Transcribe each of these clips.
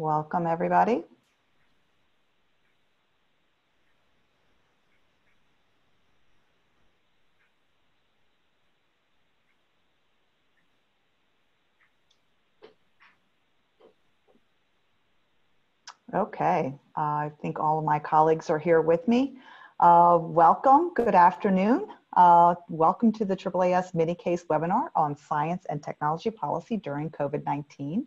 Welcome, everybody. Okay, uh, I think all of my colleagues are here with me. Uh, welcome, good afternoon. Uh, welcome to the AAAS mini case webinar on science and technology policy during COVID-19.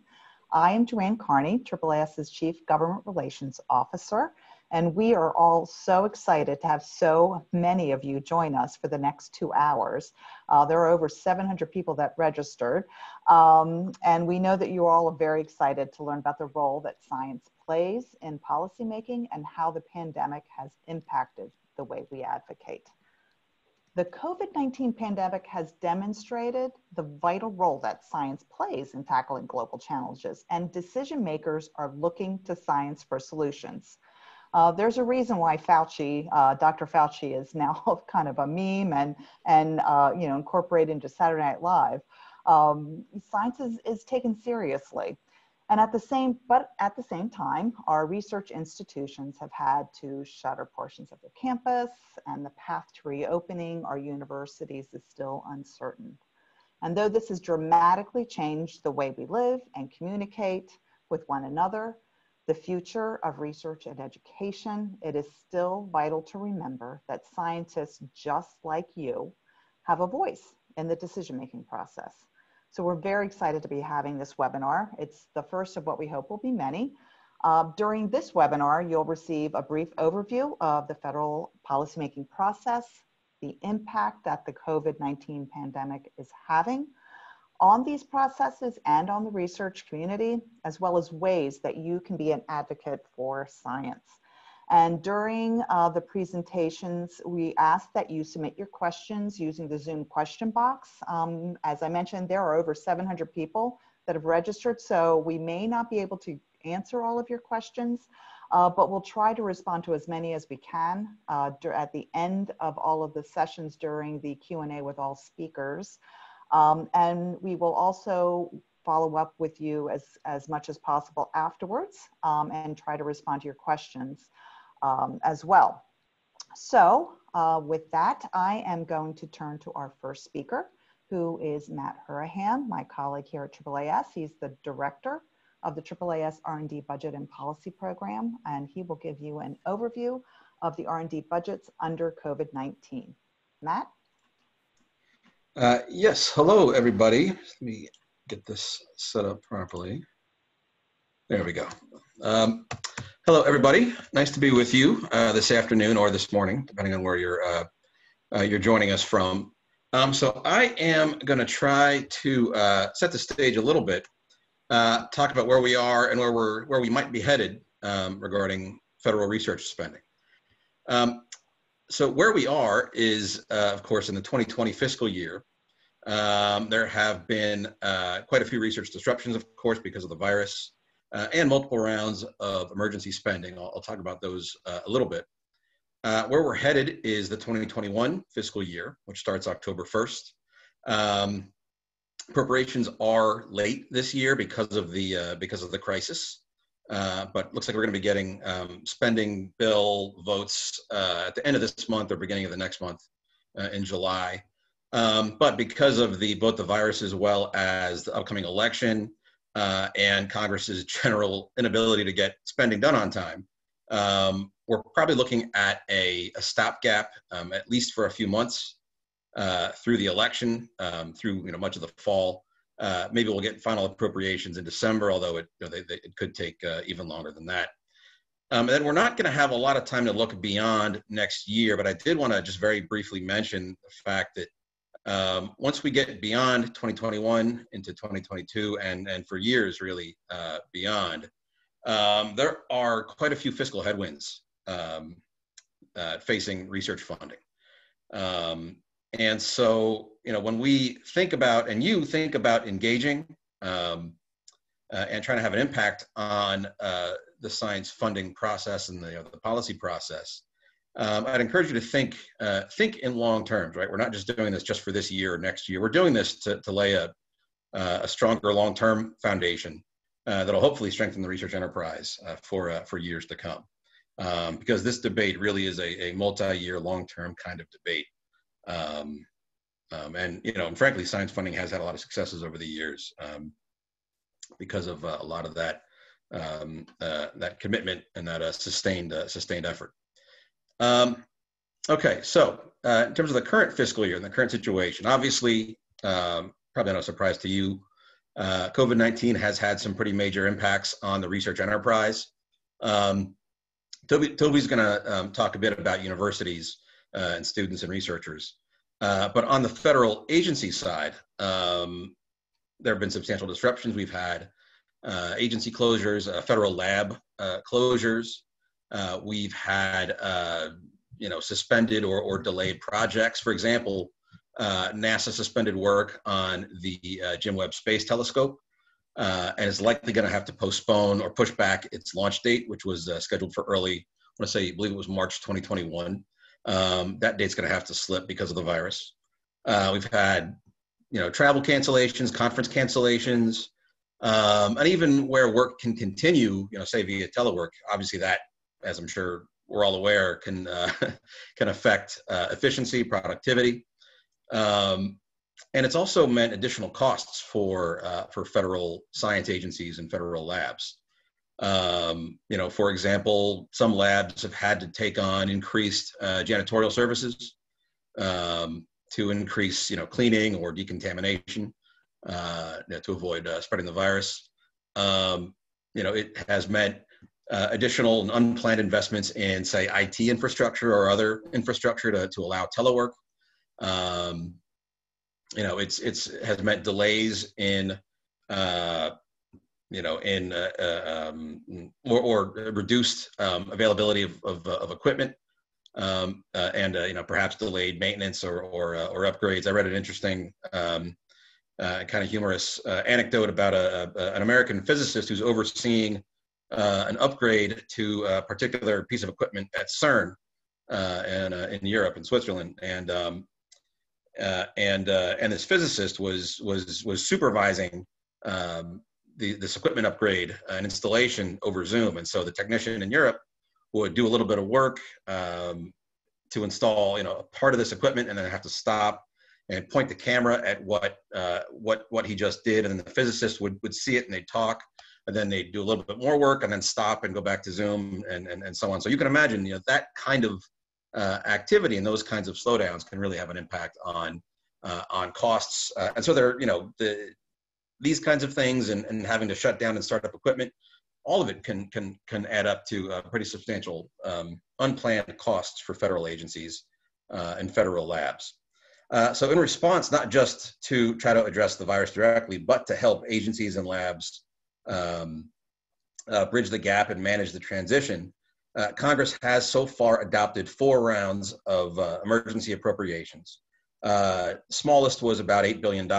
I am Joanne Carney, AAAS's Chief Government Relations Officer, and we are all so excited to have so many of you join us for the next two hours. Uh, there are over 700 people that registered, um, and we know that you all are very excited to learn about the role that science plays in policymaking and how the pandemic has impacted the way we advocate. The COVID-19 pandemic has demonstrated the vital role that science plays in tackling global challenges and decision makers are looking to science for solutions. Uh, there's a reason why Fauci, uh, Dr. Fauci is now kind of a meme and, and uh, you know, incorporated into Saturday Night Live. Um, science is, is taken seriously. And at the same, but at the same time, our research institutions have had to shutter portions of their campus and the path to reopening our universities is still uncertain. And though this has dramatically changed the way we live and communicate with one another, the future of research and education, it is still vital to remember that scientists just like you have a voice in the decision-making process. So we're very excited to be having this webinar. It's the first of what we hope will be many. Uh, during this webinar, you'll receive a brief overview of the federal policymaking process, the impact that the COVID-19 pandemic is having on these processes and on the research community, as well as ways that you can be an advocate for science. And during uh, the presentations, we ask that you submit your questions using the Zoom question box. Um, as I mentioned, there are over 700 people that have registered, so we may not be able to answer all of your questions, uh, but we'll try to respond to as many as we can uh, at the end of all of the sessions during the Q&A with all speakers. Um, and we will also follow up with you as, as much as possible afterwards um, and try to respond to your questions um, as well. So uh, with that, I am going to turn to our first speaker, who is Matt Hourihan, my colleague here at AAAS. He's the director of the AAAS R&D Budget and Policy Program, and he will give you an overview of the R&D budgets under COVID-19. Matt? Uh, yes, hello everybody. Let me get this set up properly. There we go. Um, Hello, everybody. Nice to be with you uh, this afternoon or this morning, depending on where you're uh, uh, you're joining us from. Um, so I am going to try to uh, set the stage a little bit, uh, talk about where we are and where we're where we might be headed um, regarding federal research spending. Um, so where we are is, uh, of course, in the 2020 fiscal year. Um, there have been quite a few research disruptions, of course, because of the virus uh, and multiple rounds of emergency spending. I'll, I'll talk about those uh, a little bit. Uh, where we're headed is the 2021 fiscal year, which starts October 1st. Um, appropriations are late this year because of the uh, because of the crisis, uh, but looks like we're going to be getting um, spending bill votes uh, at the end of this month or beginning of the next month in July. Um, but because of the both the virus as well as the upcoming election, uh, and Congress's general inability to get spending done on time, um, we're probably looking at a, a stopgap, um, at least for a few months uh, through the election, um, through you know much of the fall. Uh, maybe we'll get final appropriations in December, although it, you know, they, they, it could take uh, even longer than that. Um, and then we're not going to have a lot of time to look beyond next year, but I did want to just very briefly mention the fact that um, once we get beyond 2021 into 2022 and, and for years really uh, beyond, um, there are quite a few fiscal headwinds um, uh, facing research funding. Um, and so, you know, when we think about, and you think about engaging um, uh, and trying to have an impact on uh, the science funding process and the, you know, the policy process, um, I'd encourage you to think uh, think in long terms, right? We're not just doing this just for this year or next year. We're doing this to, to lay a, uh, a stronger long term foundation uh, that'll hopefully strengthen the research enterprise uh, for uh, for years to come. Um, because this debate really is a, a multi-year, long-term kind of debate. Um, um, and you know, and frankly, science funding has had a lot of successes over the years um, because of uh, a lot of that um, that commitment and that sustained sustained effort. Um, okay, so uh, in terms of the current fiscal year and the current situation, obviously, um, probably no surprise to you, uh, COVID 19 has had some pretty major impacts on the research enterprise. Um, Toby, Toby's going to um, talk a bit about universities uh, and students and researchers. Uh, but on the federal agency side, um, there have been substantial disruptions. We've had uh, agency closures, uh, federal lab uh, we've had you know suspended or, or delayed projects. For example, uh, NASA suspended work on the uh, Jim Webb Space Telescope uh, and is likely going to have to postpone or push back its launch date, which was uh, scheduled for early, I want to say, I believe it was March 2021. Um, that date's going to have to slip because of the virus. Uh, we've had, you know, travel cancellations, conference cancellations, um, and even where work can continue, you know, say via telework. Obviously, that, as I'm sure we're all aware, can uh, can affect efficiency, productivity. Um, and it's also meant additional costs for uh, for federal science agencies and federal labs. Um, you know, for example, some labs have had to take on increased uh, janitorial services um, to increase, you know, cleaning or decontamination uh, to avoid uh, spreading the virus. Um, you know, it has meant uh, additional and unplanned investments in, say, IT infrastructure or other infrastructure to, to allow telework. Um, you know, it's it's has meant delays in uh, you know in uh, uh, um, or, or, reduced um, availability of, of, of equipment um, uh, and uh, you know perhaps delayed maintenance or or, uh, or upgrades. I read an interesting um, uh, kind of humorous anecdote about a, a, an American physicist who's overseeing an upgrade to a particular piece of equipment at CERN in in Europe in Switzerland. And um, uh, and uh, and this physicist was was was supervising um, the, this equipment upgrade and installation over Zoom. And so the technician in Europe would do a little bit of work um, to install, you know, a part of this equipment, and then have to stop and point the camera at what uh, what what he just did, and then the physicist would would see it and they'd talk, and then they'd do a little bit more work, and then stop and go back to Zoom, and and, and so on. So you can imagine, you know, that kind of uh, activity and those kinds of slowdowns can really have an impact on uh, on costs. Uh, and so there, you know, the, these kinds of things and, and having to shut down and start up equipment, all of it can can can add up to pretty substantial um, unplanned costs for federal agencies uh, and federal labs. Uh, so in response, not just to try to address the virus directly, but to help agencies and labs um, bridge the gap and manage the transition, uh, Congress has so far adopted four rounds of uh, emergency appropriations. Uh, smallest was about $8 billion.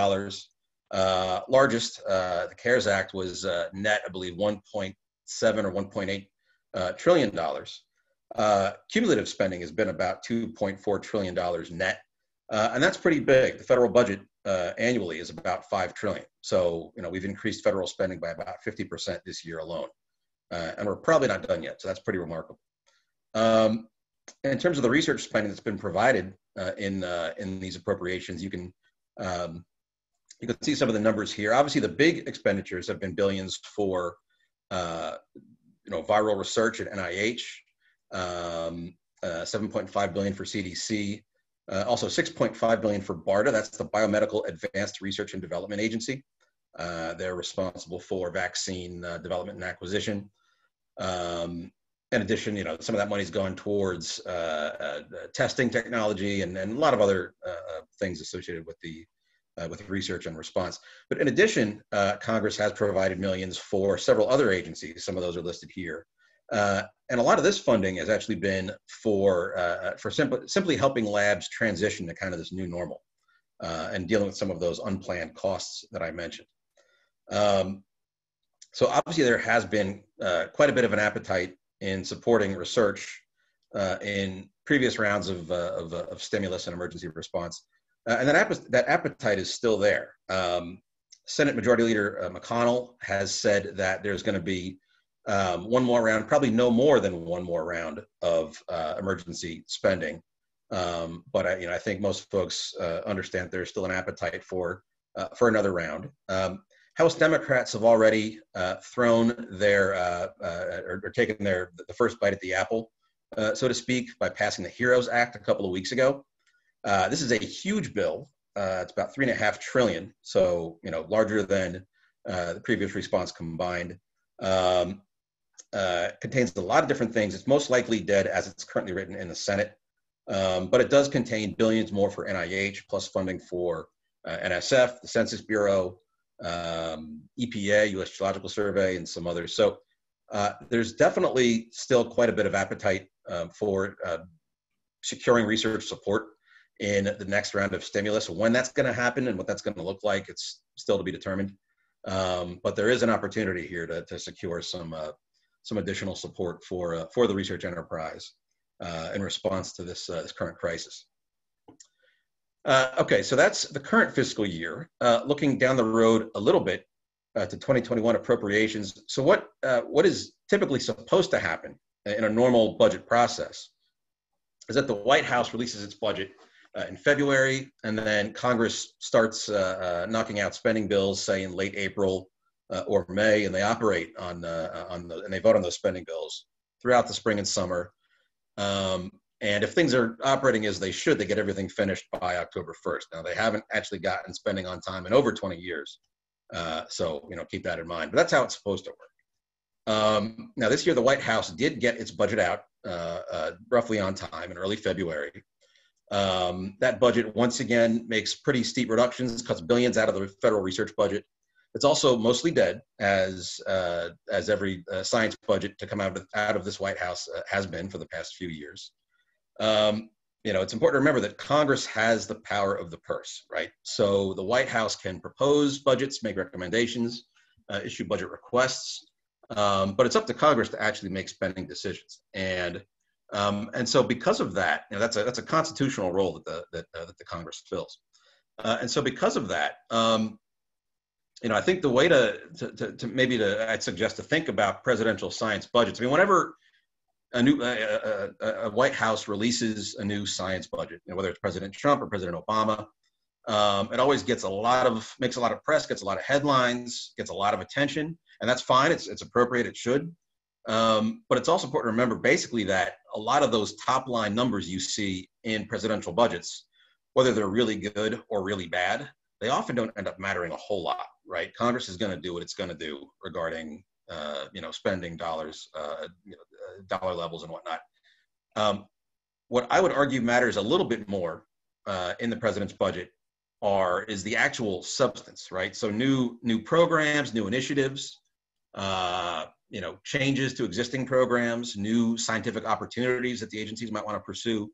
Uh, largest, uh, the CARES Act, was uh, net, I believe, 1.7 or 1.8 trillion dollars. cumulative spending has been about $2.4 trillion net. And that's pretty big. The federal budget annually is about 5 trillion. So, you know, we've increased federal spending by about 50% this year alone uh, and we're probably not done yet. So that's pretty remarkable. Um, in terms of the research spending that's been provided uh, in uh, in these appropriations, you can um, you can see some of the numbers here. Obviously, the big expenditures have been billions for uh, you know viral research at NIH, um, uh, 7.5 billion for CDC, uh, also 6.5 billion for BARDA. That's the Biomedical Advanced Research and Development Agency. Uh, they're responsible for vaccine uh, development and acquisition. Um, in addition, you know, some of that money is going towards uh, uh testing technology and, and a lot of other uh, things associated with the with research and response. But in addition, Congress has provided millions for several other agencies. Some of those are listed here. And a lot of this funding has actually been for for simply simply helping labs transition to kind of this new normal and dealing with some of those unplanned costs that I mentioned. Um, so obviously there has been uh, quite a bit of an appetite in supporting research uh, in previous rounds of, uh, of, of, stimulus and emergency response. Uh, and that, that appetite is still there. Um, Senate Majority Leader uh, McConnell has said that there's going to be um, one more round, probably no more than one more round of uh, emergency spending. Um, but I, you know, I think most folks uh, understand there's still an appetite for uh, for another round. Um, House Democrats have already uh, thrown their uh, uh, or, or, taken their the first bite at the apple, so to speak, by passing the HEROES Act a couple of weeks ago. this is a huge bill. it's about three and a half trillion, so you know larger than the previous response combined. Um, uh, contains a lot of different things. It's most likely dead as it's currently written in the Senate, um, but it does contain billions more for NIH, plus funding for uh, NSF, the Census Bureau, um, EPA, U.S. Geological Survey, and some others. So uh, there's definitely still quite a bit of appetite um, for uh, securing research support in the next round of stimulus. When that's going to happen and what that's going to look like, it's still to be determined. Um, but there is an opportunity here to, to secure some uh, some additional support for, uh, for the research enterprise uh, in response to this, uh, this current crisis. Uh, okay, so that's the current fiscal year. Uh, looking down the road a little bit to 2021 appropriations. So what, what is typically supposed to happen in a normal budget process is that the White House releases its budget uh, in February, and then Congress starts uh, uh, knocking out spending bills, say in late April uh, or May, and they operate on uh, on the and they vote on those spending bills throughout the spring and summer. Um, and if things are operating as they should, they get everything finished by October 1st. Now they haven't actually gotten spending on time in over 20 years, uh, so you know keep that in mind. But that's how it's supposed to work. Um, now this year, the White House did get its budget out uh, uh, roughly on time in early February. Um, that budget once again makes pretty steep reductions, cuts billions out of the federal research budget. It's also mostly dead, as uh, as every uh, science budget to come out of out of this White House uh, has been for the past few years. Um, you know, it's important to remember that Congress has the power of the purse, right? So the White House can propose budgets, make recommendations, uh, issue budget requests, um, but it's up to Congress to actually make spending decisions. And um, and so because of that, you know, that's a that's a constitutional role that the that, uh, that the Congress fills. Uh, and so because of that, um, you know, I think the way to, to, to, to, maybe to, I'd suggest to think about presidential science budgets. I mean, whenever a new, a, a, a White House releases a new science budget, you know, whether it's President Trump or President Obama, um, it always gets a lot of, makes a lot of press, gets a lot of headlines, gets a lot of attention, and that's fine. It's, it's appropriate. It should. Um, but it's also important to remember basically that a lot of those top line numbers you see in presidential budgets, whether they're really good or really bad, they often don't end up mattering a whole lot right? Congress is going to do what it's going to do regarding, uh, you know, spending dollars, uh, you know, uh, dollar levels and whatnot. Um, what I would argue matters a little bit more uh, in the president's budget are is the actual substance, right? So new new programs, new initiatives, uh, you know, changes to existing programs, new scientific opportunities that the agencies might want to pursue.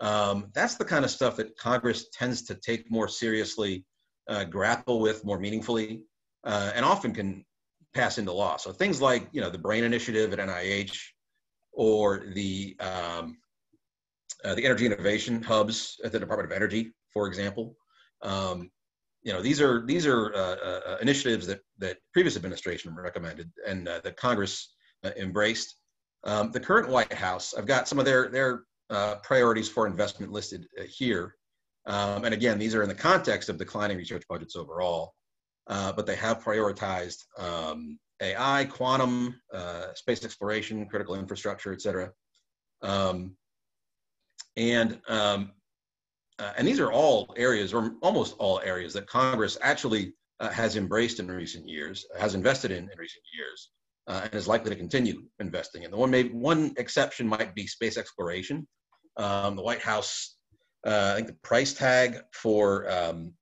Um, that's the kind of stuff that Congress tends to take more seriously uh, grapple with more meaningfully, uh, and often can pass into law. So things like you know the Brain Initiative at NIH, or the um, uh, the energy innovation hubs at the Department of Energy, for example. Um, you know these are these are uh, uh, initiatives that that previous administration recommended and uh, that Congress embraced. Um, the current White House, I've got some of their their priorities for investment listed here. Um, and again, these are in the context of declining research budgets overall, uh, but they have prioritized um, AI, quantum, uh, space exploration, critical infrastructure, et cetera. Um, and, um, uh, and these are all areas, or almost all areas, that Congress actually uh, has embraced in recent years, has invested in in recent years, uh, and is likely to continue investing in. The one, maybe, one exception might be space exploration. Um, the White House I think the price tag for um,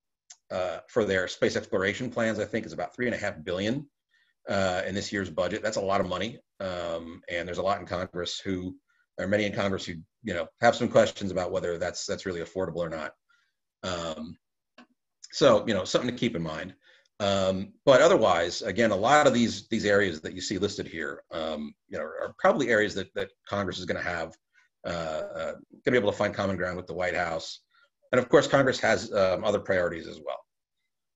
uh, for their space exploration plans, I think, is about three and a half billion uh, in this year's budget. That's a lot of money, um, and there's a lot in Congress who, there are many in Congress who, you know, have some questions about whether that's that's really affordable or not. Um, so, you know, something to keep in mind. Um, but otherwise, again, a lot of these these areas that you see listed here, um, you know, are probably areas that that Congress is going to have uh, uh going to be able to find common ground with the White House. And of course, Congress has um, other priorities as well.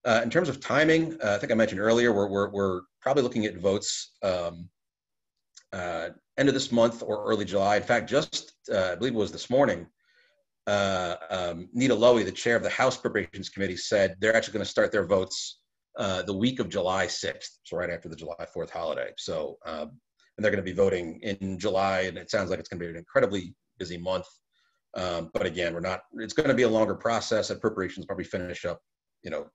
Uh, in terms of timing, uh, I think I mentioned earlier, we're, we're, we're probably looking at votes um, uh, end of this month or early July. In fact, just uh, I believe it was this morning, uh, um, Nita Lowey, the chair of the House Appropriations Committee, said they're actually going to start their votes uh, the week of July 6th, so right after the July 4th holiday. So, um, and they're going to be voting in July, and it sounds like it's going to be an incredibly busy month. Um, but again, we're not. It's going to be a longer process. Appropriations probably finish up, you know,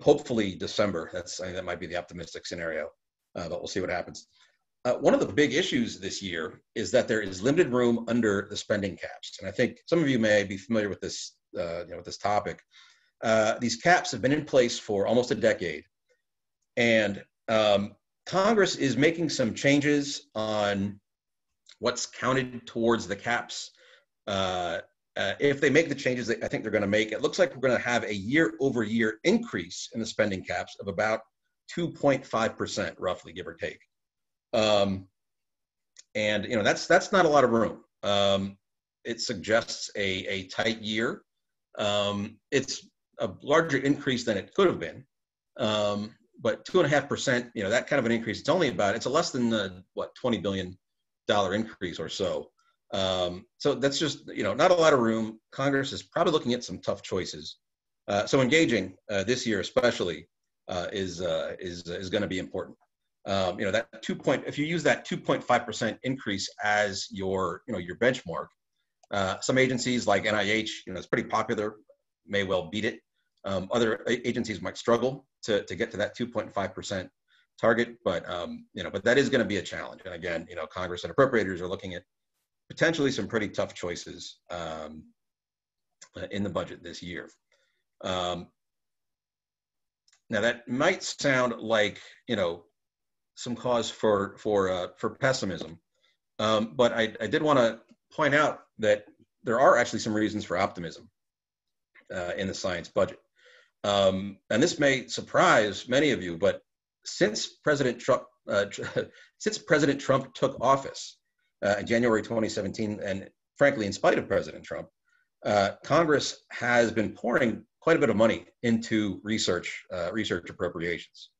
hopefully December. That's I think that might be the optimistic scenario, uh, but we'll see what happens. Uh, one of the big issues this year is that there is limited room under the spending caps, and I think some of you may be familiar with this, uh, you know, with this topic. Uh, these caps have been in place for almost a decade, and um, Congress is making some changes on what's counted towards the caps. Uh, uh, if they make the changes that I think they're going to make, it looks like we're going to have a year-over-year increase in the spending caps of about 2.5%, roughly, give or take. Um, and you know that's that's not a lot of room. Um, it suggests a, a tight year. Um, it's a larger increase than it could have been, um, but two and a half percent. You know that kind of an increase. It's only about it's a less than the what twenty billion dollar increase or so. Um, so that's just you know not a lot of room. Congress is probably looking at some tough choices. Uh, so engaging uh, this year especially uh, is uh, is is going to be important um, you know that two point if you use that 2.5% increase as your you know your benchmark uh, some agencies like nih you know it's pretty popular may well beat it um, other agencies might struggle to, to get to that 2.5% target but um, you know but that is going to be a challenge and again you know congress and appropriators are looking at potentially some pretty tough choices um, in the budget this year um, now that might sound like you know some cause for for uh, for pessimism. Um, but I, I did want to point out that there are actually some reasons for optimism uh, in the science budget. Um, and this may surprise many of you, but since President Trump uh, since President Trump took office uh, in January 2017, and frankly, in spite of President Trump, uh, Congress has been pouring quite a bit of money into research uh, research appropriations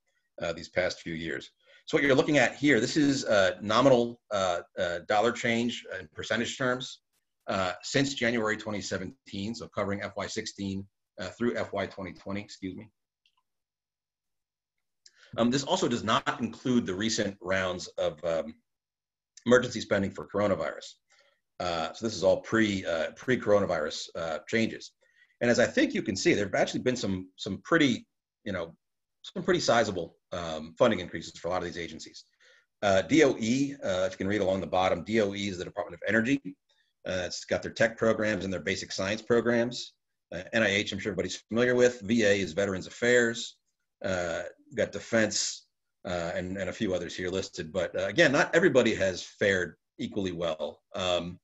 these past few years. So what you're looking at here, this is a nominal uh, uh, dollar change in percentage terms uh, since January 2017, so covering FY16 uh, through FY 2020, excuse me. Um, this also does not include the recent rounds of um, emergency spending for coronavirus. Uh, so this is all pre uh, pre coronavirus changes. And as I think you can see, there have actually been some some pretty you know some pretty sizable um, funding increases for a lot of these agencies. Uh, DOE, uh, if you can read along the bottom, DOE is the Department of Energy. Uh, it's got their tech programs and their basic science programs. Uh, NIH, I'm sure everybody's familiar with. VA is Veterans Affairs. Uh, got Defense uh, and, and a few others here listed. But again, not everybody has fared equally well. Um,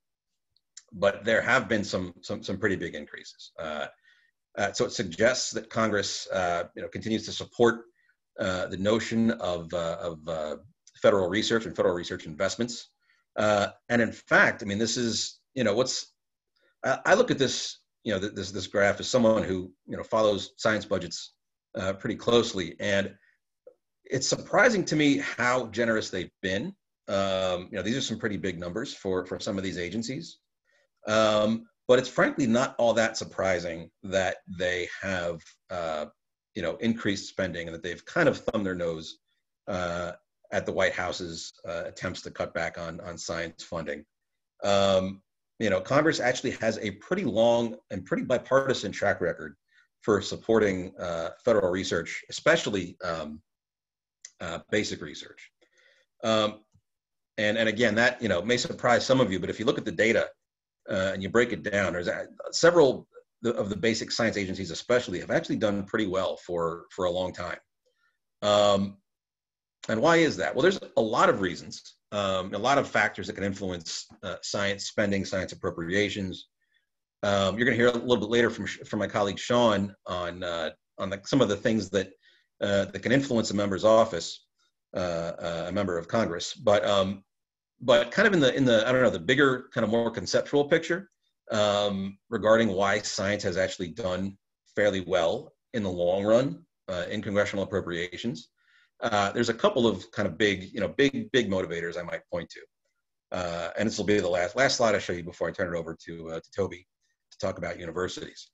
but there have been some, some, some pretty big increases. Uh, so it suggests that Congress, uh, you know, continues to support uh, the notion of, uh, of uh, federal research and federal research investments. Uh, and in fact, I mean, this is, you know, what's, I, I look at this, you know, this, this graph is someone who, you know, follows science budgets pretty closely. And it's surprising to me how generous they've been. Um, you know, these are some pretty big numbers for, for some of these agencies. Um, but it's frankly not all that surprising that they have, uh, you know, increased spending and that they've kind of thumbed their nose uh, at the White House's uh, attempts to cut back on on science funding. Um, you know, Congress actually has a pretty long and pretty bipartisan track record for supporting uh, federal research, especially um, uh, basic research. Um, and, and again, that you know may surprise some of you, but if you look at the data uh, and you break it down, there's several of the basic science agencies, especially, have actually done pretty well for for a long time. Um, and why is that? Well, there's a lot of reasons, um, a lot of factors that can influence uh, science spending, science appropriations. Um, you're going to hear a little bit later from from my colleague Sean on uh, on the, some of the things that uh, that can influence a member's office, uh, uh, a member of Congress. But um, but kind of in the in the I don't know the bigger kind of more conceptual picture um, regarding why science has actually done fairly well in the long run uh, in congressional appropriations. Uh, there's a couple of kind of big, you know, big, big motivators I might point to. Uh, and this will be the last, last slide I show you before I turn it over to, uh, to Toby to talk about universities.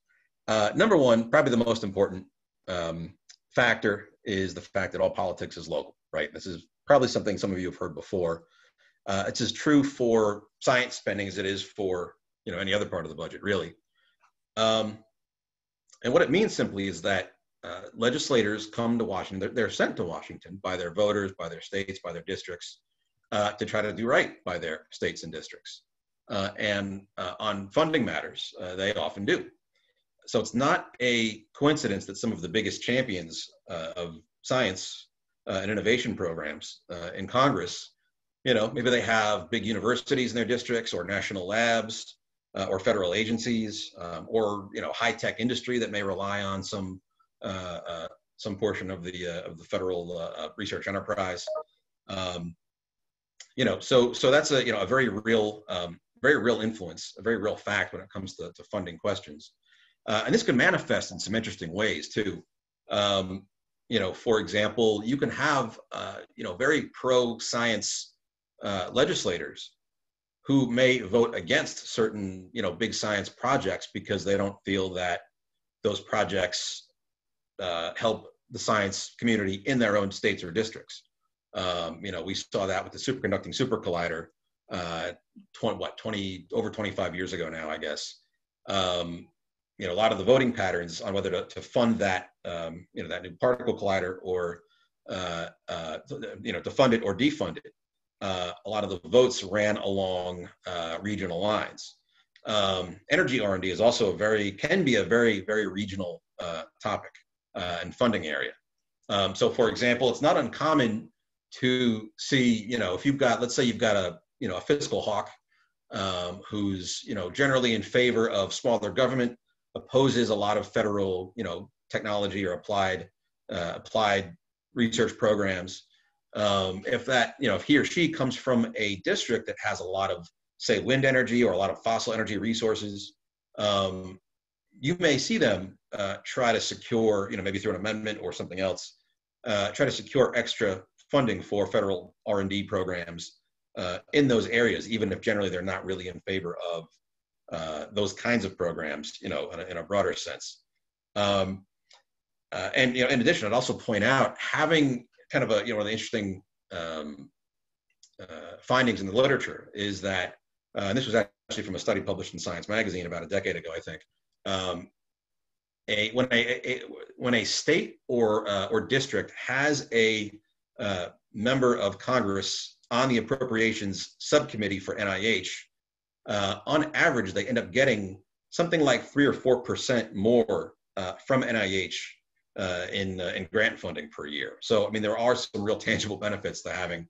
Uh, number one, probably the most important um, factor is the fact that all politics is local, right? This is probably something some of you have heard before. Uh, it's as true for science spending as it is for you know any other part of the budget, really. Um, and what it means simply is that uh, legislators come to Washington, they're, they're, sent to Washington by their voters, by their states, by their districts, uh, to try to do right by their states and districts. Uh, and uh, on funding matters, uh, they often do. So it's not a coincidence that some of the biggest champions of science and innovation programs in Congress, you know, maybe they have big universities in their districts or national labs or federal agencies um, or you know high tech industry that may rely on some some portion of the uh, of the federal uh, research enterprise. Um, you know, so so that's a you know a very real um, very real influence, a very real fact when it comes to, to funding questions, and this can manifest in some interesting ways too. Um, you know, for example, you can have you know very pro science legislators who may vote against certain you know big science projects because they don't feel that those projects uh, help the science community in their own states or districts. Um, you know, we saw that with the superconducting super collider, uh, 20, what 20 over 25 years ago now, I guess. Um, you know, a lot of the voting patterns on whether to, to fund that, um, you know, that new particle collider or, uh, uh you know, to fund it or defund it uh, a lot of the votes ran along uh, regional lines. Um, energy R&D is also a very, can be a very, very regional uh, topic uh, and funding area. Um, so for example, it's not uncommon to see, you know, if you've got, let's say you've got a, you know, a fiscal hawk um, who's, you know, generally in favor of smaller government, opposes a lot of federal, you know, technology or applied, uh, applied research programs um, if that you know if he or she comes from a district that has a lot of say wind energy or a lot of fossil energy resources um, you may see them uh, try to secure you know maybe through an amendment or something else uh, try to secure extra funding for federal r&d programs uh, in those areas even if generally they're not really in favor of uh, those kinds of programs you know in a, in a broader sense um, uh, and you know in addition i'd also point out having kind of a you know one of the interesting um, uh, findings in the literature is that, and this was actually from a study published in Science Magazine about a decade ago, I think. Um, a, when a, a, when a state or uh, or district has a uh, member of Congress on the appropriations subcommittee for NIH, uh, on average they end up getting something like three or four percent more uh, from NIH uh, in, uh, in grant funding per year. So, I mean, there are some real tangible benefits to having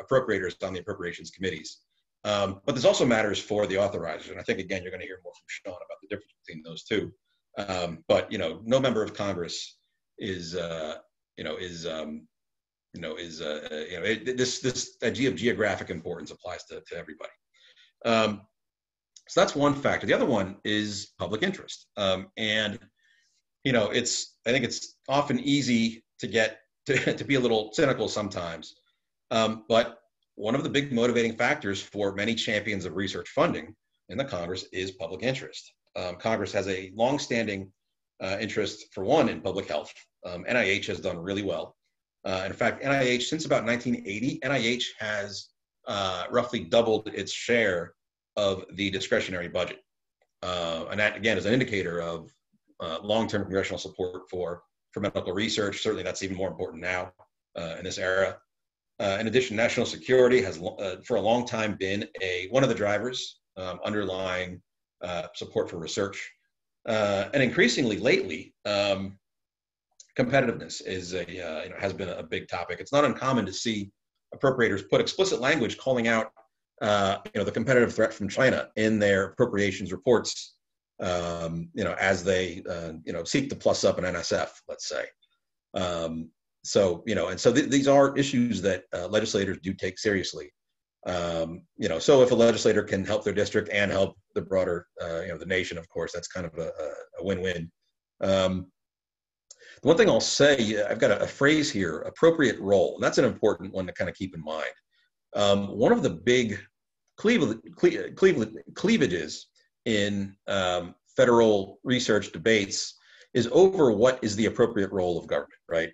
appropriators on the appropriations committees. Um, but there's also matters for the authorizers. And I think, again, you're going to hear more from Sean about the difference between those two. Um, but, you know, no member of Congress is, uh, you know, is, um, you know, is, uh, you know, it, this, this idea of geographic importance applies to, to everybody. Um, so that's one factor. The other one is public interest. Um, and you know, it's I think it's often easy to get to, to be a little cynical sometimes. Um, but one of the big motivating factors for many champions of research funding in the Congress is public interest. Um, Congress has a longstanding uh, interest, for one, in public health. Um, NIH has done really well. Uh, in fact, NIH, since about 1980, NIH has uh, roughly doubled its share of the discretionary budget. Uh, and that, again, is an indicator of uh, long-term congressional support for for medical research. Certainly, that's even more important now uh, in this era. In addition, national security has for a long time been a one of the drivers um, underlying uh, support for research, uh, and increasingly lately, um, competitiveness is a you know, has been a big topic. It's not uncommon to see appropriators put explicit language calling out uh, you know the competitive threat from China in their appropriations reports um, you know, as they, uh, you know, seek to plus up an NSF, let's say. Um, so, you know, and so th- these are issues that uh, legislators do take seriously. Um, you know, so if a legislator can help their district and help the broader, uh, you know, the nation, of course, that's kind of a, a win-win. Um, The one thing I'll say, I've got a, a phrase here, appropriate role. That's an important one to kind of keep in mind. Um, one of the big cleavage, cleavage, cleavages in um, federal research debates is over what is the appropriate role of government, right?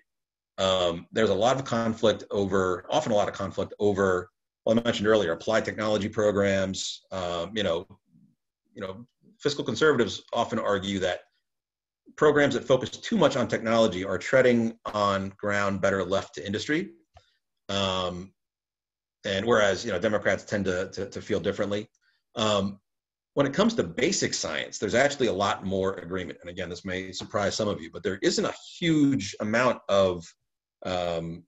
Um, there's a lot of conflict over, often a lot of conflict over, well, I mentioned earlier, applied technology programs. Um, you know, you know, fiscal conservatives often argue that programs that focus too much on technology are treading on ground better left to industry. Um, and whereas you know Democrats tend to to, to feel differently. Um, when it comes to basic science, there's actually a lot more agreement. And again, this may surprise some of you, but there isn't a huge amount of um,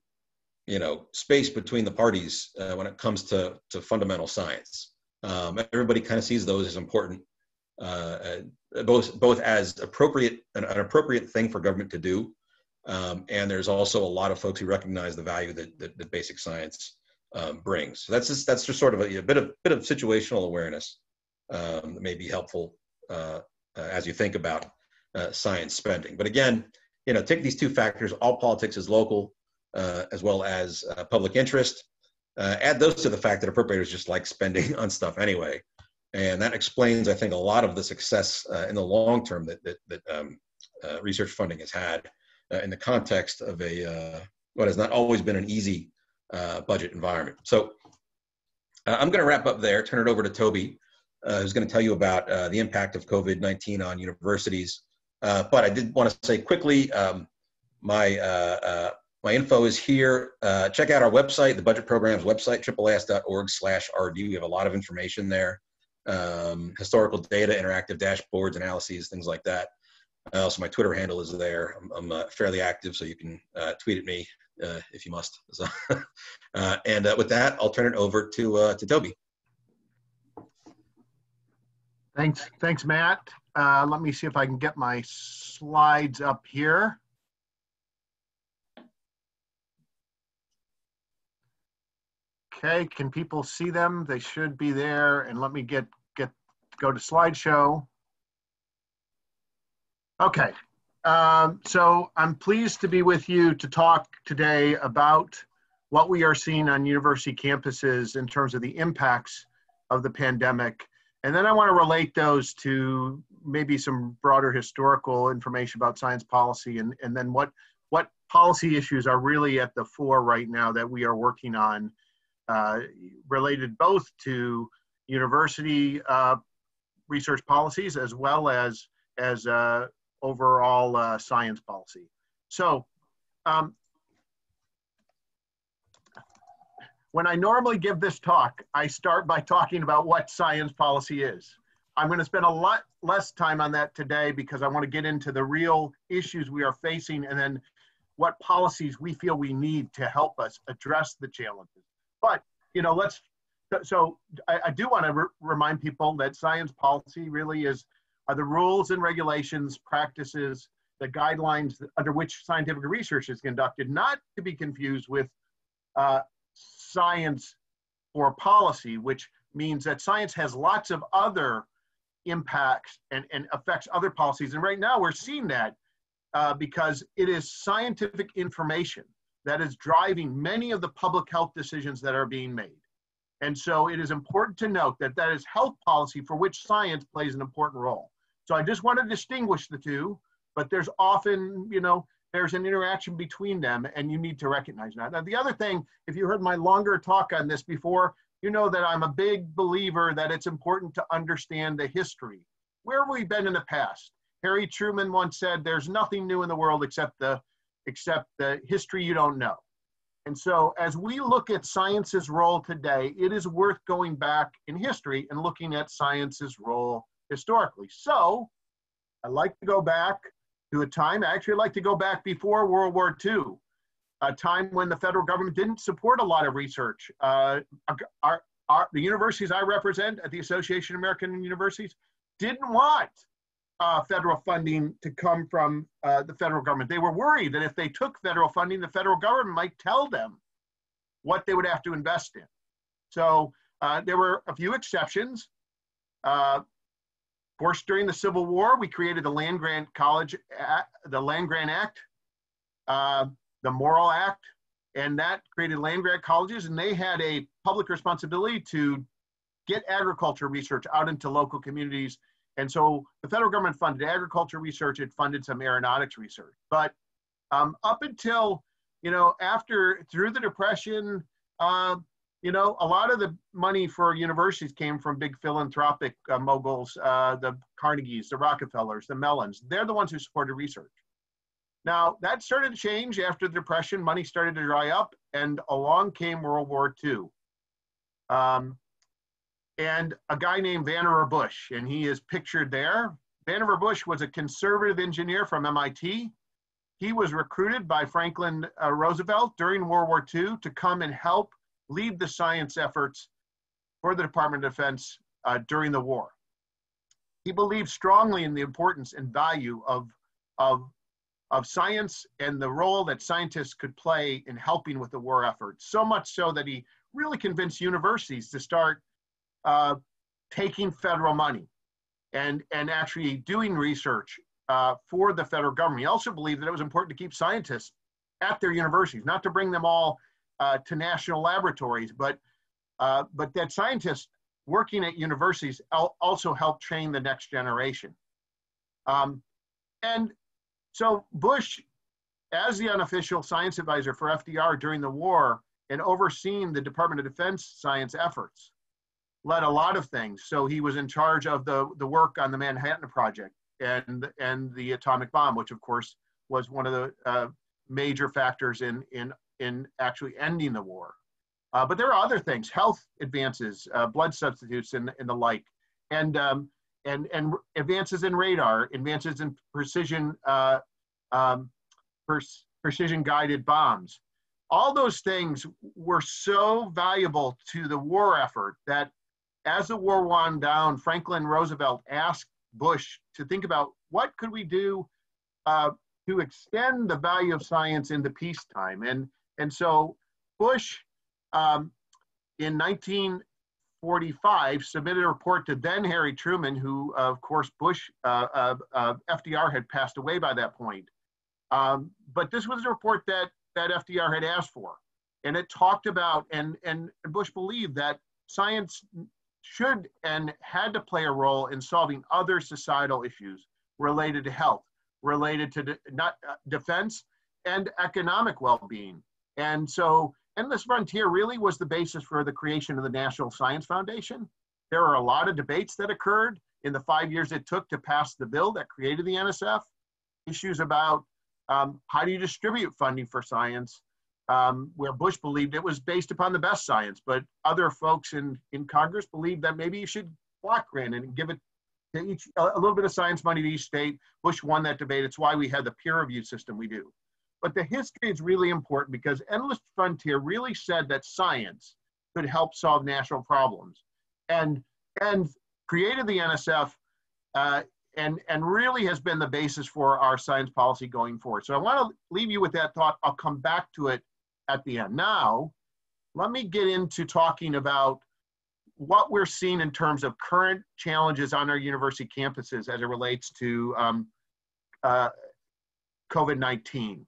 you know space between the parties uh, when it comes to to fundamental science. Um, everybody kind of sees those as important, uh, uh, both both as appropriate an, an, appropriate thing for government to do, um, and there's also a lot of folks who recognize the value that that, that basic science um, brings. So that's just that's just sort of a, a, bit of bit of situational awareness um, that may be helpful uh, uh, as you think about uh, science spending. But again, you know, take these two factors: all politics is local, uh, as well as uh, public interest. Uh, add those to the fact that appropriators just like spending on stuff anyway, and that explains, I think, a lot of the success in the long term that that, that um, research funding has had in the context of a what has not always been an easy uh, budget environment. So uh, I'm going to wrap up there, turn it over to Toby, uh, who's going to tell you about uh, the impact of COVID-19 on universities. Uh, but I did want to say quickly, um, my, uh, my info is here. check out our website, the budget program's website, AAAS.org slash RD. We have a lot of information there. Um, historical data, interactive dashboards, analyses, things like that. also, my Twitter handle is there. I'm, I'm fairly active, so you can tweet at me uh, if you must. So, uh, and uh, with that, I'll turn it over to uh, to Toby. Thanks, thanks, Matt. Uh, let me see if I can get my slides up here. Okay, can people see them? They should be there. And let me get get go to slideshow. Okay, um, so I'm pleased to be with you to talk today about what we are seeing on university campuses in terms of the impacts of the pandemic. And then I want to relate those to maybe some broader historical information about science policy and, and then what, what policy issues are really at the fore right now that we are working on related both to university uh, research policies as well as, as uh, overall uh, science policy. So um, when I normally give this talk, I start by talking about what science policy is. I'm going to spend a lot less time on that today because I want to get into the real issues we are facing and then what policies we feel we need to help us address the challenges. But, you know, let's, so I, I do want to re remind people that science policy really is are the rules and regulations, practices, the guidelines under which scientific research is conducted, not to be confused with uh, science for policy, which means that science has lots of other impacts and, and affects other policies. And right now we're seeing that uh, because it is scientific information that is driving many of the public health decisions that are being made. And so it is important to note that that is health policy for which science plays an important role. So I just want to distinguish the two, but there's often, you know, there's an interaction between them and you need to recognize that. Now, the other thing, if you heard my longer talk on this before, you know that I'm a big believer that it's important to understand the history. Where have we been in the past? Harry Truman once said, there's nothing new in the world except the, except the history you don't know. And so as we look at science's role today, it is worth going back in history and looking at science's role historically. So I like to go back to a time, I actually, like to go back before World War II, a time when the federal government didn't support a lot of research. Uh, our, our, the universities I represent at the Association of American Universities didn't want uh, federal funding to come from uh, the federal government. They were worried that if they took federal funding, the federal government might tell them what they would have to invest in. So uh, there were a few exceptions. Uh, of course, during the Civil War, we created the Land Grant College, the Land Grant Act, uh, the Morrill Act, and that created land grant colleges, and they had a public responsibility to get agriculture research out into local communities. And so the federal government funded agriculture research, it funded some aeronautics research. But um, up until, you know, after, through the Depression, uh, you know, a lot of the money for universities came from big philanthropic uh, moguls, uh, the Carnegies, the Rockefellers, the Mellons. They're the ones who supported research. Now, that started to change after the Depression. Money started to dry up, and along came World War II. Um, and a guy named Vannevar Bush, and he is pictured there. Vannevar Bush was a conservative engineer from MIT. He was recruited by Franklin uh, Roosevelt during World War II to come and help lead the science efforts for the Department of Defense uh, during the war. He believed strongly in the importance and value of, of, of science and the role that scientists could play in helping with the war effort. So much so that he really convinced universities to start uh, taking federal money and, and actually doing research uh, for the federal government. He also believed that it was important to keep scientists at their universities, not to bring them all uh, to national laboratories, but uh, but that scientists working at universities also help train the next generation. Um, and so Bush, as the unofficial science advisor for FDR during the war and overseeing the Department of Defense science efforts, led a lot of things. So he was in charge of the, the work on the Manhattan Project and, and the atomic bomb, which of course was one of the uh, major factors in, in in actually ending the war. Uh, but there are other things, health advances, uh, blood substitutes, and, and the like, and um, and and advances in radar, advances in precision uh, um, precision guided bombs. All those things were so valuable to the war effort that, as the war wound down, Franklin Roosevelt asked Bush to think about what could we do uh, to extend the value of science into peacetime, and and so Bush, um, in 1945, submitted a report to then Harry Truman, who, of course, Bush, uh, uh, uh, FDR had passed away by that point. Um, but this was a report that, that FDR had asked for. And it talked about, and, and Bush believed that science should and had to play a role in solving other societal issues related to health, related to de- not, uh, defense, and economic well being. And so Endless Frontier really was the basis for the creation of the National Science Foundation. There are a lot of debates that occurred in the five years it took to pass the bill that created the NSF. Issues about um, how do you distribute funding for science, um, where Bush believed it was based upon the best science, but other folks in, in Congress believed that maybe you should block grant and give it to each, a little bit of science money to each state. Bush won that debate. It's why we had the peer review system we do. But the history is really important because Endless Frontier really said that science could help solve national problems and, and created the NSF uh, and, and really has been the basis for our science policy going forward. So I want to leave you with that thought. I'll come back to it at the end. Now, let me get into talking about what we're seeing in terms of current challenges on our university campuses as it relates to um, uh, COVID 19.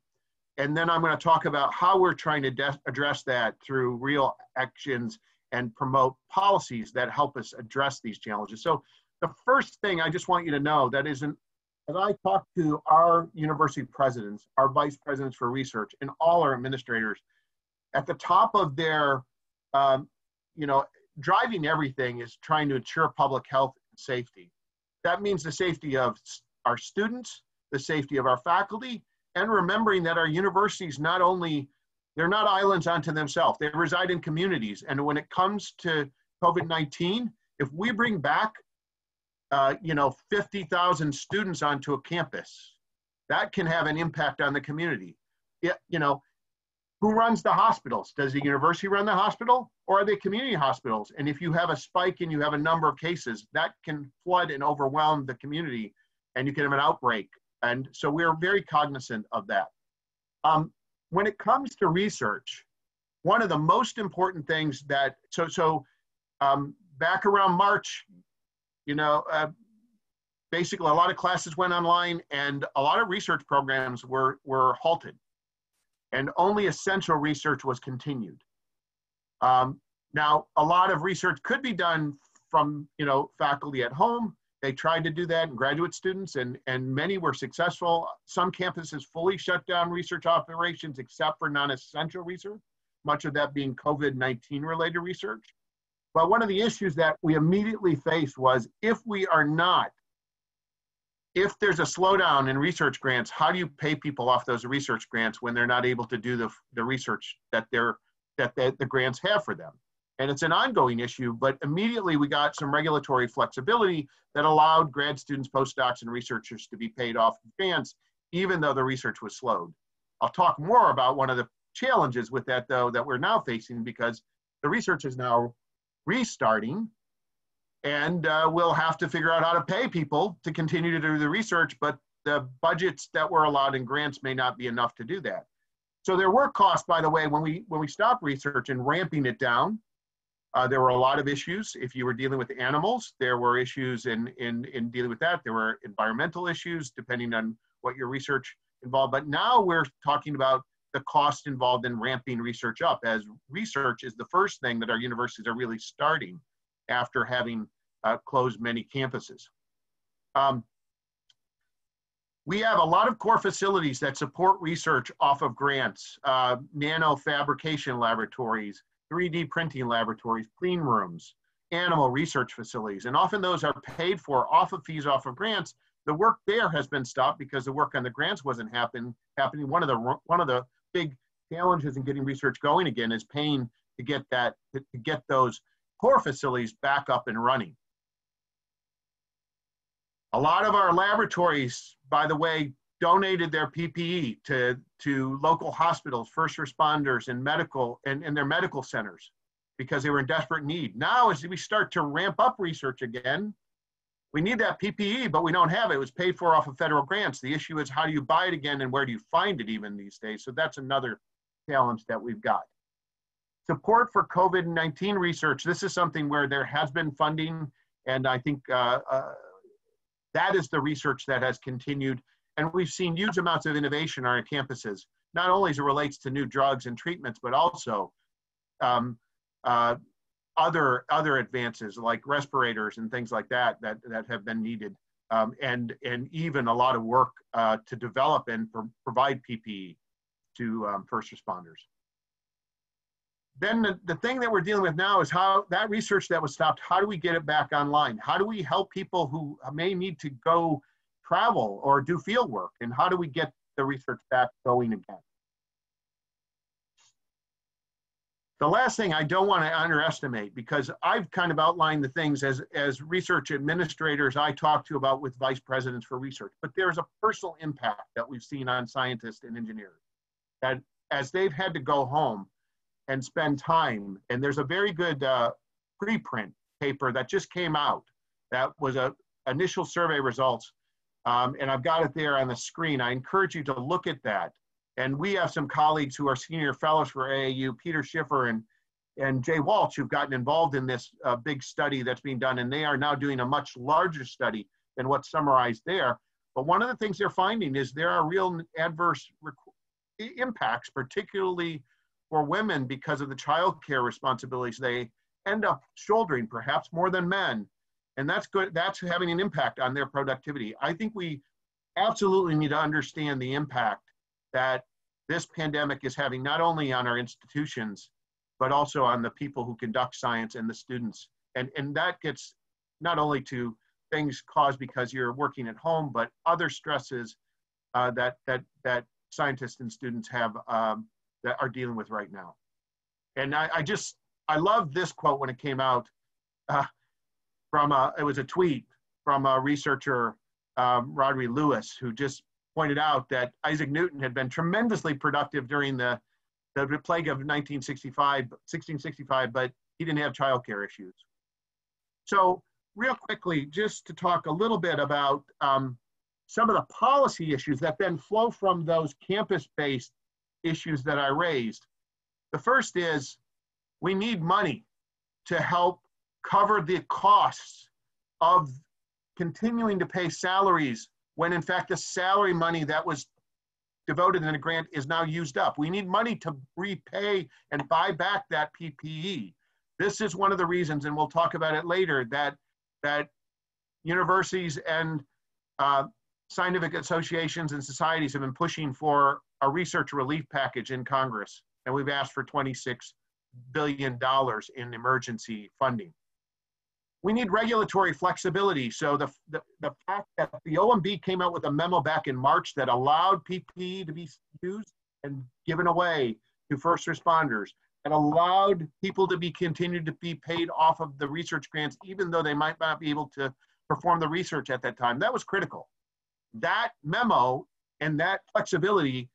And then I'm going to talk about how we're trying to address that through real actions and promote policies that help us address these challenges. So the first thing I just want you to know that isn't, as I talk to our university presidents, our vice presidents for research, and all our administrators, at the top of their, um, you know, driving everything is trying to ensure public health and safety. That means the safety of our students, the safety of our faculty, and remembering that our universities not only they're not islands unto themselves they reside in communities and when it comes to covid-19 if we bring back uh, you know 50000 students onto a campus. That can have an impact on the community. It, you know who runs the hospitals? Does the university run the hospital or are they community hospitals? And if you have a spike and you have a number of cases that can flood and overwhelm the community and you can have an outbreak. And so we're very cognizant of that. Um, when it comes to research, one of the most important things that, so, so um, back around March, you know, uh, basically a lot of classes went online and a lot of research programs were, were halted. and only essential research was continued. Um, now, a lot of research could be done from you know faculty at home. They tried to do that and graduate students, and, and many were successful. Some campuses fully shut down research operations except for non-essential research, much of that being COVID-19 related research. But one of the issues that we immediately faced was if we are not, if there's a slowdown in research grants, how do you pay people off those research grants when they're not able to do the, the research that they're that the, the grants have for them? And it's an ongoing issue, but immediately we got some regulatory flexibility that allowed grad students, postdocs, and researchers to be paid off grants, even though the research was slowed. I'll talk more about one of the challenges with that, though, that we're now facing because the research is now restarting and uh, we'll have to figure out how to pay people to continue to do the research, but the budgets that were allowed in grants may not be enough to do that. So there were costs, by the way, when we when we stopped research and ramping it down, uh, there were a lot of issues. If you were dealing with animals, there were issues in, in, in dealing with that. There were environmental issues, depending on what your research involved. But now we're talking about the cost involved in ramping research up, as research is the first thing that our universities are really starting after having uh, closed many campuses. Um, we have a lot of core facilities that support research off of grants, uh, nano fabrication laboratories, 3D printing laboratories, clean rooms, animal research facilities, and often those are paid for off of fees off of grants. The work there has been stopped because the work on the grants wasn't happen, happening. One of the one of the big challenges in getting research going again is paying to get that to get those core facilities back up and running. A lot of our laboratories, by the way, donated their PPE to, to local hospitals, first responders, and medical and, and their medical centers because they were in desperate need. Now, as we start to ramp up research again, we need that PPE, but we don't have it. It was paid for off of federal grants. The issue is how do you buy it again and where do you find it even these days? So that's another challenge that we've got. Support for COVID-19 research. This is something where there has been funding and I think uh, uh, that is the research that has continued. And we've seen huge amounts of innovation on our campuses, not only as it relates to new drugs and treatments, but also um, uh, other other advances like respirators and things like that that that have been needed, um, and and even a lot of work uh, to develop and pro provide PPE to um, first responders. Then the, the thing that we're dealing with now is how that research that was stopped, how do we get it back online? How do we help people who may need to go travel or do field work? And how do we get the research back going again? The last thing I don't want to underestimate, because I've kind of outlined the things as, as research administrators I talk to about with vice presidents for research, but there's a personal impact that we've seen on scientists and engineers. That as they've had to go home and spend time, and there's a very good uh, preprint paper that just came out. That was a initial survey results, um, and I've got it there on the screen. I encourage you to look at that and we have some colleagues who are senior fellows for AAU, Peter Schiffer and, and Jay Walsh, who've gotten involved in this uh, big study that's being done. And they are now doing a much larger study than what's summarized there. But one of the things they're finding is there are real adverse impacts, particularly for women because of the child care responsibilities they end up shouldering, perhaps more than men. And that's good. That's having an impact on their productivity. I think we absolutely need to understand the impact that this pandemic is having not only on our institutions, but also on the people who conduct science and the students. And, and that gets not only to things caused because you're working at home, but other stresses uh, that, that, that scientists and students have um, that are dealing with right now. And I, I, just, I love this quote when it came out uh, from, a, it was a tweet from a researcher, um, Rodri Lewis, who just pointed out that Isaac Newton had been tremendously productive during the, the plague of 1965, 1665, but he didn't have childcare issues. So real quickly, just to talk a little bit about um, some of the policy issues that then flow from those campus-based issues that I raised. The first is we need money to help cover the costs of continuing to pay salaries when in fact the salary money that was devoted in the grant is now used up. We need money to repay and buy back that PPE. This is one of the reasons, and we'll talk about it later, that, that universities and uh, scientific associations and societies have been pushing for a research relief package in Congress, and we've asked for $26 billion in emergency funding. We need regulatory flexibility. So the, the, the fact that the OMB came out with a memo back in March that allowed PPE to be used and given away to first responders, and allowed people to be continued to be paid off of the research grants, even though they might not be able to perform the research at that time. That was critical. That memo and that flexibility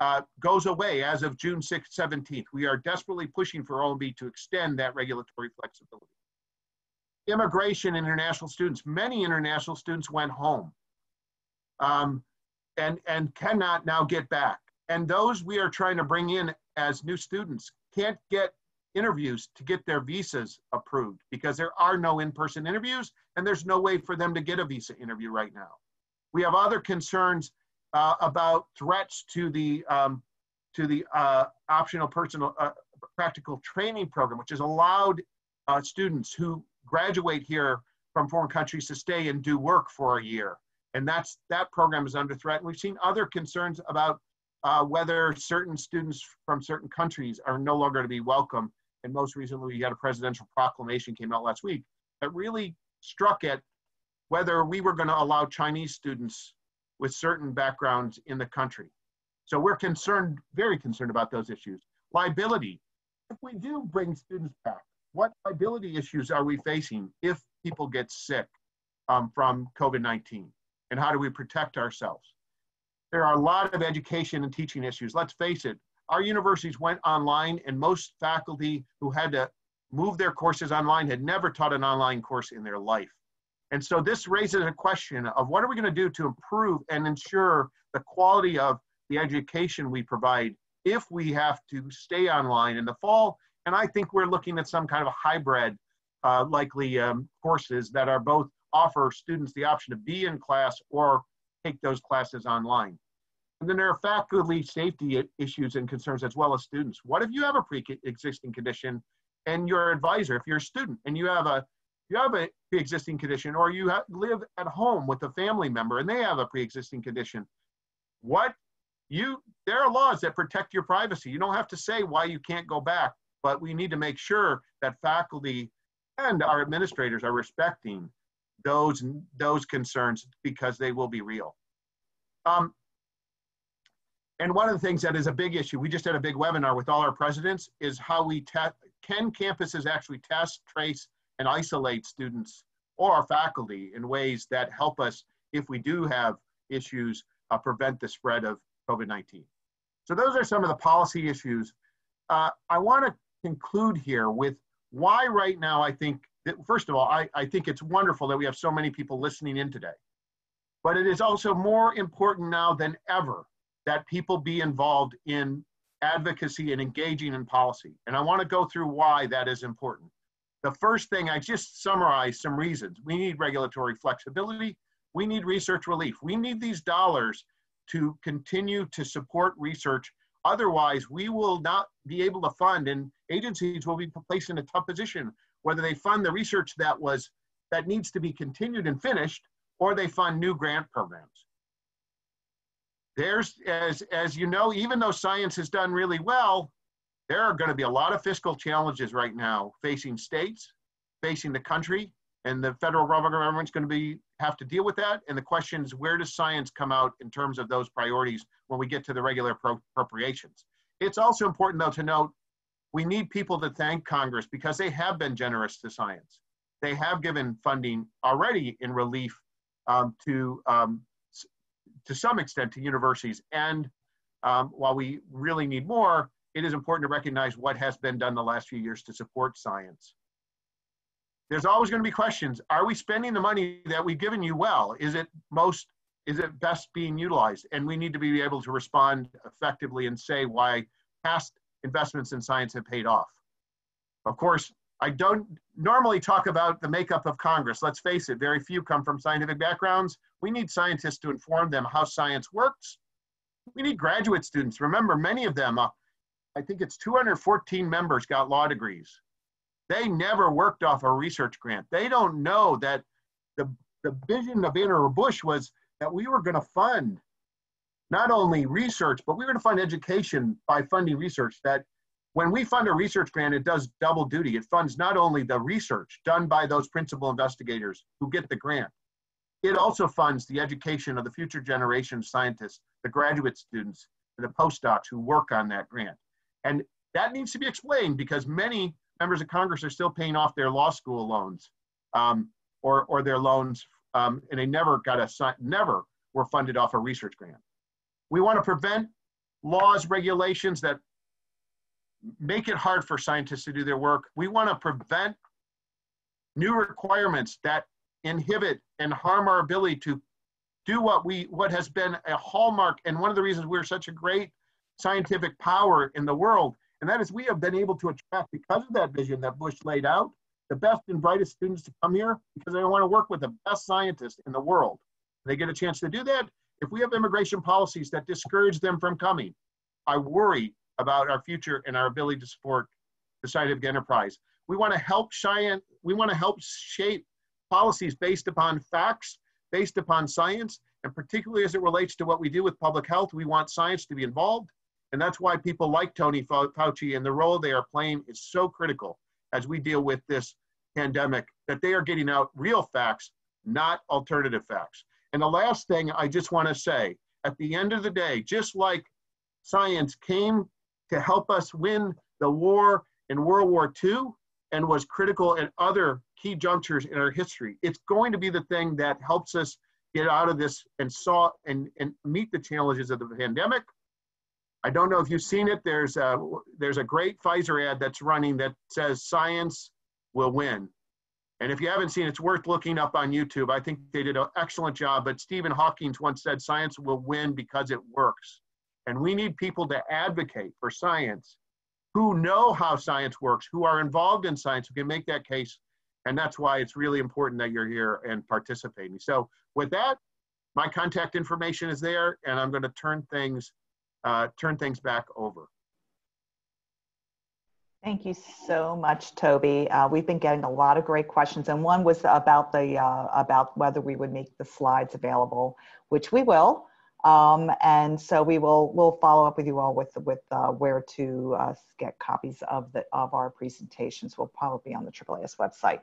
uh, goes away as of June 6th, 17th. We are desperately pushing for OMB to extend that regulatory flexibility. Immigration international students. Many international students went home um, and, and cannot now get back. And those we are trying to bring in as new students can't get interviews to get their visas approved because there are no in-person interviews and there's no way for them to get a visa interview right now. We have other concerns uh, about threats to the um, to the uh, optional personal uh, practical training program, which has allowed uh, students who graduate here from foreign countries to stay and do work for a year. And that's that program is under threat. And we've seen other concerns about uh, whether certain students from certain countries are no longer to be welcome. And most recently, we had a presidential proclamation came out last week that really struck at whether we were going to allow Chinese students with certain backgrounds in the country. So we're concerned, very concerned about those issues. Liability. If we do bring students back, what liability issues are we facing if people get sick um, from COVID-19? And how do we protect ourselves? There are a lot of education and teaching issues. Let's face it, our universities went online and most faculty who had to move their courses online had never taught an online course in their life. And so this raises a question of what are we going to do to improve and ensure the quality of the education we provide if we have to stay online in the fall. And I think we're looking at some kind of a hybrid, uh, likely um, courses that are both offer students the option to be in class or take those classes online. And then there are faculty safety issues and concerns as well as students. What if you have a pre-existing condition and your advisor, if you're a student and you have a you have a pre-existing condition or you have, live at home with a family member and they have a pre-existing condition, what you there are laws that protect your privacy. You don't have to say why you can't go back, but we need to make sure that faculty and our administrators are respecting those those concerns because they will be real. Um, and one of the things that is a big issue, we just had a big webinar with all our presidents, is how we can campuses actually test, trace, and isolate students or our faculty in ways that help us, if we do have issues, uh, prevent the spread of COVID-19. So those are some of the policy issues. Uh, I wanna conclude here with why right now I think, that, first of all, I, I think it's wonderful that we have so many people listening in today. But it is also more important now than ever that people be involved in advocacy and engaging in policy. And I want to go through why that is important. The first thing, I just summarized some reasons. We need regulatory flexibility. We need research relief. We need these dollars to continue to support research. Otherwise, we will not be able to fund, and agencies will be placed in a tough position, whether they fund the research that was that needs to be continued and finished, or they fund new grant programs. There's, as, as you know, even though science has done really well, there are going to be a lot of fiscal challenges right now facing states, facing the country, and the federal government's going to be have to deal with that. And the question is, where does science come out in terms of those priorities when we get to the regular appropriations? It's also important, though, to note we need people to thank Congress because they have been generous to science. They have given funding already in relief um, to um, to some extent to universities. And um, while we really need more, it is important to recognize what has been done the last few years to support science. There's always going to be questions. Are we spending the money that we've given you well? Is it most, is it best being utilized? And we need to be able to respond effectively and say why past investments in science have paid off. Of course, I don't normally talk about the makeup of Congress. Let's face it, very few come from scientific backgrounds. We need scientists to inform them how science works We need graduate students. Remember, many of them, uh, I think it's 214 members got law degrees. They never worked off a research grant. They don't know that the, the vision of Vannevar Bush was that we were going to fund not only research, but we were going to fund education by funding research. That when we fund a research grant, it does double duty. It funds not only the research done by those principal investigators who get the grant, it also funds the education of the future generation of scientists, the graduate students, and the postdocs who work on that grant. And that needs to be explained because many members of Congress are still paying off their law school loans um, or, or their loans, um, and they never got a never were funded off a research grant. We want to prevent laws, regulations that make it hard for scientists to do their work. We want to prevent new requirements that inhibit and harm our ability to do what we what has been a hallmark and one of the reasons we're such a great scientific power in the world and that is we have been able to attract because of that vision that bush laid out the best and brightest students to come here because they want to work with the best scientists in the world. They get a chance to do that. If we have immigration policies that discourage them from coming i worry about our future and our ability to support the scientific enterprise. We want to help science we want to help shape policies based upon facts, based upon science, and particularly as it relates to what we do with public health, we want science to be involved. And that's why people like Tony Fauci and the role they are playing is so critical as we deal with this pandemic, that they are getting out real facts, not alternative facts. And the last thing I just want to say at the end of the day, just like science came to help us win the war in World War II and was critical at other key junctures in our history. It's going to be the thing that helps us get out of this and saw and, and meet the challenges of the pandemic. I don't know if you've seen it. There's a, there's a great Pfizer ad that's running that says science will win. And if you haven't seen it, it's worth looking up on YouTube. I think they did an excellent job. But Stephen Hawking once said science will win because it works. And we need people to advocate for science who know how science works, who are involved in science, who can make that case and that's why it's really important that you're here and participating. So with that, my contact information is there, and I'm going to turn things uh, turn things back over. Thank you so much, Toby. Uh, we've been getting a lot of great questions, and one was about the uh, about whether we would make the slides available, which we will. Um, and so we will we'll follow up with you all with with uh, where to uh, get copies of the of our presentations. We'll probably be on the AAAS website.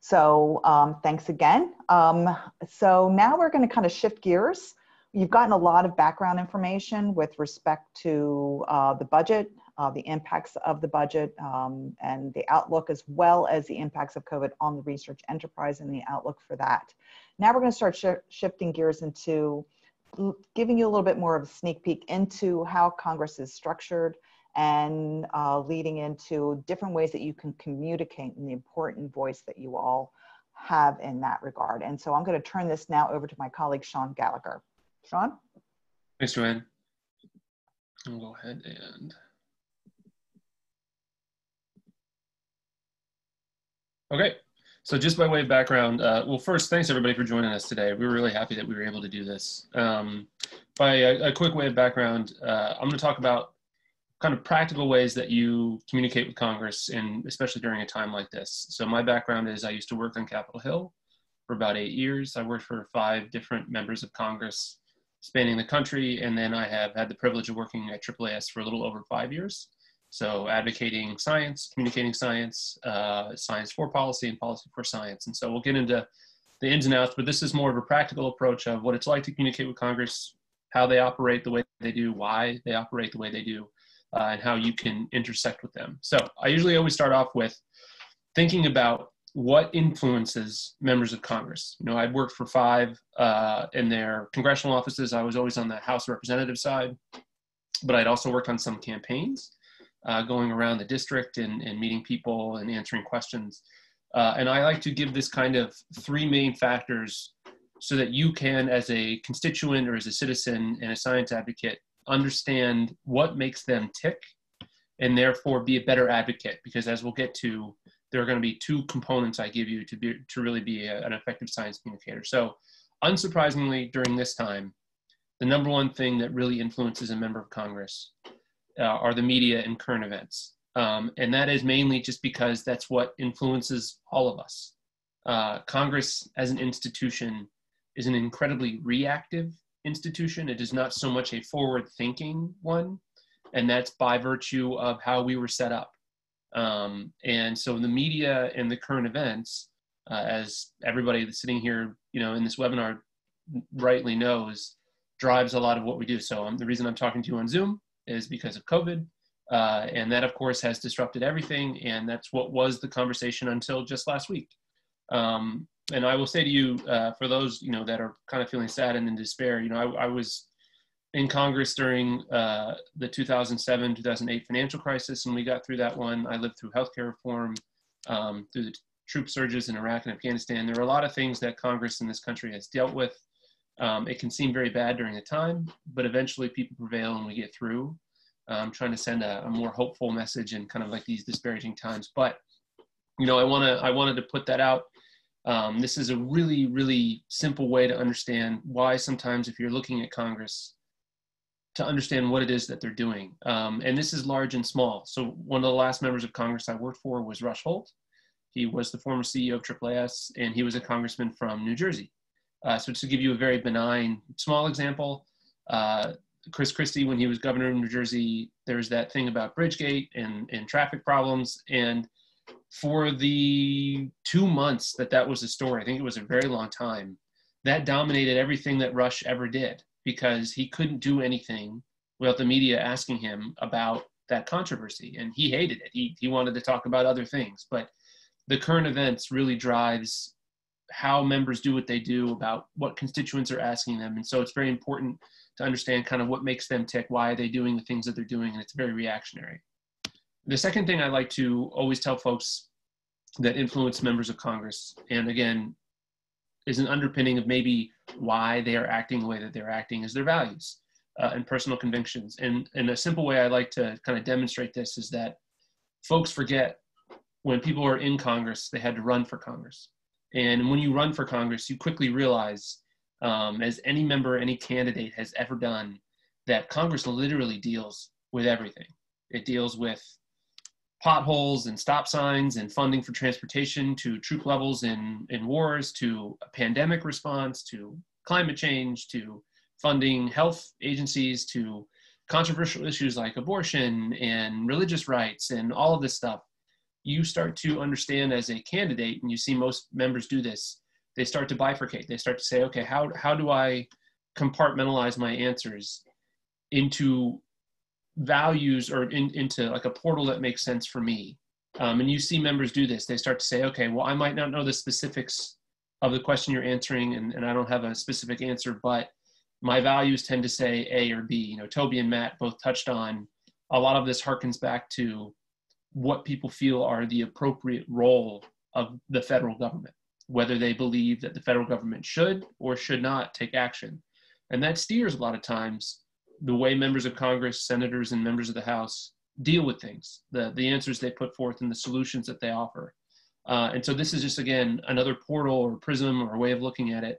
So um, thanks again. Um, so now we're going to kind of shift gears. You've gotten a lot of background information with respect to uh, the budget, uh, the impacts of the budget, um, and the outlook, as well as the impacts of COVID on the research enterprise and the outlook for that. Now we're going to start sh shifting gears into giving you a little bit more of a sneak peek into how Congress is structured and uh, leading into different ways that you can communicate and the important voice that you all have in that regard. And so I'm going to turn this now over to my colleague, Sean Gallagher. Sean? Thanks, Joanne. I'll go ahead and. Okay, so just by way of background, uh, well, first, thanks everybody for joining us today. We were really happy that we were able to do this. Um, by a, a, quick way of background, uh, I'm going to talk about kind of practical ways that you communicate with Congress, and especially during a time like this. So my background is I used to work on Capitol Hill for about eight years. I worked for five different members of Congress spanning the country, and then I have had the privilege of working at AAAS for a little over five years. So advocating science, communicating science, uh, science for policy, and policy for science. And so we'll get into the ins and outs, but this is more of a practical approach of what it's like to communicate with Congress, how they operate the way they do, why they operate the way they do, uh, and how you can intersect with them. So I usually always start off with thinking about what influences members of Congress. You know, I'd worked for five uh, in their congressional offices. I was always on the House Representative side, but I'd also worked on some campaigns uh, going around the district and, and meeting people and answering questions. Uh, and I like to give this kind of three main factors so that you can, as a constituent or as a citizen and a science advocate, understand what makes them tick and therefore be a better advocate. Because as we'll get to, there are going to be two components I give you to be to really be a, an effective science communicator. So, unsurprisingly, during this time, the number one thing that really influences a member of Congress uh, are the media and current events. Um, and that is mainly just because that's what influences all of us. Uh, Congress as an institution is an incredibly reactive institution. It is not so much a forward thinking one. And that's by virtue of how we were set up. Um, and so the media and the current events, uh, as everybody that's sitting here, you know, in this webinar rightly knows, drives a lot of what we do. So um, the reason I'm talking to you on Zoom is because of COVID. Uh, and that, of course, has disrupted everything. And that's what was the conversation until just last week. Um, and I will say to you, uh, for those you know that are kind of feeling sad and in despair, you know, I, I was in Congress during uh, the 2007 2008 financial crisis, and we got through that one. I lived through healthcare reform, um, through the troop surges in Iraq and Afghanistan. There are a lot of things that Congress in this country has dealt with. Um, it can seem very bad during the time, but eventually people prevail and we get through. I'm trying to send a, a more hopeful message in kind of like these disparaging times. But you know, I want to I wanted to put that out um, this is a really, really simple way to understand why sometimes if you're looking at Congress, to understand what it is that they're doing. Um, and this is large and small. So one of the last members of Congress I worked for was Rush Holt. He was the former CEO of AAAS, and he was a congressman from New Jersey. Uh, so to give you a very benign, small example, uh, Chris Christie, when he was governor of New Jersey, there's that thing about Bridgegate and, and traffic problems. And for the two months that that was a story, I think it was a very long time, that dominated everything that Rush ever did because he couldn't do anything without the media asking him about that controversy. And he hated it. He, he wanted to talk about other things. But the current events really drives how members do what they do about what constituents are asking them. And so it's very important to understand kind of what makes them tick, why are they doing the things that they're doing, and it's very reactionary. The second thing I like to always tell folks that influence members of Congress, and again, is an underpinning of maybe why they are acting the way that they're acting, is their values uh, and personal convictions. And, and a simple way I like to kind of demonstrate this is that folks forget when people are in Congress, they had to run for Congress. And when you run for Congress, you quickly realize, um, as any member, any candidate has ever done, that Congress literally deals with everything. It deals with potholes and stop signs and funding for transportation to troop levels in, in wars to pandemic response to climate change to funding health agencies to controversial issues like abortion and religious rights and all of this stuff. You start to understand as a candidate and you see most members do this they start to bifurcate. They start to say okay how, how do i compartmentalize my answers into values or in, into like a portal that makes sense for me. Um, and you see members do this. They start to say, okay, well, I might not know the specifics of the question you're answering, and, and I don't have a specific answer, but my values tend to say A or B. You know, Toby and Matt both touched on a lot of this harkens back to what people feel are the appropriate role of the federal government, whether they believe that the federal government should or should not take action. And that steers a lot of times the way members of Congress, senators, and members of the House deal with things, the, the answers they put forth, and the solutions that they offer. Uh, and so this is just, again, another portal or prism or way of looking at it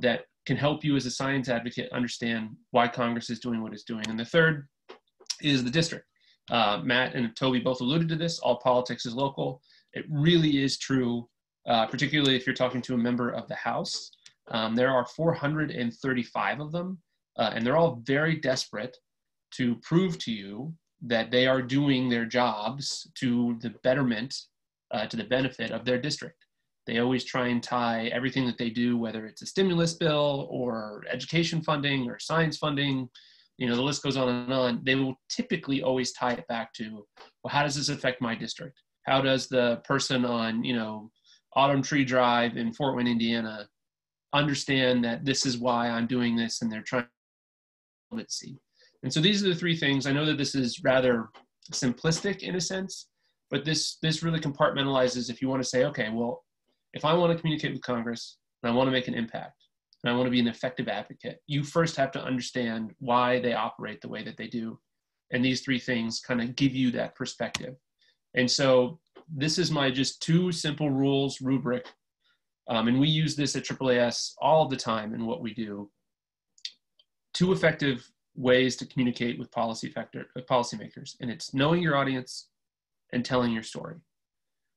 that can help you as a science advocate understand why Congress is doing what it's doing. And the third is the district. Uh, Matt and Toby both alluded to this. All politics is local. It really is true, uh, particularly if you're talking to a member of the House. Um, there are 435 of them uh, and they're all very desperate to prove to you that they are doing their jobs to the betterment, uh, to the benefit of their district. They always try and tie everything that they do, whether it's a stimulus bill or education funding or science funding, you know, the list goes on and on. They will typically always tie it back to, well, how does this affect my district? How does the person on, you know, Autumn Tree Drive in Fort Wayne, Indiana, understand that this is why I'm doing this, and they're trying relevancy. And so these are the three things. I know that this is rather simplistic in a sense, but this this really compartmentalizes if you want to say, okay, well, if I want to communicate with Congress and I want to make an impact and I want to be an effective advocate, you first have to understand why they operate the way that they do. And these three things kind of give you that perspective. And so this is my just two simple rules rubric. Um, and we use this at AAAS all the time in what we do two effective ways to communicate with policy factor, policymakers, and it's knowing your audience and telling your story.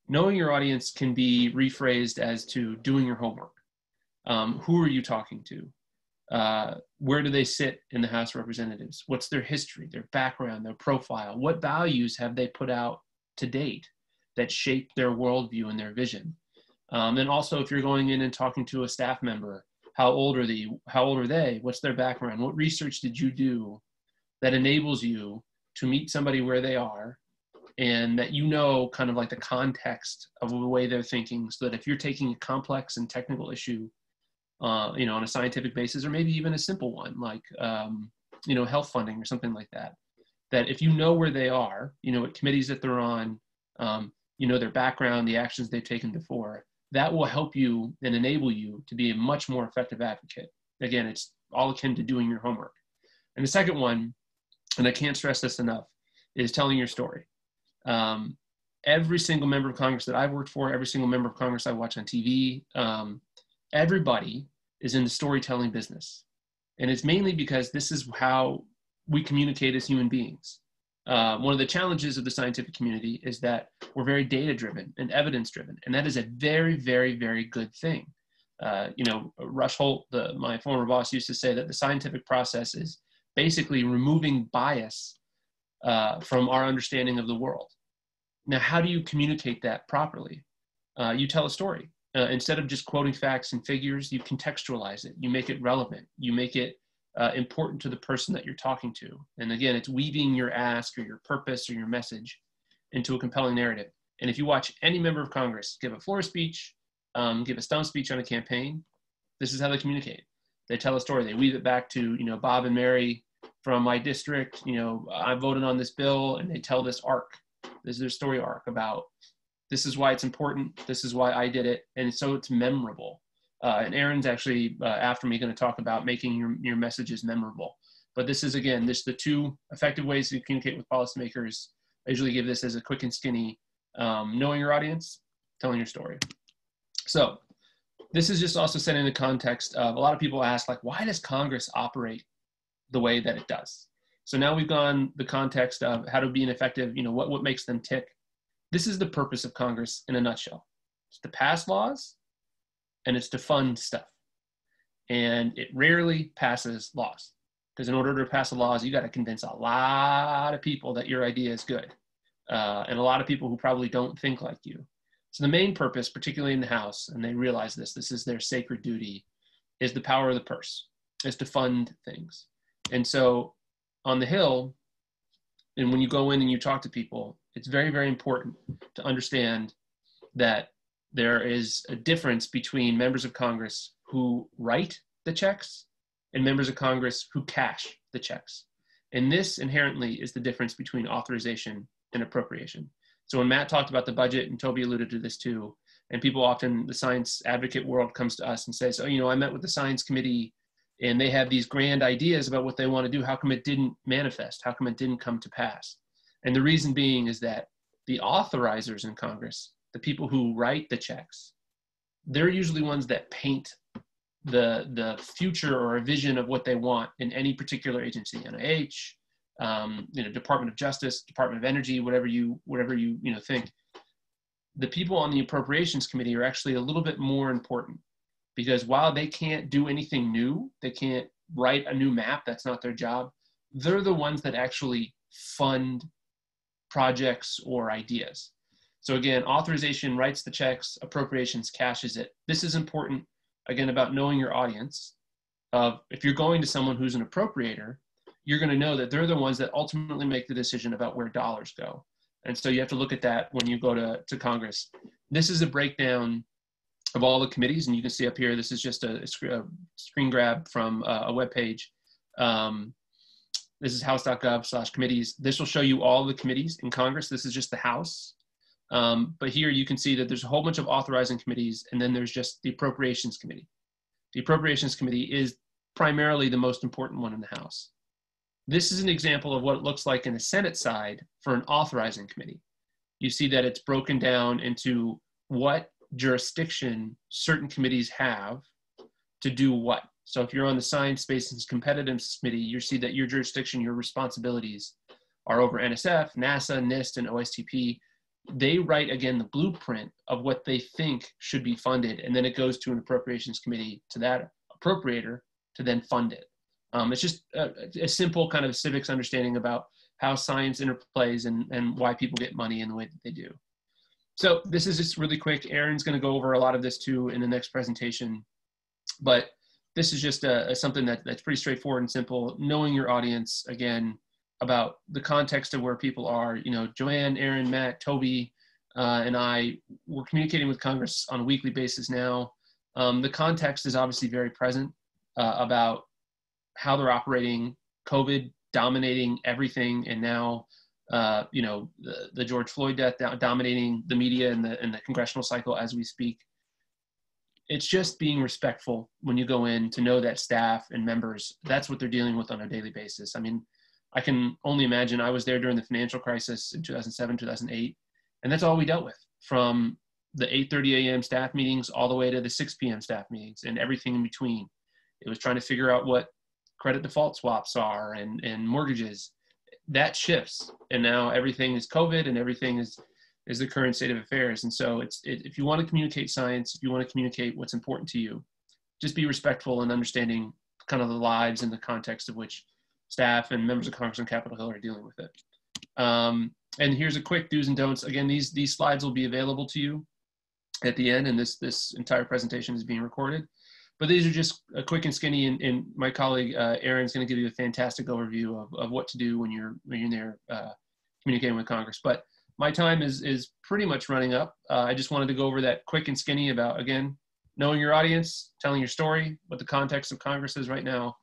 Knowing your audience can be rephrased as to doing your homework. Um, who are you talking to? Uh, where do they sit in the House of Representatives? What's their history, their background, their profile? What values have they put out to date that shape their worldview and their vision? Um, and also, if you're going in and talking to a staff member, how old are they? How old are they? What's their background? What research did you do that enables you to meet somebody where they are, and that you know kind of like the context of the way they're thinking, so that if you're taking a complex and technical issue uh, you know, on a scientific basis, or maybe even a simple one like, um, you know, health funding or something like that. That if you know where they are, you know, what committees that they're on, um, you know, their background, the actions they've taken before, that will help you and enable you to be a much more effective advocate. Again, it's all akin to doing your homework. And the second one, and I can't stress this enough, is telling your story. Um, every single member of Congress that I've worked for, every single member of Congress I watch on TV, um, everybody is in the storytelling business. And it's mainly because this is how we communicate as human beings. Uh, one of the challenges of the scientific community is that we're very data driven and evidence driven, and that is a very, very, very good thing. Uh, you know, Rush Holt, the, my former boss, used to say that the scientific process is basically removing bias uh, from our understanding of the world. Now, how do you communicate that properly? Uh, you tell a story uh, instead of just quoting facts and figures, you contextualize it. You make it relevant. You make it uh, important to the person that you're talking to. And again, it's weaving your ask or your purpose or your message into a compelling narrative. And if you watch any member of Congress give a floor speech, um, give a stump speech on a campaign, this is how they communicate. They tell a story. They weave it back to you know Bob and Mary from my district. You know I voted on this bill, and they tell this arc. This is their story arc about this is why it's important. This is why I did it. And so it's memorable. Uh, and Aaron's actually, uh, after me, going to talk about making your, your messages memorable. But this is, again, this the two effective ways to communicate with policymakers. I usually give this as a quick and skinny, um, knowing your audience, telling your story. So this is just also set in the context of a lot of people ask, like, why does Congress operate the way that it does? So now we've gone the context of how to be an effective, you know, what, what makes them tick. This is the purpose of Congress in a nutshell. It's to pass laws and it's to fund stuff. And it rarely passes laws because in order to pass the laws, you got to convince a lot of people that your idea is good. Uh, and a lot of people who probably don't think like you. So the main purpose, particularly in the House, and they realize this, this is their sacred duty, is the power of the purse, is to fund things. And so on the Hill, and when you go in and you talk to people, it's very, very important to understand that there is a difference between members of Congress who write the checks and members of Congress who cash the checks. And this inherently is the difference between authorization and appropriation. So when Matt talked about the budget, and Toby alluded to this too, and people often, the science advocate world comes to us and says, oh, you know, I met with the science committee and they have these grand ideas about what they want to do. How come it didn't manifest? How come it didn't come to pass? And the reason being is that the authorizers in Congress, the people who write the checks, they're usually ones that paint the the future or a vision of what they want in any particular agency, NIH, um, you know, Department of Justice, Department of Energy, whatever you whatever you you know think. The people on the appropriations committee are actually a little bit more important because while they can't do anything new, they can't write a new map. That's not their job. They're the ones that actually fund projects or ideas. So again, authorization writes the checks, appropriations cashes it. This is important, again, about knowing your audience. Of if you're going to someone who's an appropriator, you're going to know that they're the ones that ultimately make the decision about where dollars go. And so you have to look at that when you go to, to Congress. This is a breakdown of all the committees, and you can see up here, this is just a, a screen grab from a, a web page. Um, this is house.gov slash committees. This will show you all the committees in Congress. This is just the House. Um, but here you can see that there's a whole bunch of authorizing committees, and then there's just the Appropriations Committee. The Appropriations Committee is primarily the most important one in the House. This is an example of what it looks like in the Senate side for an authorizing committee. You see that it's broken down into what jurisdiction certain committees have to do what. So if you're on the Science, Space, and Competitiveness Committee, you see that your jurisdiction, your responsibilities are over NSF, NASA, NIST, and OSTP. They write again the blueprint of what they think should be funded, and then it goes to an appropriations committee to that appropriator to then fund it. Um, it's just a, a, simple kind of civics understanding about how science interplays and, and why people get money in the way that they do. So this is just really quick. Aaron's going to go over a lot of this too in the next presentation, but this is just a, a something that, that's pretty straightforward and simple. Knowing your audience again about the context of where people are. You know, Joanne, Erin, Matt, Toby, uh, and I we're communicating with Congress on a weekly basis now. Um, the context is obviously very present uh, about how they're operating, COVID dominating everything, and now uh, you know the, the, George Floyd death dominating the media and the and the congressional cycle as we speak. It's just being respectful when you go in to know that staff and members that's what they're dealing with on a daily basis. I mean, I can only imagine I was there during the financial crisis in 2007, 2008, and that's all we dealt with from the 8:30 a.m. staff meetings all the way to the 6 p.m. staff meetings and everything in between. It was trying to figure out what credit default swaps are and, and mortgages. That shifts, and now everything is COVID, and everything is is the current state of affairs. And so, it's it, if you want to communicate science, if you want to communicate what's important to you, just be respectful and understanding kind of the lives and the context of which staff and members of Congress on Capitol Hill are dealing with it. Um, and here's a quick do's and don'ts. Again, these these slides will be available to you at the end, and this this entire presentation is being recorded. But these are just a quick and skinny, and, and my colleague uh, Erin's going to give you a fantastic overview of, of what to do when you're when you're there uh, communicating with Congress. But my time is is pretty much running up. Uh, I just wanted to go over that quick and skinny about again knowing your audience, telling your story, what the context of Congress is right now,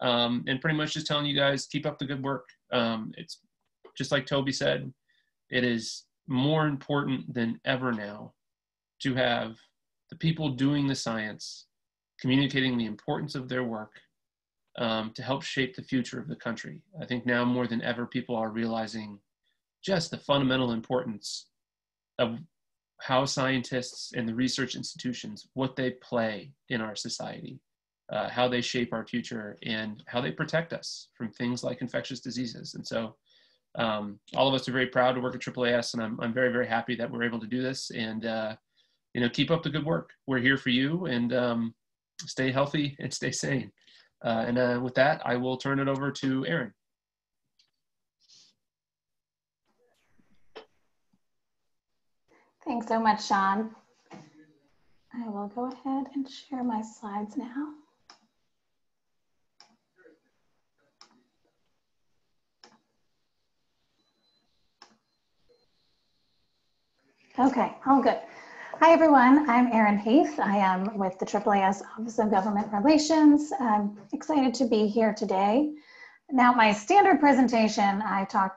um, and pretty much just telling you guys keep up the good work. Um, it's just like Toby said, it is more important than ever now to have the people doing the science communicating the importance of their work um, to help shape the future of the country. I think now more than ever, people are realizing just the fundamental importance of how scientists and the research institutions, what they play in our society, uh, how they shape our future, and how they protect us from things like infectious diseases. And so um, all of us are very proud to work at AAAS, and I'm, I'm very, very happy that we're able to do this. And, uh, you know, keep up the good work. We're here for you. And um, stay healthy and stay sane. Uh, and uh, with that, I will turn it over to Erin. Thanks so much, Sean. I will go ahead and share my slides now. Okay, all good. Hi, everyone. I'm Erin Heath. I am with the AAAS Office of Government Relations. I'm excited to be here today. Now, my standard presentation, I talk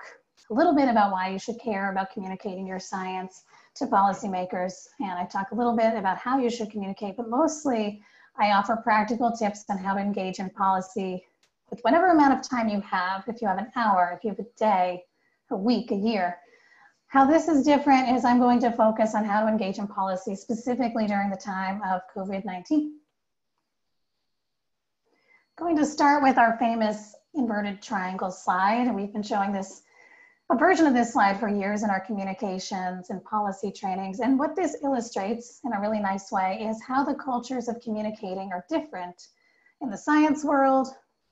a little bit about why you should care about communicating your science to policymakers, and I talk a little bit about how you should communicate, but mostly I offer practical tips on how to engage in policy with whatever amount of time you have. If you have an hour, if you have a day, a week, a year, how this is different is I'm going to focus on how to engage in policy specifically during the time of COVID-19. Going to start with our famous inverted triangle slide. And we've been showing this, a version of this slide for years in our communications and policy trainings. And what this illustrates in a really nice way is how the cultures of communicating are different in the science world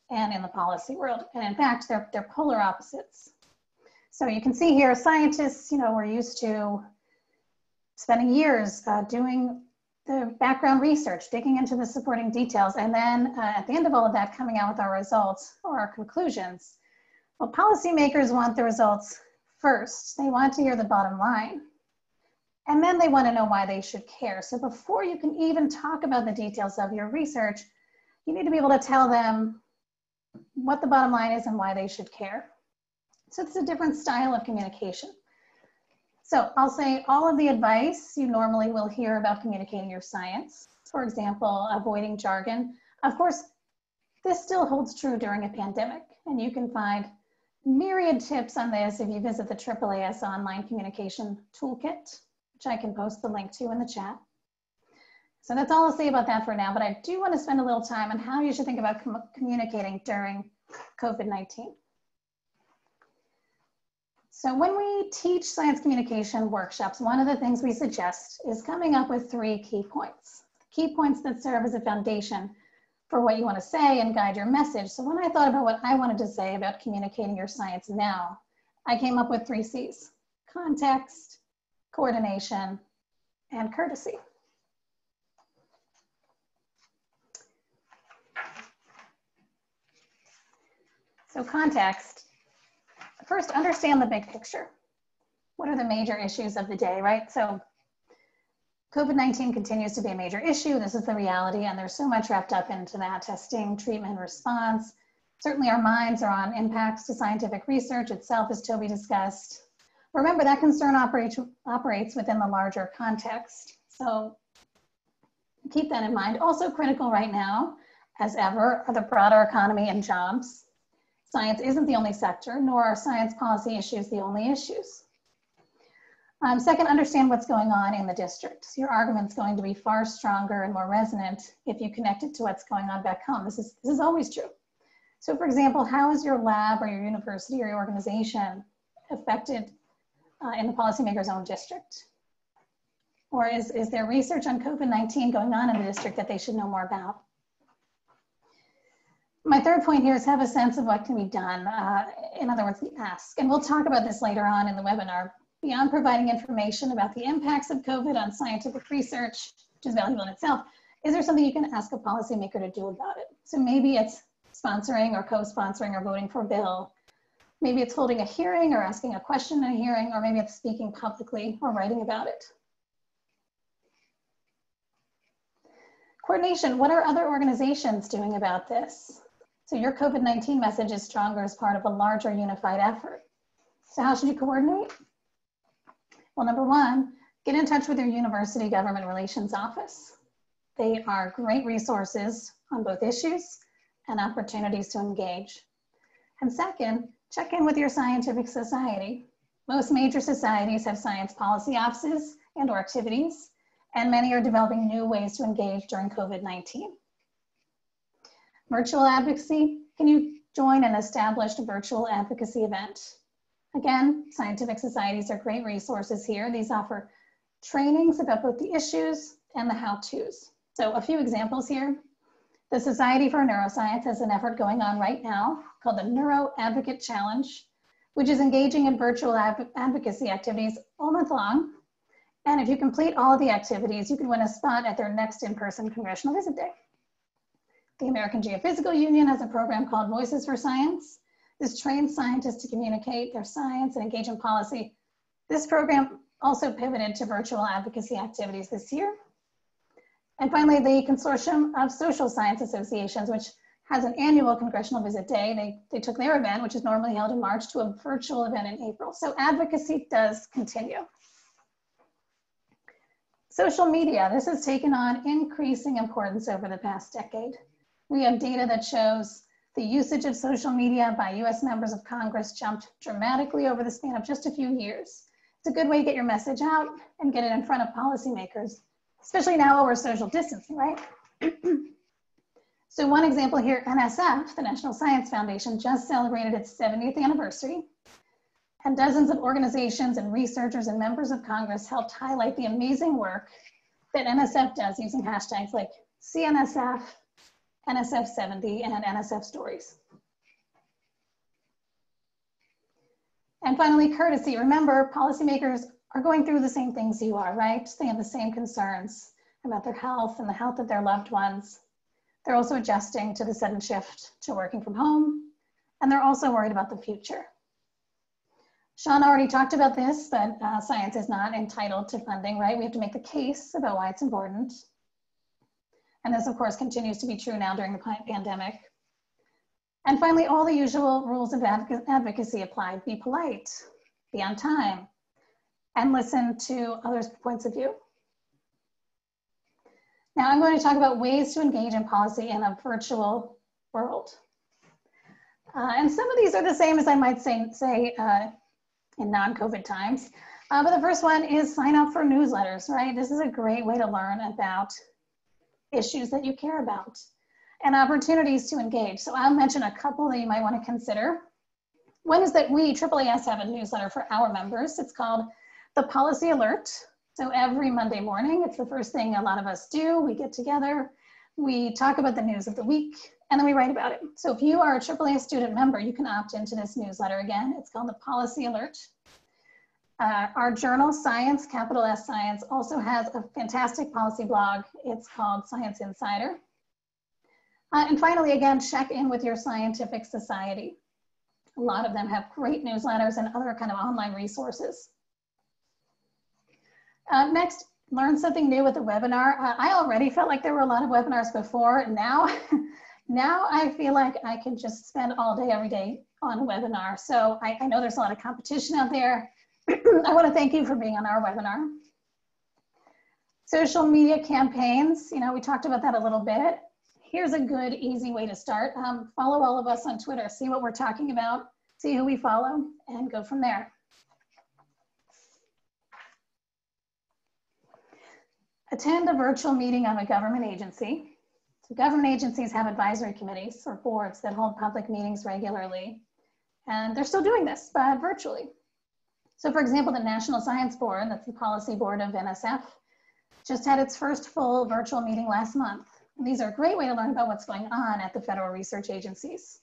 and in the policy world. And in fact, they're, they're polar opposites. So you can see here, scientists, you know, we're used to spending years uh, doing the background research, digging into the supporting details, and then uh, at the end of all of that, coming out with our results or our conclusions. Well, policymakers want the results first. They want to hear the bottom line. And then they want to know why they should care. So before you can even talk about the details of your research, you need to be able to tell them what the bottom line is and why they should care. So it's a different style of communication. So I'll say all of the advice you normally will hear about communicating your science. For example, avoiding jargon. Of course, this still holds true during a pandemic, and you can find myriad tips on this if you visit the AAAS Online Communication Toolkit, which I can post the link to in the chat. So that's all I'll say about that for now, but I do want to spend a little time on how you should think about com communicating during COVID-19. So when we teach science communication workshops, one of the things we suggest is coming up with three key points. Key points that serve as a foundation for what you want to say and guide your message. So when I thought about what I wanted to say about communicating your science now, I came up with three C's, context, coordination, and courtesy. So context first understand the big picture. What are the major issues of the day, right? So COVID-19 continues to be a major issue. This is the reality, and there's so much wrapped up into that testing, treatment, response. Certainly our minds are on impacts to scientific research itself, as Toby discussed. Remember that concern operates, operates within the larger context. So keep that in mind. Also critical right now, as ever, are the broader economy and jobs. Science isn't the only sector, nor are science policy issues the only issues. Um, second, understand what's going on in the district. Your argument's going to be far stronger and more resonant if you connect it to what's going on back home. This is, this is always true. So for example, how is your lab or your university or your organization affected uh, in the policymaker's own district? Or is, is there research on COVID-19 going on in the district that they should know more about? My third point here is have a sense of what can be done. Uh, in other words, the ask. And we'll talk about this later on in the webinar. Beyond providing information about the impacts of COVID on scientific research, which is valuable in itself, is there something you can ask a policymaker to do about it? So maybe it's sponsoring or co-sponsoring or voting for a bill. Maybe it's holding a hearing or asking a question in a hearing, or maybe it's speaking publicly or writing about it. Coordination, what are other organizations doing about this? So your COVID-19 message is stronger as part of a larger unified effort. So how should you coordinate? Well, number one, get in touch with your university government relations office. They are great resources on both issues and opportunities to engage. And second, check in with your scientific society. Most major societies have science policy offices and or activities, and many are developing new ways to engage during COVID-19 virtual advocacy, can you join an established virtual advocacy event? Again, scientific societies are great resources here. These offer trainings about both the issues and the how-tos. So a few examples here. The Society for Neuroscience has an effort going on right now called the Neuro Advocate Challenge, which is engaging in virtual advocacy activities all month long. And if you complete all of the activities, you can win a spot at their next in-person congressional visit day. The American Geophysical Union has a program called Voices for Science. This trains scientists to communicate their science and engage in policy. This program also pivoted to virtual advocacy activities this year. And finally, the Consortium of Social Science Associations, which has an annual congressional visit day. They, they took their event, which is normally held in March, to a virtual event in April. So advocacy does continue. Social media, this has taken on increasing importance over the past decade. We have data that shows the usage of social media by US members of Congress jumped dramatically over the span of just a few years. It's a good way to get your message out and get it in front of policymakers, especially now over social distancing, right? so one example here, NSF, the National Science Foundation, just celebrated its 70th anniversary. And dozens of organizations and researchers and members of Congress helped highlight the amazing work that NSF does using hashtags like CNSF, NSF 70, and NSF stories. And finally, courtesy. Remember, policymakers are going through the same things you are, right? They have the same concerns about their health and the health of their loved ones. They're also adjusting to the sudden shift to working from home, and they're also worried about the future. Sean already talked about this, but uh, science is not entitled to funding, right? We have to make the case about why it's important. And this, of course, continues to be true now during the pandemic. And finally, all the usual rules of advocacy apply. Be polite, be on time, and listen to others' points of view. Now I'm going to talk about ways to engage in policy in a virtual world. Uh, and some of these are the same as I might say, say uh, in non-COVID times. Uh, but the first one is sign up for newsletters, right? This is a great way to learn about issues that you care about, and opportunities to engage. So I'll mention a couple that you might want to consider. One is that we, AAAS, have a newsletter for our members. It's called The Policy Alert. So every Monday morning, it's the first thing a lot of us do. We get together, we talk about the news of the week, and then we write about it. So if you are a AAAS student member, you can opt into this newsletter again. It's called the Policy Alert. Uh, our journal, Science, capital S Science, also has a fantastic policy blog. It's called Science Insider. Uh, and finally, again, check in with your scientific society. A lot of them have great newsletters and other kind of online resources. Uh, next, learn something new with the webinar. Uh, I already felt like there were a lot of webinars before. Now, now I feel like I can just spend all day, every day on a webinar. So I, I know there's a lot of competition out there. I want to thank you for being on our webinar. Social media campaigns, you know, we talked about that a little bit here's a good, easy way to start. Um, follow all of us on Twitter, see what we're talking about, see who we follow, and go from there. Attend a virtual meeting of a government agency. So government agencies have advisory committees or boards that hold public meetings regularly. And they're still doing this, but virtually. So for example, the National Science Board, that's the policy board of NSF, just had its first full virtual meeting last month. These are a great way to learn about what's going on at the federal research agencies.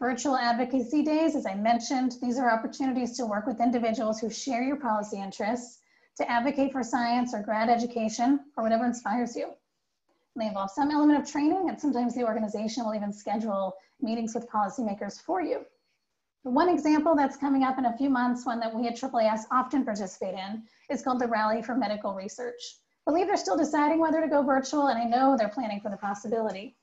Virtual advocacy days, as I mentioned, these are opportunities to work with individuals who share your policy interests to advocate for science or grad education or whatever inspires you. And they involve some element of training and sometimes the organization will even schedule meetings with policymakers for you. One example that's coming up in a few months, one that we at AAAS often participate in, is called the Rally for Medical Research I believe they're still deciding whether to go virtual, and I know they're planning for the possibility.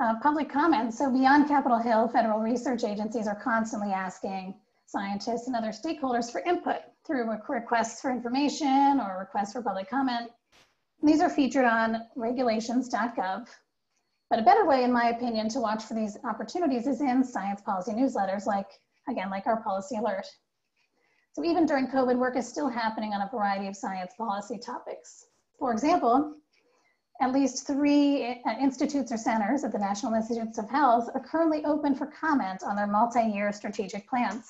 Uh, public comments. So beyond Capitol Hill, federal research agencies are constantly asking scientists and other stakeholders for input through requests for information or requests for public comment. And these are featured on regulations.gov. But a better way, in my opinion, to watch for these opportunities is in science policy newsletters like, again, like our policy alert. So even during COVID, work is still happening on a variety of science policy topics. For example, at least three uh, institutes or centers at the National Institutes of Health are currently open for comment on their multi-year strategic plans.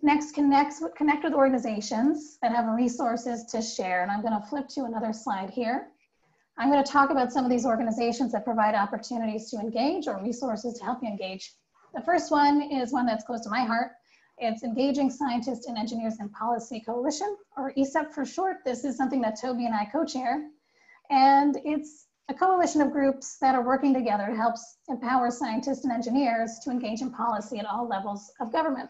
Next, connect, connect with organizations that have resources to share. And I'm gonna flip to another slide here. I'm gonna talk about some of these organizations that provide opportunities to engage or resources to help you engage the first one is one that's close to my heart. It's Engaging Scientists and Engineers in Policy Coalition, or ESEP for short. This is something that Toby and I co-chair. And it's a coalition of groups that are working together to help empower scientists and engineers to engage in policy at all levels of government.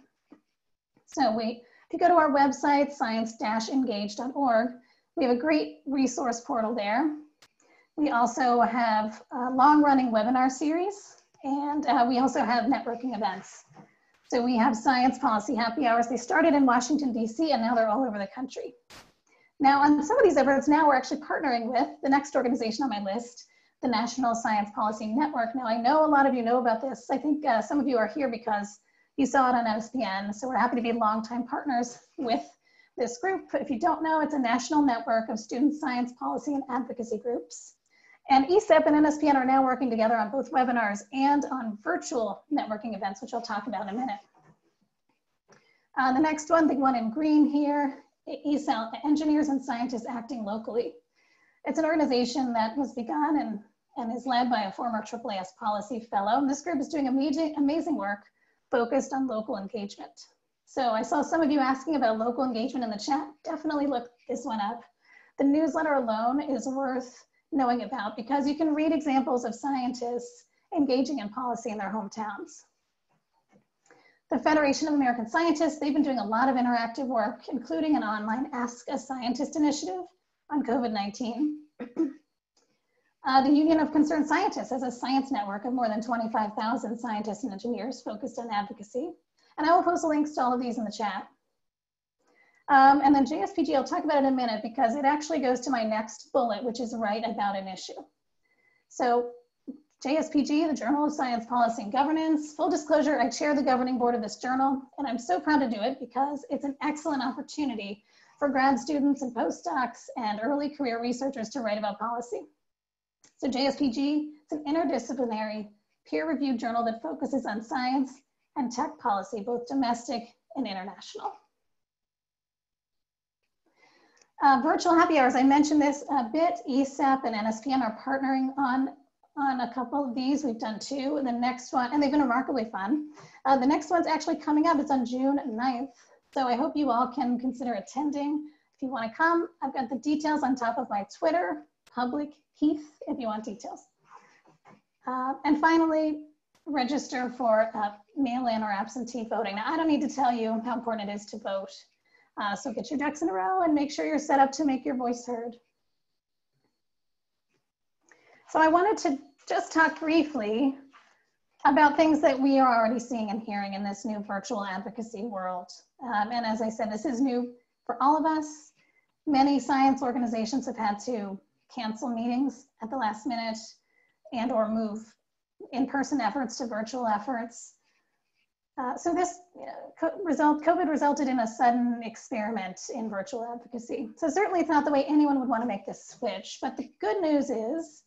So we, if you go to our website, science-engage.org, we have a great resource portal there. We also have a long-running webinar series and uh, we also have networking events. So we have science policy happy hours. They started in Washington, DC, and now they're all over the country. Now, on some of these efforts, now we're actually partnering with the next organization on my list, the National Science Policy Network. Now, I know a lot of you know about this. I think uh, some of you are here because you saw it on NSPN. So we're happy to be longtime partners with this group. If you don't know, it's a national network of student science policy and advocacy groups. And ESEP and NSPN are now working together on both webinars and on virtual networking events, which I'll talk about in a minute. Uh, the next one, the one in green here, ESAL, Engineers and Scientists Acting Locally. It's an organization that was begun and, and is led by a former AAAS policy fellow. And this group is doing amazing, amazing work focused on local engagement. So I saw some of you asking about local engagement in the chat. Definitely look this one up. The newsletter alone is worth knowing about because you can read examples of scientists engaging in policy in their hometowns. The Federation of American Scientists, they've been doing a lot of interactive work, including an online Ask a Scientist initiative on COVID-19. uh, the Union of Concerned Scientists has a science network of more than 25,000 scientists and engineers focused on advocacy. And I will post links to all of these in the chat. Um, and then JSPG, I'll talk about it in a minute because it actually goes to my next bullet, which is write about an issue. So JSPG, the Journal of Science Policy and Governance. Full disclosure, I chair the governing board of this journal, and I'm so proud to do it because it's an excellent opportunity for grad students and postdocs and early career researchers to write about policy. So JSPG is an interdisciplinary, peer-reviewed journal that focuses on science and tech policy, both domestic and international. Uh, virtual happy hours, I mentioned this a bit, ESEP and NSPN are partnering on on a couple of these. We've done two. The next one, and they've been remarkably fun. Uh, the next one's actually coming up. It's on June 9th. So I hope you all can consider attending. If you want to come, I've got the details on top of my Twitter, public Heath, if you want details. Uh, and finally, register for uh, mail-in or absentee voting. Now, I don't need to tell you how important it is to vote. Uh, so get your ducks in a row and make sure you're set up to make your voice heard. So I wanted to just talk briefly about things that we are already seeing and hearing in this new virtual advocacy world. Um, and as I said, this is new for all of us. Many science organizations have had to cancel meetings at the last minute and or move in-person efforts to virtual efforts. Uh, so this result, COVID resulted in a sudden experiment in virtual advocacy. So certainly it's not the way anyone would want to make this switch, but the good news is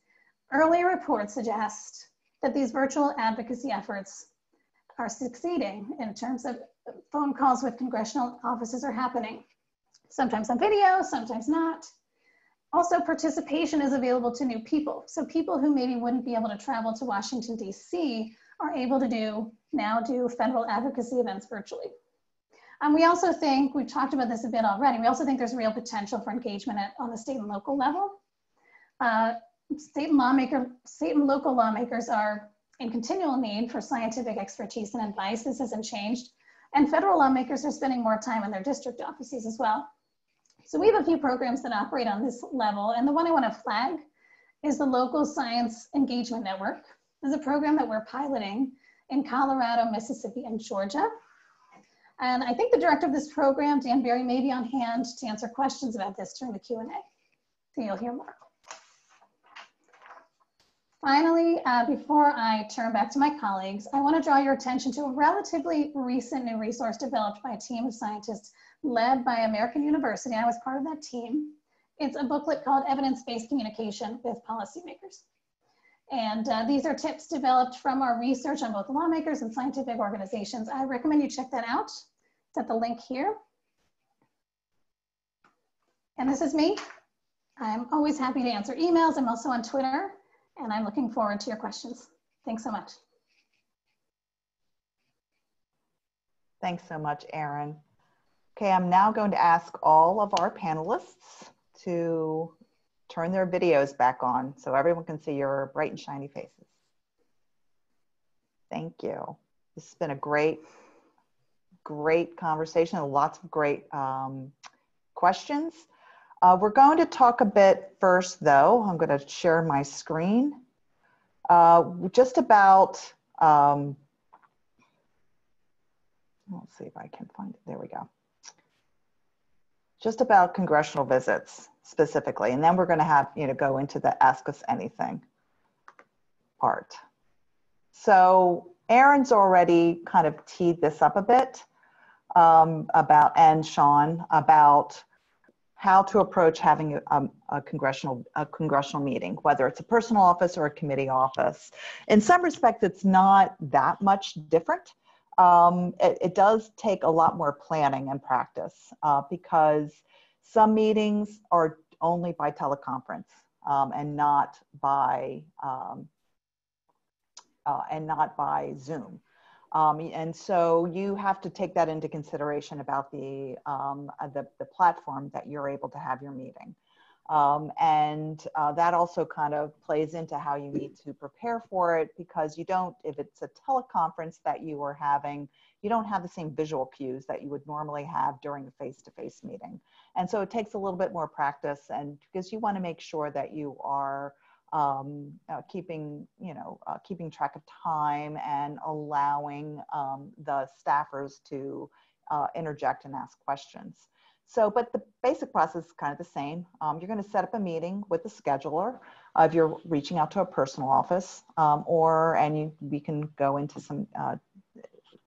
early reports suggest that these virtual advocacy efforts are succeeding in terms of phone calls with congressional offices are happening. Sometimes on video, sometimes not. Also, participation is available to new people. So people who maybe wouldn't be able to travel to Washington, DC are able to do now do federal advocacy events virtually. Um, we also think, we've talked about this a bit already, we also think there's real potential for engagement at, on the state and local level. Uh, state and lawmaker, state and local lawmakers are in continual need for scientific expertise and advice. This hasn't changed. And federal lawmakers are spending more time in their district offices as well. So we have a few programs that operate on this level. And the one I want to flag is the Local Science Engagement Network. This is a program that we're piloting in Colorado, Mississippi, and Georgia. And I think the director of this program, Dan Berry, may be on hand to answer questions about this during the Q&A. So you'll hear more. Finally, uh, before I turn back to my colleagues, I want to draw your attention to a relatively recent new resource developed by a team of scientists led by American University. I was part of that team. It's a booklet called Evidence-Based Communication with Policymakers. And uh, these are tips developed from our research on both lawmakers and scientific organizations. I recommend you check that out. It's at the link here. And this is me. I'm always happy to answer emails. I'm also on Twitter and I'm looking forward to your questions. Thanks so much. Thanks so much, Erin. Okay, I'm now going to ask all of our panelists to turn their videos back on so everyone can see your bright and shiny faces. Thank you. This has been a great, great conversation, lots of great um, questions. Uh, we're going to talk a bit first, though. I'm going to share my screen. Uh, just about, um, let's see if I can find it. There we go. Just about congressional visits specifically. And then we're going to have, you know, go into the ask us anything part. So Erin's already kind of teed this up a bit um, about, and Sean, about how to approach having a, a, congressional a congressional meeting, whether it's a personal office or a committee office. In some respects, it's not that much different. Um, it, it, does take a lot more planning and practice uh, because some meetings are only by teleconference um, and not by um, uh, and not by Zoom. Um, and so you have to take that into consideration about the, um, uh, the, the, platform that you're able to have your meeting. Um, and uh, that also kind of plays into how you need to prepare for it because you don't, if it's a teleconference that you are having, you don't have the same visual cues that you would normally have during a face-to-face -face meeting. And so it takes a little bit more practice and because you want to make sure that you are um, uh, keeping, you know, uh, keeping track of time and allowing um, the staffers to uh, interject and ask questions. So, but the basic process is kind of the same. Um, you're going to set up a meeting with the scheduler if you're reaching out to a personal office, um, or and you, we can go into some uh,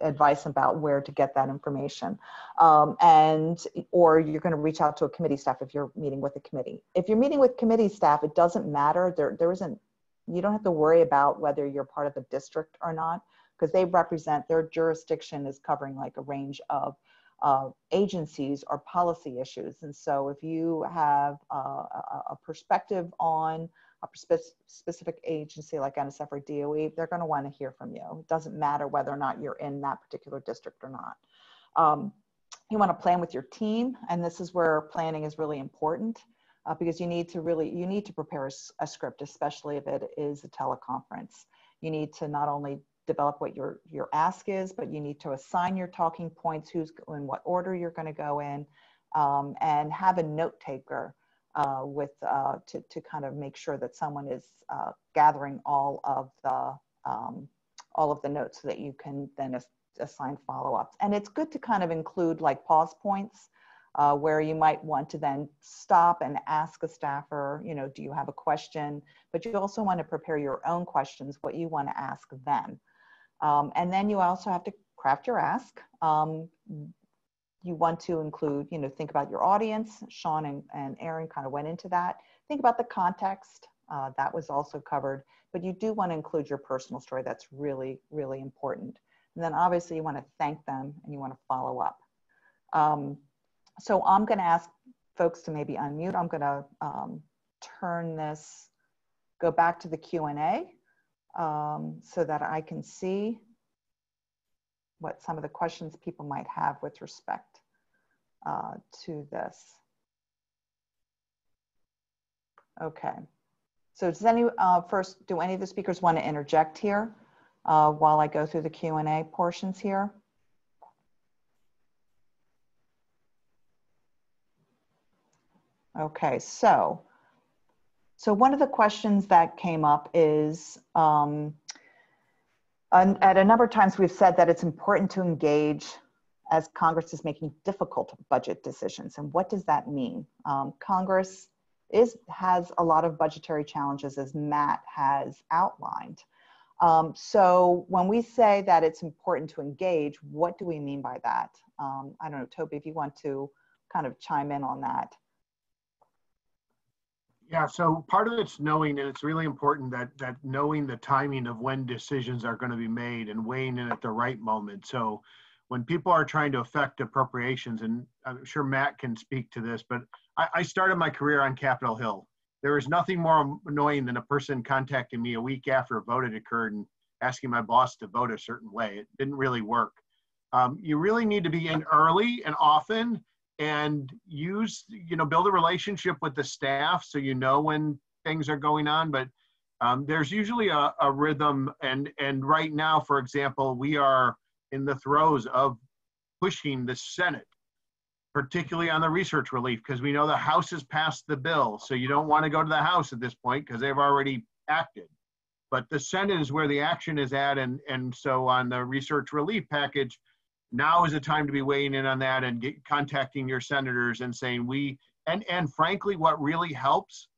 advice about where to get that information. Um, and or you're going to reach out to a committee staff if you're meeting with a committee. If you're meeting with committee staff, it doesn't matter. There, there isn't. You don't have to worry about whether you're part of the district or not because they represent their jurisdiction is covering like a range of uh, agencies or policy issues. And so if you have uh, a, a, perspective on specific agency like NSF or DOE, they're going to want to hear from you. It doesn't matter whether or not you're in that particular district or not. Um, you want to plan with your team, and this is where planning is really important. Uh, because you need to really you need to prepare a, a script especially if it is a teleconference you need to not only develop what your, your ask is, but you need to assign your talking points, who's in what order you're going to go in, um, and have a note taker uh, with uh, to, to kind of make sure that someone is uh, gathering all of the um, all of the notes so that you can then as, assign follow-ups. And it's good to kind of include like pause points uh, where you might want to then stop and ask a staffer, you know, do you have a question? But you also want to prepare your own questions, what you want to ask them. Um, and then you also have to craft your ask. Um, you want to include, you know, think about your audience. Sean and, and Erin kind of went into that. Think about the context. Uh, that was also covered. But you do want to include your personal story. That's really, really important. And then obviously you want to thank them and you want to follow up. Um, so I'm going to ask folks to maybe unmute. I'm going to um, turn this, go back to the Q&A um, so that I can see what some of the questions people might have with respect uh, to this. Okay. So does any, uh, first, do any of the speakers want to interject here uh, while I go through the Q&A portions here? Okay, so so one of the questions that came up is, um, at a number of times we've said that it's important to engage as Congress is making difficult budget decisions. And what does that mean? Um, Congress is has a lot of budgetary challenges as Matt has outlined. Um, so when we say that it's important to engage, what do we mean by that? Um, I don't know, Toby, if you want to kind of chime in on that. Yeah, so part of it's knowing, and it's really important that that knowing the timing of when decisions are going to be made and weighing in at the right moment. So when people are trying to affect appropriations, and I'm sure Matt can speak to this, but I, I started my career on Capitol Hill. There is nothing more annoying than a person contacting me a week after a vote had occurred and asking my boss to vote a certain way. It didn't really work. Um, you really need to be in early and often and use you know build a relationship with the staff so you know when things are going on but um, there's usually a, a rhythm and and right now for example we are in the throes of pushing the senate particularly on the research relief because we know the house has passed the bill so you don't want to go to the house at this point because they've already acted. But the senate is where the action is at and and so on the research relief package now is the time to be weighing in on that and get, contacting your senators and saying we and and frankly what really helps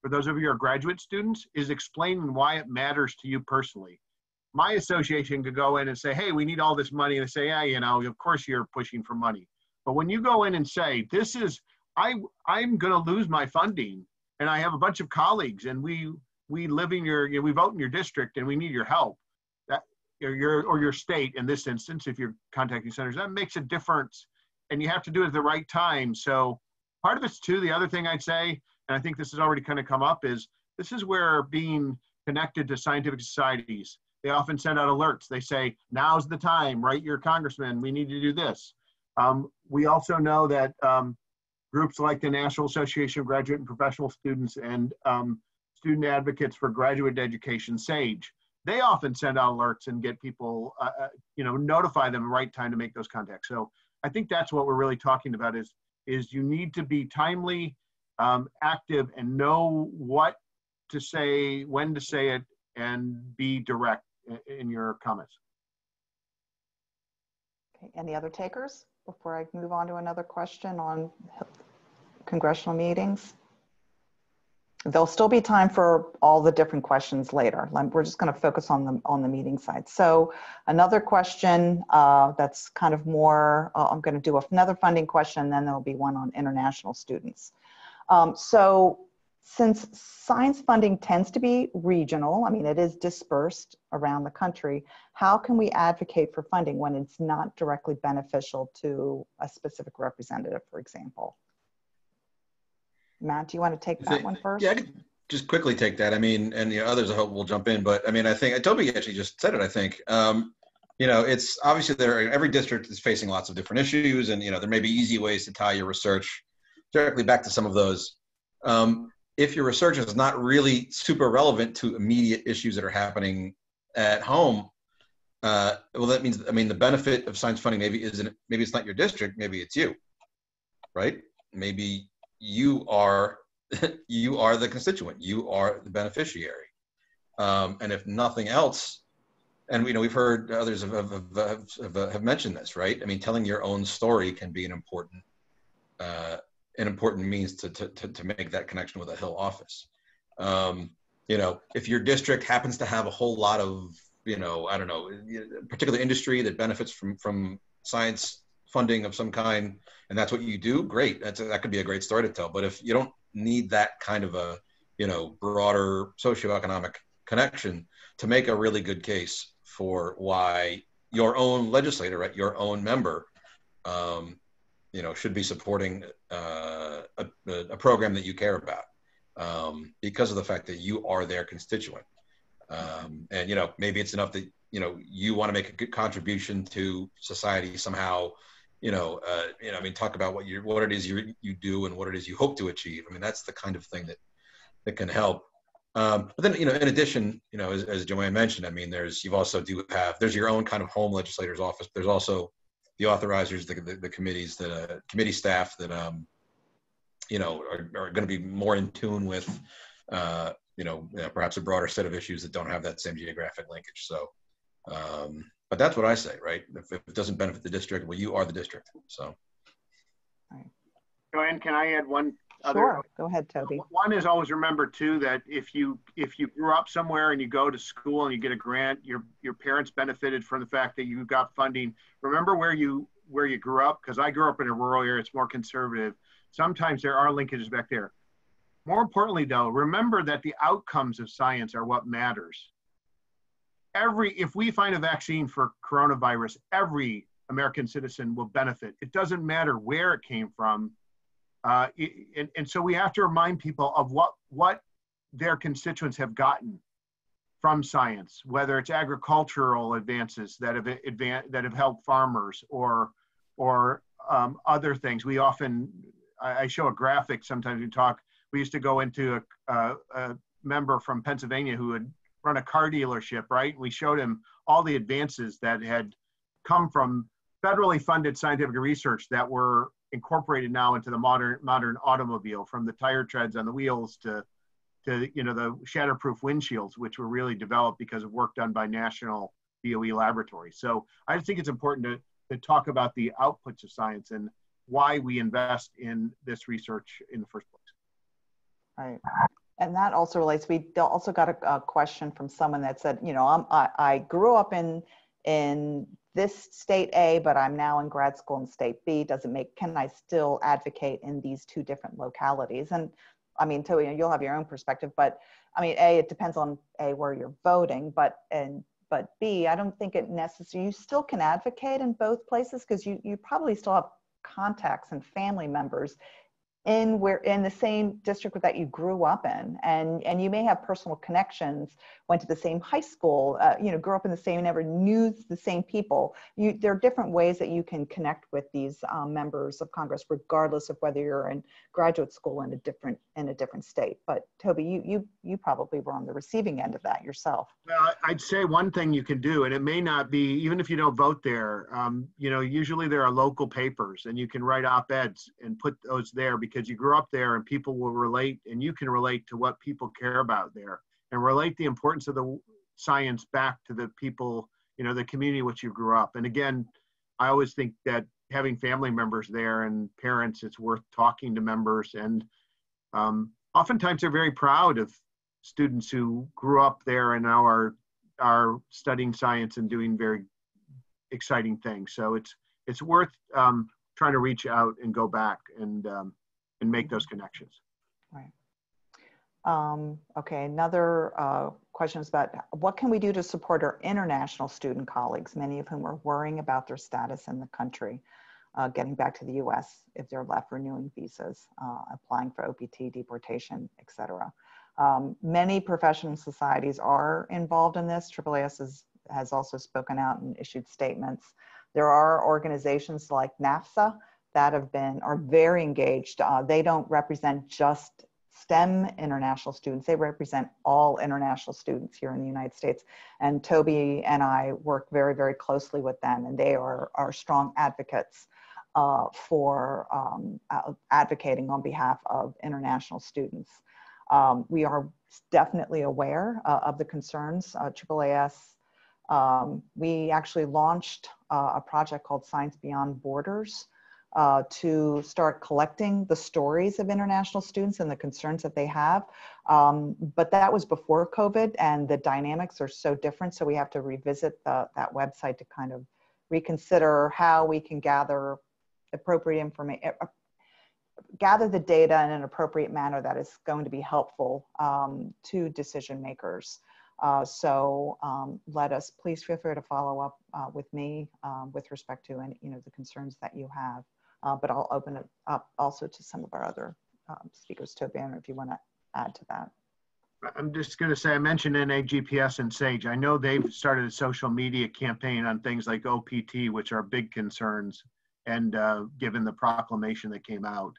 for those of you who are graduate students is explaining why it matters to you personally. My association could go in and say hey we need all this money and they say yeah you know of course you're pushing for money. But when you go in and say this is i i'm going to lose my funding and i have a bunch of colleagues and we we live in your you know, we vote in your district and we need your help or your or your state in this instance, if you're contacting centers, that makes a difference, and you have to do it at the right time. So part of it's too. The other thing I'd say, and I think this has already kind of come up, is this is where being connected to scientific societies. They often send out alerts. They say, "Now's the time. Write your congressman. We need to do this." Um, we also know that um, groups like the National Association of Graduate and Professional Students and um, Student Advocates for Graduate Education, SAGE, they often send out alerts and get people, uh, uh, you know, notify them the right time to make those contacts. So I think that's what we're really talking about is, is you need to be timely, um, active, and know what to say, when to say it, and be direct in, in your comments. Okay, Any other takers before I move on to another question on congressional meetings? There'll still be time for all the different questions later. We're just going to focus on the, on the meeting side. So another question uh, that's kind of more, uh, I'm going to do another funding question, then there'll be one on international students. Um, So since science funding tends to be regional, I mean, it is dispersed around the country, how can we advocate for funding when it's not directly beneficial to a specific representative, for example? Matt, do you want to take that one first? Yeah, I could just quickly take that. I mean, and the others I hope will jump in, but I mean, I think Toby actually just said it. I think, um, you know, it's obviously there. Every district is facing lots of different issues, and you know, there may be easy ways to tie your research directly back to some of those. Um, if your research is not really super relevant to immediate issues that are happening at home, uh, well, that means, I mean, the benefit of science funding maybe isn't, maybe it's not your district, maybe it's you, right? Maybe you are you are the constituent. You are the beneficiary. Um, and if nothing else and you know we've heard others have, have, have, have, mentioned this right? I mean telling your own story can be an important uh, an important means to, to, to, to make that connection with a hill office. Um, you know if your district happens to have a whole lot of you know i don't know particular industry that benefits from from science funding of some kind and that's what you do great. That's a, that could be a great story to tell. But if you don't need that kind of a you know broader socioeconomic connection to make a really good case for why your own legislator right your own member um, you know should be supporting uh, a, a program that you care about um, because of the fact that you are their constituent. Um, and you know maybe it's enough that you know you want to make a good contribution to society somehow you know, uh, you know, I mean, talk about what you what it is you you do and what it is you hope to achieve. I mean, that's the kind of thing that that can help. Um, but then, you know, in addition, you know, as, as Joanne mentioned, I mean, there's you've also do have there's your own kind of home legislators office. There's also the authorizers, the the, the committees, that uh, committee staff that um, you know are, are going to be more in tune with, uh, you know, you know, perhaps a broader set of issues that don't have that same geographic linkage. So. Um, but that's what I say, right? If, if, it doesn't benefit the district, well, you are the district. So. Joanne, can I add one other? Sure, go ahead, Toby. One is always remember too that if you if you grew up somewhere and you go to school and you get a grant, your your parents benefited from the fact that you got funding. Remember where you where you grew up because I grew up in a rural area. It's more conservative. Sometimes there are linkages back there. More importantly, though, remember that the outcomes of science are what matters. Every if we find a vaccine for coronavirus, every American citizen will benefit. It doesn't matter where it came from. Uh, and, and so we have to remind people of what, what their constituents have gotten from science, whether it's agricultural advances that have, advan- that have helped farmers or, or um, other things. We often, I, I, show a graphic sometimes we talk, we used to go into a, a, a member from Pennsylvania who had run a car dealership, right? We showed him all the advances that had come from federally funded scientific research that were incorporated now into the modern modern automobile, from the tire treads on the wheels to to you know the shatterproof windshields, which were really developed because of work done by national DOE laboratories. So I just think it's important to, to talk about the outputs of science and why we invest in this research in the first place. Right. And that also relates, we also got a, a question from someone that said, you know, I'm, I, I grew up in, in this state A, but I'm now in grad school in state B. Does it make, can I still advocate in these two different localities? And I mean, Toby, you'll have your own perspective, but I mean, A, it depends on A, where you're voting, but, and, but B, I don't think it necessarily, you still can advocate in both places because you, you probably still have contacts and family members in where in the same district that you grew up in and and you may have personal connections went to the same high school uh, you know grew up in the same never knew the same people. You there are different ways that you can connect with these um, members of congress regardless of whether you're in graduate school in a different in a different state. But toby you you you probably were on the receiving end of that yourself. Well i'd say one thing you can do and it may not be even if you don't vote there um, you know usually there are local papers and you can write op-eds and put those there because because you grew up there and people will relate and you can relate to what people care about there and relate the importance of the science back to the people you know the community in which you grew up and again I always think that having family members there and parents, it's worth talking to members. And um, oftentimes they're very proud of students who grew up there and now are are studying science and doing very exciting things. So it's it's worth um, trying to reach out and go back and um, and make those connections. Right. Um, okay, another uh, question is about what can we do to support our international student colleagues, many of whom are worrying about their status in the country, uh, getting back to the US if they're left renewing visas, uh, applying for OPT, deportation, etc. Um, many professional societies are involved in this. AAAS is, has also spoken out and issued statements. There are organizations like NAFSA that have been, are very engaged. Uh, they don't represent just STEM international students. They represent all international students here in the United States. And Toby and I work very, very closely with them, and they are, are strong advocates uh, for um, uh, advocating on behalf of international students. Um, we are definitely aware uh, of the concerns. AAAS, uh, um, we actually launched uh, a project called Science Beyond Borders uh, to start collecting the stories of international students and the concerns that they have. Um, but that was before COVID and the dynamics are so different. So we have to revisit the, that website to kind of reconsider how we can gather appropriate information, uh, gather the data in an appropriate manner that is going to be helpful um, to decision makers. Uh, so um, let us, please feel free to follow up uh, with me um, with respect to any, you know, the concerns that you have uh, but I'll open it up also to some of our other um, speakers. Toby, I if you want to add to that. I'm just going to say, I mentioned NAGPS and SAGE. I know they've started a social media campaign on things like OPT, which are big concerns, and uh, given the proclamation that came out.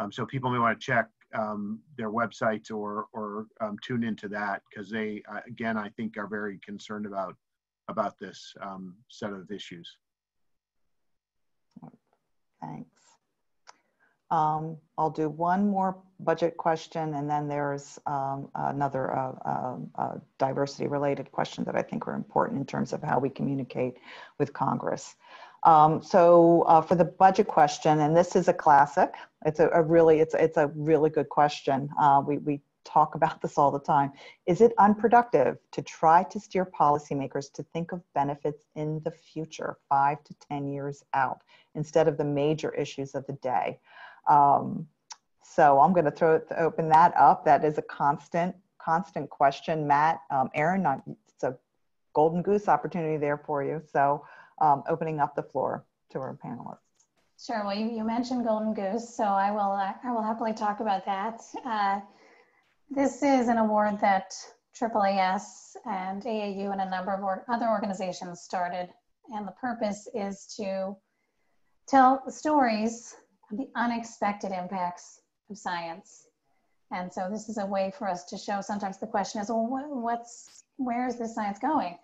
Um, so people may want to check um, their websites or, or um, tune into that because they, uh, again, I think are very concerned about, about this um, set of issues. Thanks. Um, I'll do one more budget question and then there's um, another uh, uh, uh, diversity related question that I think are important in terms of how we communicate with Congress. Um, so uh, for the budget question, and this is a classic, it's a, a really, it's, it's a really good question. Uh, we, we talk about this all the time. Is it unproductive to try to steer policymakers to think of benefits in the future, five to 10 years out, instead of the major issues of the day? Um, so I'm going to throw it, open that up. That is a constant, constant question. Matt, um, Erin, it's a golden goose opportunity there for you. So um, opening up the floor to our panelists. Sure. Well, you, you mentioned Golden Goose, so I will uh, I will happily talk about that. Uh, this is an award that AAAS and AAU and a number of other organizations started. And the purpose is to tell stories of the unexpected impacts of science. And so this is a way for us to show sometimes the question is, well, what's, where is this science going?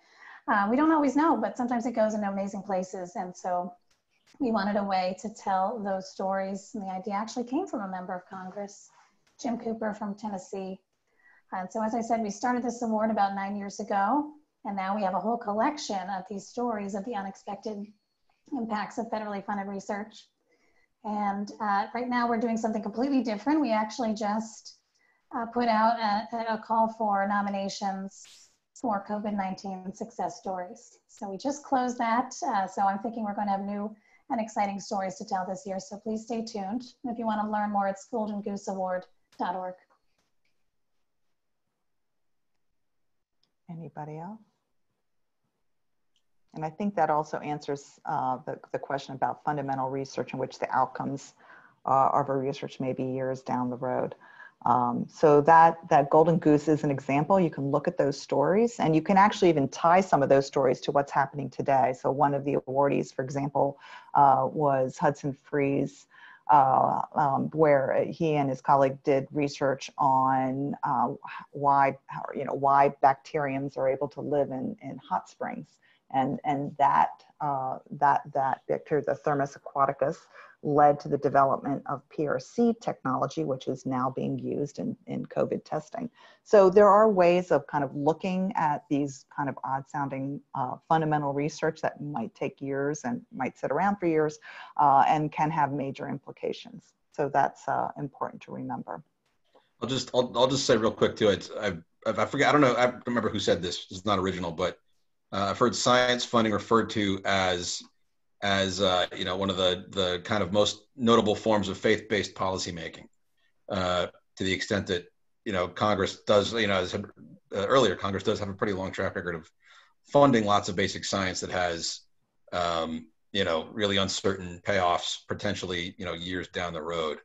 Uh, we don't always know, but sometimes it goes in amazing places. And so we wanted a way to tell those stories. And the idea actually came from a member of Congress Jim Cooper from Tennessee. And so, as I said, we started this award about nine years ago, and now we have a whole collection of these stories of the unexpected impacts of federally funded research. And uh, right now, we're doing something completely different. We actually just uh, put out a, a, call for nominations for COVID 19 success stories. So, we just closed that. Uh, so, I'm thinking we're going to have new and exciting stories to tell this year. So, please stay tuned. If you want to learn more, it's goldengooseaward.com org. Anybody else? And I think that also answers uh, the, the question about fundamental research in which the outcomes uh, of our research may be years down the road. Um, so that, that Golden Goose is an example. You can look at those stories and you can actually even tie some of those stories to what's happening today. So one of the awardees, for example, uh, was Hudson Freeze uh, um, where he and his colleague did research on uh, why, you know, why bacteriums are able to live in, in hot springs. And, and that, uh, that, that bacteria, the Thermus aquaticus, led to the development of PRC technology, which is now being used in, in COVID testing. So there are ways of kind of looking at these kind of odd sounding uh, fundamental research that might take years and might sit around for years uh, and can have major implications. So that's uh, important to remember. I'll just I'll, I'll just say real quick too. I I forget I don't know I remember who said this. It's not original, but uh, I've heard science funding referred to as as uh, you know one of the the kind of most notable forms of faith-based policymaking, uh, to the extent that you know Congress does you know as uh, earlier Congress does have a pretty long track record of funding lots of basic science that has um, you know really uncertain payoffs potentially you know years down the road.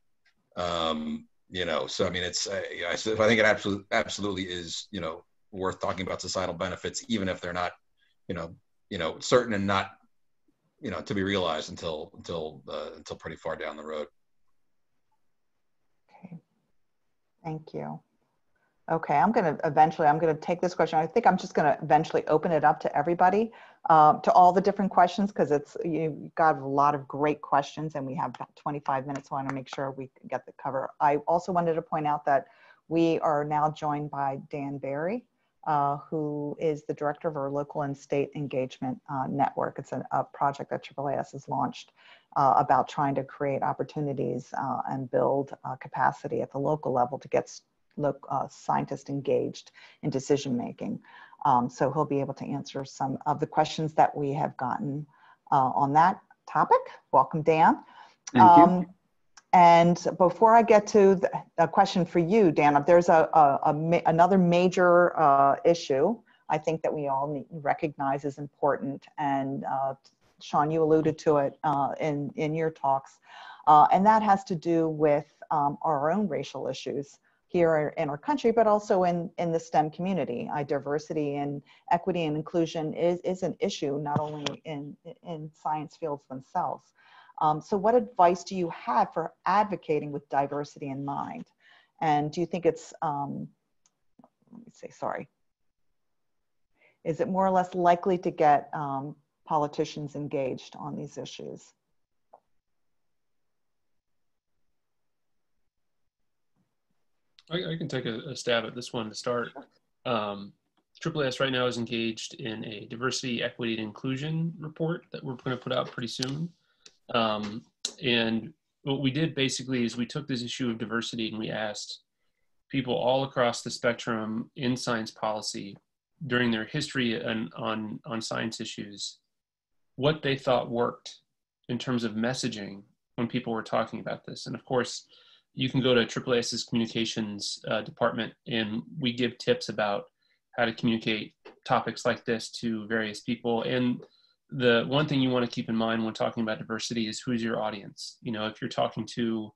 Um, you know, so I mean, it's uh, I, I think it absolutely absolutely is you know worth talking about societal benefits, even if they're not you know you know certain and not you know to be realized until until uh, until pretty far down the road. Okay, thank you. Okay, I'm going to eventually, I'm going to take this question. I think I'm just going to eventually open it up to everybody, uh, to all the different questions, because it's, you've got a lot of great questions and we have about 25 minutes, so I want to make sure we get the cover. I also wanted to point out that we are now joined by Dan Barry, uh, who is the director of our local and state engagement uh, network. It's a, a, project that AAAS has launched uh, about trying to create opportunities uh, and build uh, capacity at the local level to get look, uh, scientists engaged in decision making. Um, so he'll be able to answer some of the questions that we have gotten on that topic. Welcome, Dan. Thank um, you. And before I get to the, a question for you, Dan, there's a, a, a another major uh, issue I think that we all need, recognize is important. And uh, Sean, you alluded to it uh, in, in your talks. Uh, and that has to do with um, our own racial issues here in our country, but also in, in the STEM community. Uh, diversity and equity and inclusion is, is an issue, not only in, in science fields themselves. Um, so what advice do you have for advocating with diversity in mind? And do you think it's, um, let me say, sorry. Is it more or less likely to get um, politicians engaged on these issues? I, I can take a, a, stab at this one to start. Um, AAAS right now is engaged in a diversity, equity, and inclusion report that we're going to put out pretty soon. Um, and what we did basically is we took this issue of diversity and we asked people all across the spectrum in science policy during their history on, on, on science issues what they thought worked in terms of messaging when people were talking about this. And of course, you can go to AAAS's communications uh, department and we give tips about how to communicate topics like this to various people. And the one thing you want to keep in mind when talking about diversity is who's your audience. You know, if you're talking to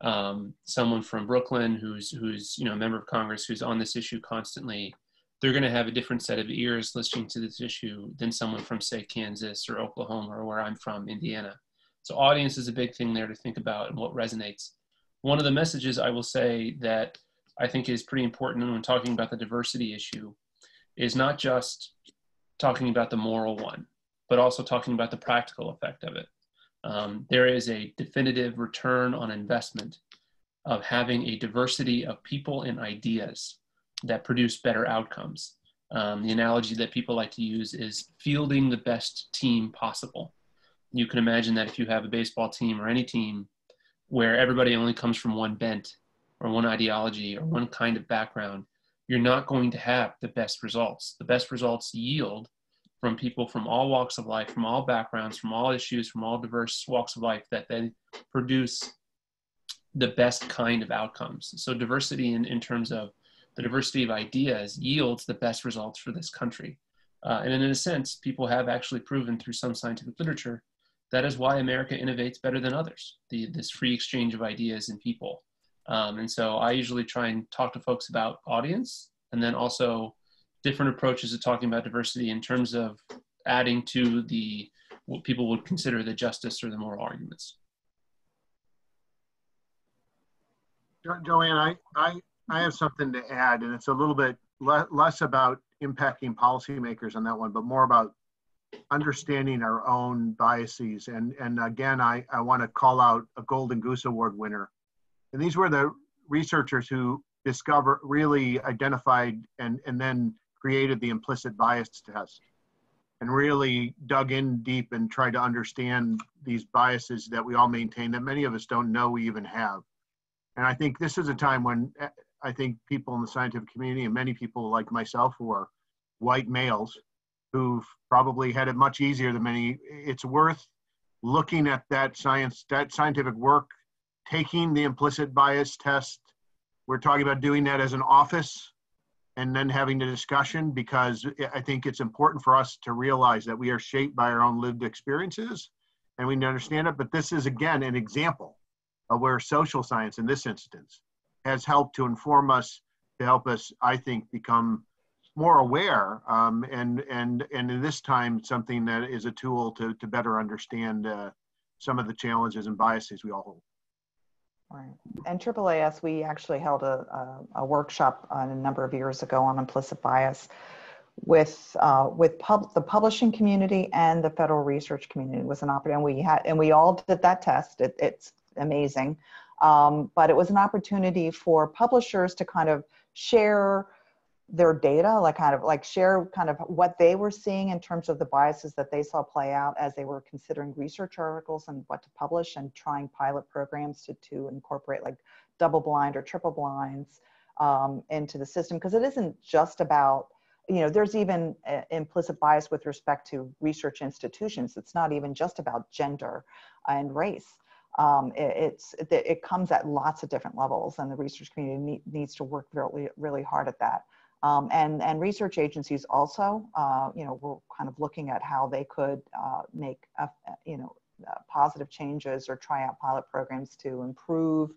um, someone from Brooklyn who's who's you know a member of Congress who's on this issue constantly, they're going to have a different set of ears listening to this issue than someone from say Kansas or Oklahoma or where I'm from, Indiana. So audience is a big thing there to think about and what resonates. One of the messages I will say that I think is pretty important when talking about the diversity issue is not just talking about the moral one but also talking about the practical effect of it. Um, there is a definitive return on investment of having a diversity of people and ideas that produce better outcomes. Um, the analogy that people like to use is fielding the best team possible. You can imagine that if you have a baseball team or any team where everybody only comes from one bent or one ideology or one kind of background, you're not going to have the best results. The best results yield from people from all walks of life, from all backgrounds, from all issues, from all diverse walks of life that then produce the best kind of outcomes. So diversity in, in terms of the diversity of ideas yields the best results for this country. Uh, and in a sense, people have actually proven through some scientific literature that is why America innovates better than others, the, this free exchange of ideas and people. Um, and so I usually try and talk to folks about audience and then also different approaches to talking about diversity in terms of adding to the what people would consider the justice or the moral arguments. Jo Joanne, I, I, I have something to add, and it's a little bit le less about impacting policymakers on that one, but more about understanding our own biases. And, and again, I, I want to call out a Golden Goose Award winner. And these were the researchers who discover really identified and, and then created the implicit bias test and really dug in deep and tried to understand these biases that we all maintain that many of us don't know we even have. And I think this is a time when eh, I think people in the scientific community and many people like myself who are white males who've probably had it much easier than many, it's worth looking at that science, that scientific work, taking the implicit bias test. We're talking about doing that as an office and then having the discussion because I think it's important for us to realize that we are shaped by our own lived experiences and we understand it. But this is again an example of where social science in this instance has helped to inform us, to help us, I think, become more aware um, and and and in this time something that is a tool to to better understand uh, some of the challenges and biases we all hold. Right. And AAAS, we actually held a, a, a workshop a number of years ago on implicit bias with uh, with pub, the publishing community and the federal research community it was an opportunity. And we had and we all did that test. It, it's amazing, um, but it was an opportunity for publishers to kind of share their data, like kind of like share kind of what they were seeing in terms of the biases that they saw play out as they were considering research articles and what to publish and trying pilot programs to, to incorporate like double blind or triple blinds um, into the system. Because it isn't just about, you know, there's even implicit bias with respect to research institutions. It's not even just about gender and race. Um, it, it's it, it, comes at lots of different levels, and the research community need, needs to work really really hard at that. Um, and, and research agencies also, uh, you know, were kind of looking at how they could uh, make, a, you know, uh, positive changes or try out pilot programs to improve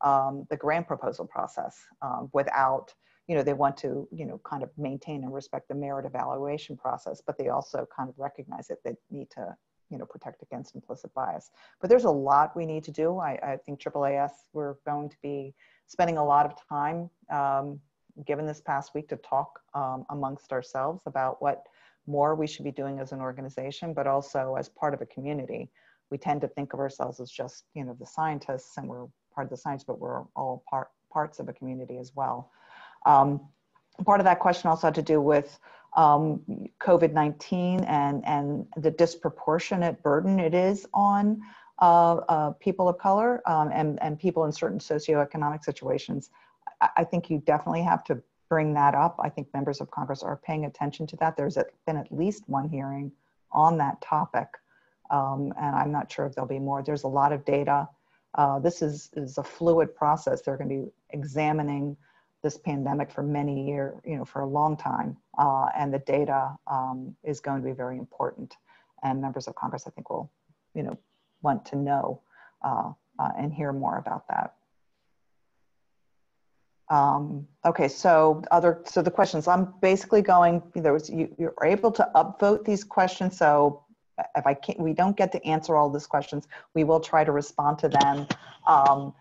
um, the grant proposal process um, without, you know, they want to, you know, kind of maintain and respect the merit evaluation process, but they also kind of recognize that they need to, you know, protect against implicit bias. But there's a lot we need to do. I, I think AAAS, we're going to be spending a lot of time um, given this past week to talk um, amongst ourselves about what more we should be doing as an organization, but also as part of a community. We tend to think of ourselves as just, you know, the scientists and we're part of the science, but we're all part, parts of a community as well. Um, part of that question also had to do with um, COVID-19 and, and the disproportionate burden it is on uh, uh, people of color um, and, and people in certain socioeconomic situations. I think you definitely have to bring that up. I think members of Congress are paying attention to that. There's been at least one hearing on that topic, um, and I'm not sure if there'll be more. There's a lot of data. Uh, this is, is a fluid process. They're going to be examining this pandemic for many years, you know, for a long time, uh, and the data um, is going to be very important. And members of Congress, I think, will, you know, want to know uh, uh and hear more about that. Um, okay, so other, so the questions, I'm basically going, there was, you, you're able to upvote these questions. So if I can't, we don't get to answer all these questions, we will try to respond to them, um,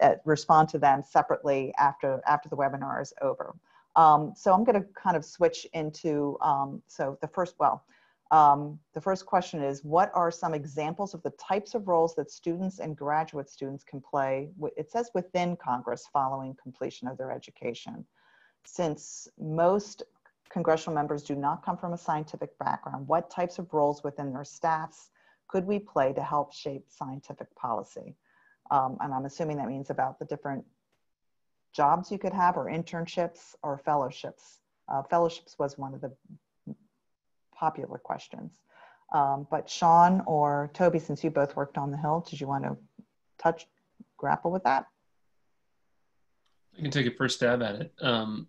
uh, respond to them separately after, after the webinar is over. Um, so I'm gonna kind of switch into, um, so the first, well, um, the first question is, what are some examples of the types of roles that students and graduate students can play? It says within Congress following completion of their education. Since most congressional members do not come from a scientific background, what types of roles within their staffs could we play to help shape scientific policy? Um, and I'm assuming that means about the different jobs you could have or internships or fellowships. Uh, fellowships was one of the popular questions. Um, but Sean or Toby, since you both worked on the Hill, did you want to touch, grapple with that? I can take a first stab at it. Um,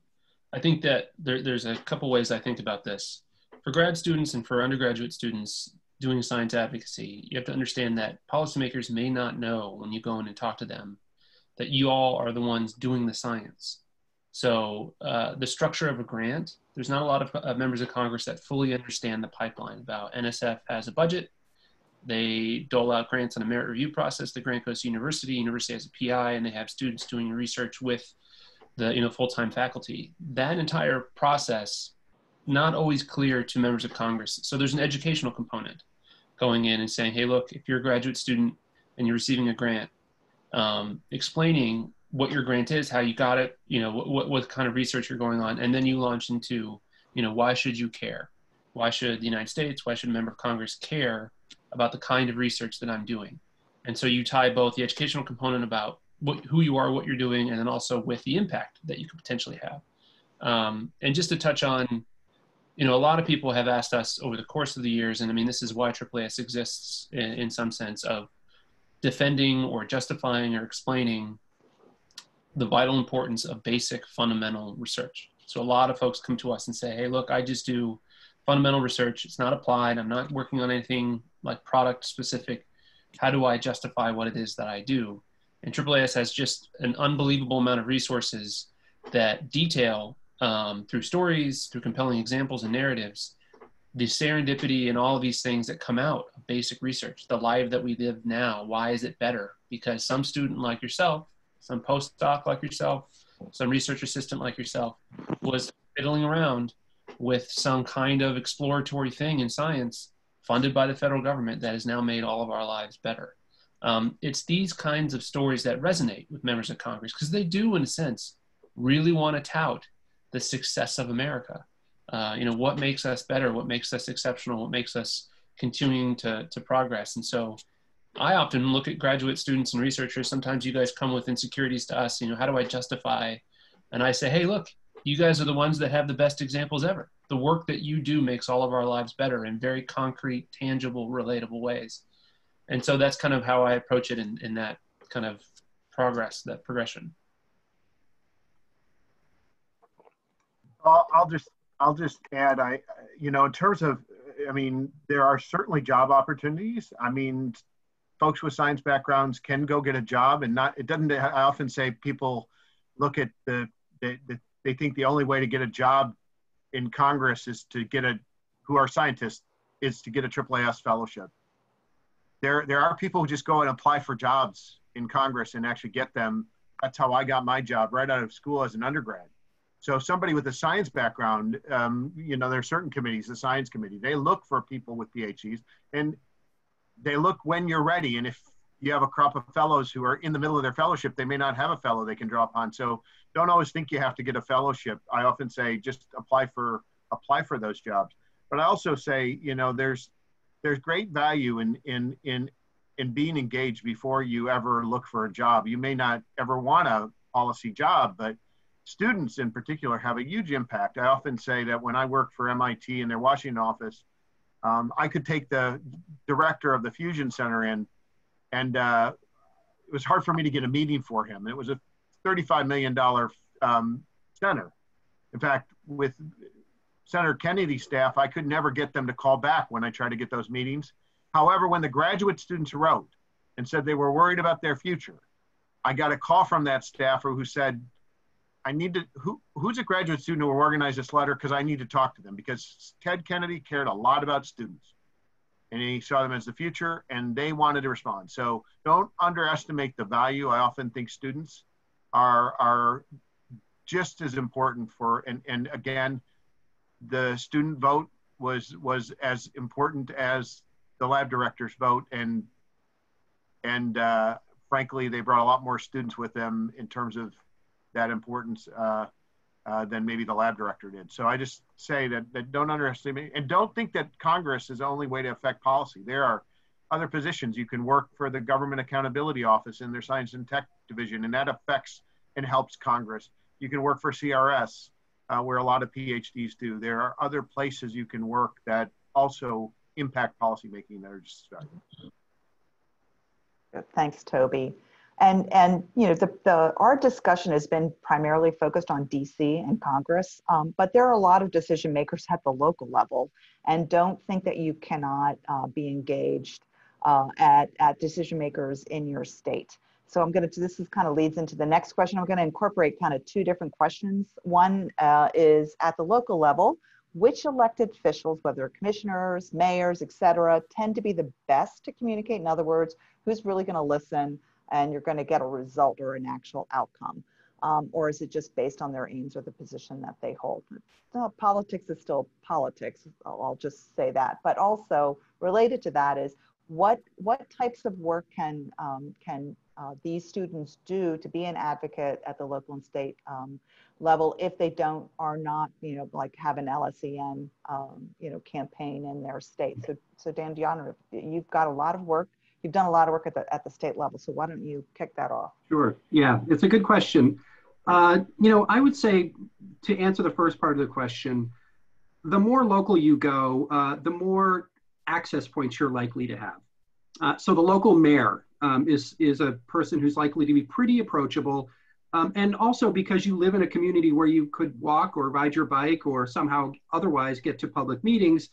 I think that there, there's a couple ways I think about this. For grad students and for undergraduate students doing science advocacy, you have to understand that policymakers may not know when you go in and talk to them that you all are the ones doing the science. So uh, the structure of a grant, there's not a lot of uh, members of Congress that fully understand the pipeline about NSF has a budget. They dole out grants on a merit review process. The grant goes to university, university has a PI, and they have students doing research with the you know full-time faculty. That entire process not always clear to members of Congress. So there's an educational component going in and saying, hey, look, if you're a graduate student and you're receiving a grant, um, explaining what your grant is, how you got it, you know, what, what kind of research you're going on, and then you launch into, you know, why should you care? Why should the United States, why should a member of Congress care about the kind of research that I'm doing? And so you tie both the educational component about what, who you are, what you're doing, and then also with the impact that you could potentially have. Um, and just to touch on, you know, a lot of people have asked us over the course of the years, and I mean, this is why AAAS exists in, in some sense of defending or justifying or explaining the vital importance of basic fundamental research. So a lot of folks come to us and say, hey, look, I just do fundamental research. It's not applied. I'm not working on anything like product specific. How do I justify what it is that I do? And AAAS has just an unbelievable amount of resources that detail um, through stories, through compelling examples and narratives, the serendipity and all of these things that come out of basic research, the life that we live now. Why is it better? Because some student like yourself, some postdoc like yourself, some research assistant like yourself was fiddling around with some kind of exploratory thing in science funded by the federal government that has now made all of our lives better. Um, it's these kinds of stories that resonate with members of Congress because they do, in a sense, really want to tout the success of America. Uh, you know, what makes us better? What makes us exceptional? What makes us continuing to, to progress? And so I often look at graduate students and researchers. Sometimes you guys come with insecurities to us. You know, how do I justify? And I say, hey, look, you guys are the ones that have the best examples ever. The work that you do makes all of our lives better in very concrete, tangible, relatable ways. And so that's kind of how I approach it in, in that kind of progress, that progression. I'll, I'll just I'll just add I you know in terms of I mean there are certainly job opportunities. I mean folks with science backgrounds can go get a job and not it doesn't I often say people look at the, the, the they think the only way to get a job in Congress is to get a who are scientists is to get a AAAS fellowship. There there are people who just go and apply for jobs in Congress and actually get them. That's how I got my job right out of school as an undergrad. So somebody with a science background, um, you know, there are certain committees, the science committee, they look for people with PhDs and they look when you're ready. And if you have a crop of fellows who are in the middle of their fellowship, they may not have a fellow they can draw upon. So don't always think you have to get a fellowship. I often say just apply for apply for those jobs. But I also say, you know, there's there's great value in in in in being engaged before you ever look for a job. You may not ever want a policy job, but students in particular have a huge impact. I often say that when I worked for MIT in their Washington office, um, I could take the director of the Fusion Center in, and uh, it was hard for me to get a meeting for him. It was a $35 million um, center. In fact, with Senator Kennedy's staff, I could never get them to call back when I tried to get those meetings. However, when the graduate students wrote and said they were worried about their future, I got a call from that staffer who said, I need to, who, who's a graduate student who will organize this letter? Because I need to talk to them because Ted Kennedy cared a lot about students and he saw them as the future and they wanted to respond. So don't underestimate the value. I often think students are, are just as important for, and, and again, the student vote was, was as important as the lab director's vote and, and uh, frankly, they brought a lot more students with them in terms of that importance uh, uh, than maybe the lab director did. So I just say that, that don't underestimate and don't think that Congress is the only way to affect policy. There are other positions. You can work for the Government Accountability Office in their Science and Tech Division, and that affects and helps Congress. You can work for CRS, uh, where a lot of PhDs do. There are other places you can work that also impact policymaking that are just valuable. Thanks, Toby. And, and you know, the, the, our discussion has been primarily focused on DC and Congress, um, but there are a lot of decision makers at the local level and don't think that you cannot uh, be engaged uh, at, at decision makers in your state. So I'm going to, this is kind of leads into the next question. I'm going to incorporate kind of two different questions. One uh, is at the local level, which elected officials, whether commissioners, mayors, et cetera, tend to be the best to communicate? In other words, who's really going to listen? And you're going to get a result or an actual outcome. Um, or is it just based on their aims or the position that they hold? No, politics is still politics. I'll, I'll just say that. But also related to that is what what types of work can um, can uh, these students do to be an advocate at the local and state um, level if they don't are not you know like have an LSEN um, you know campaign in their state. So so Dan Diana, you've got a lot of work. You've done a lot of work at the at the state level. So why don't you kick that off? Sure. Yeah, it's a good question. Uh, you know, I would say to answer the first part of the question, the more local you go, uh, the more access points you're likely to have. Uh, so the local mayor um, is, is a person who's likely to be pretty approachable. Um, and also because you live in a community where you could walk or ride your bike or somehow otherwise get to public meetings,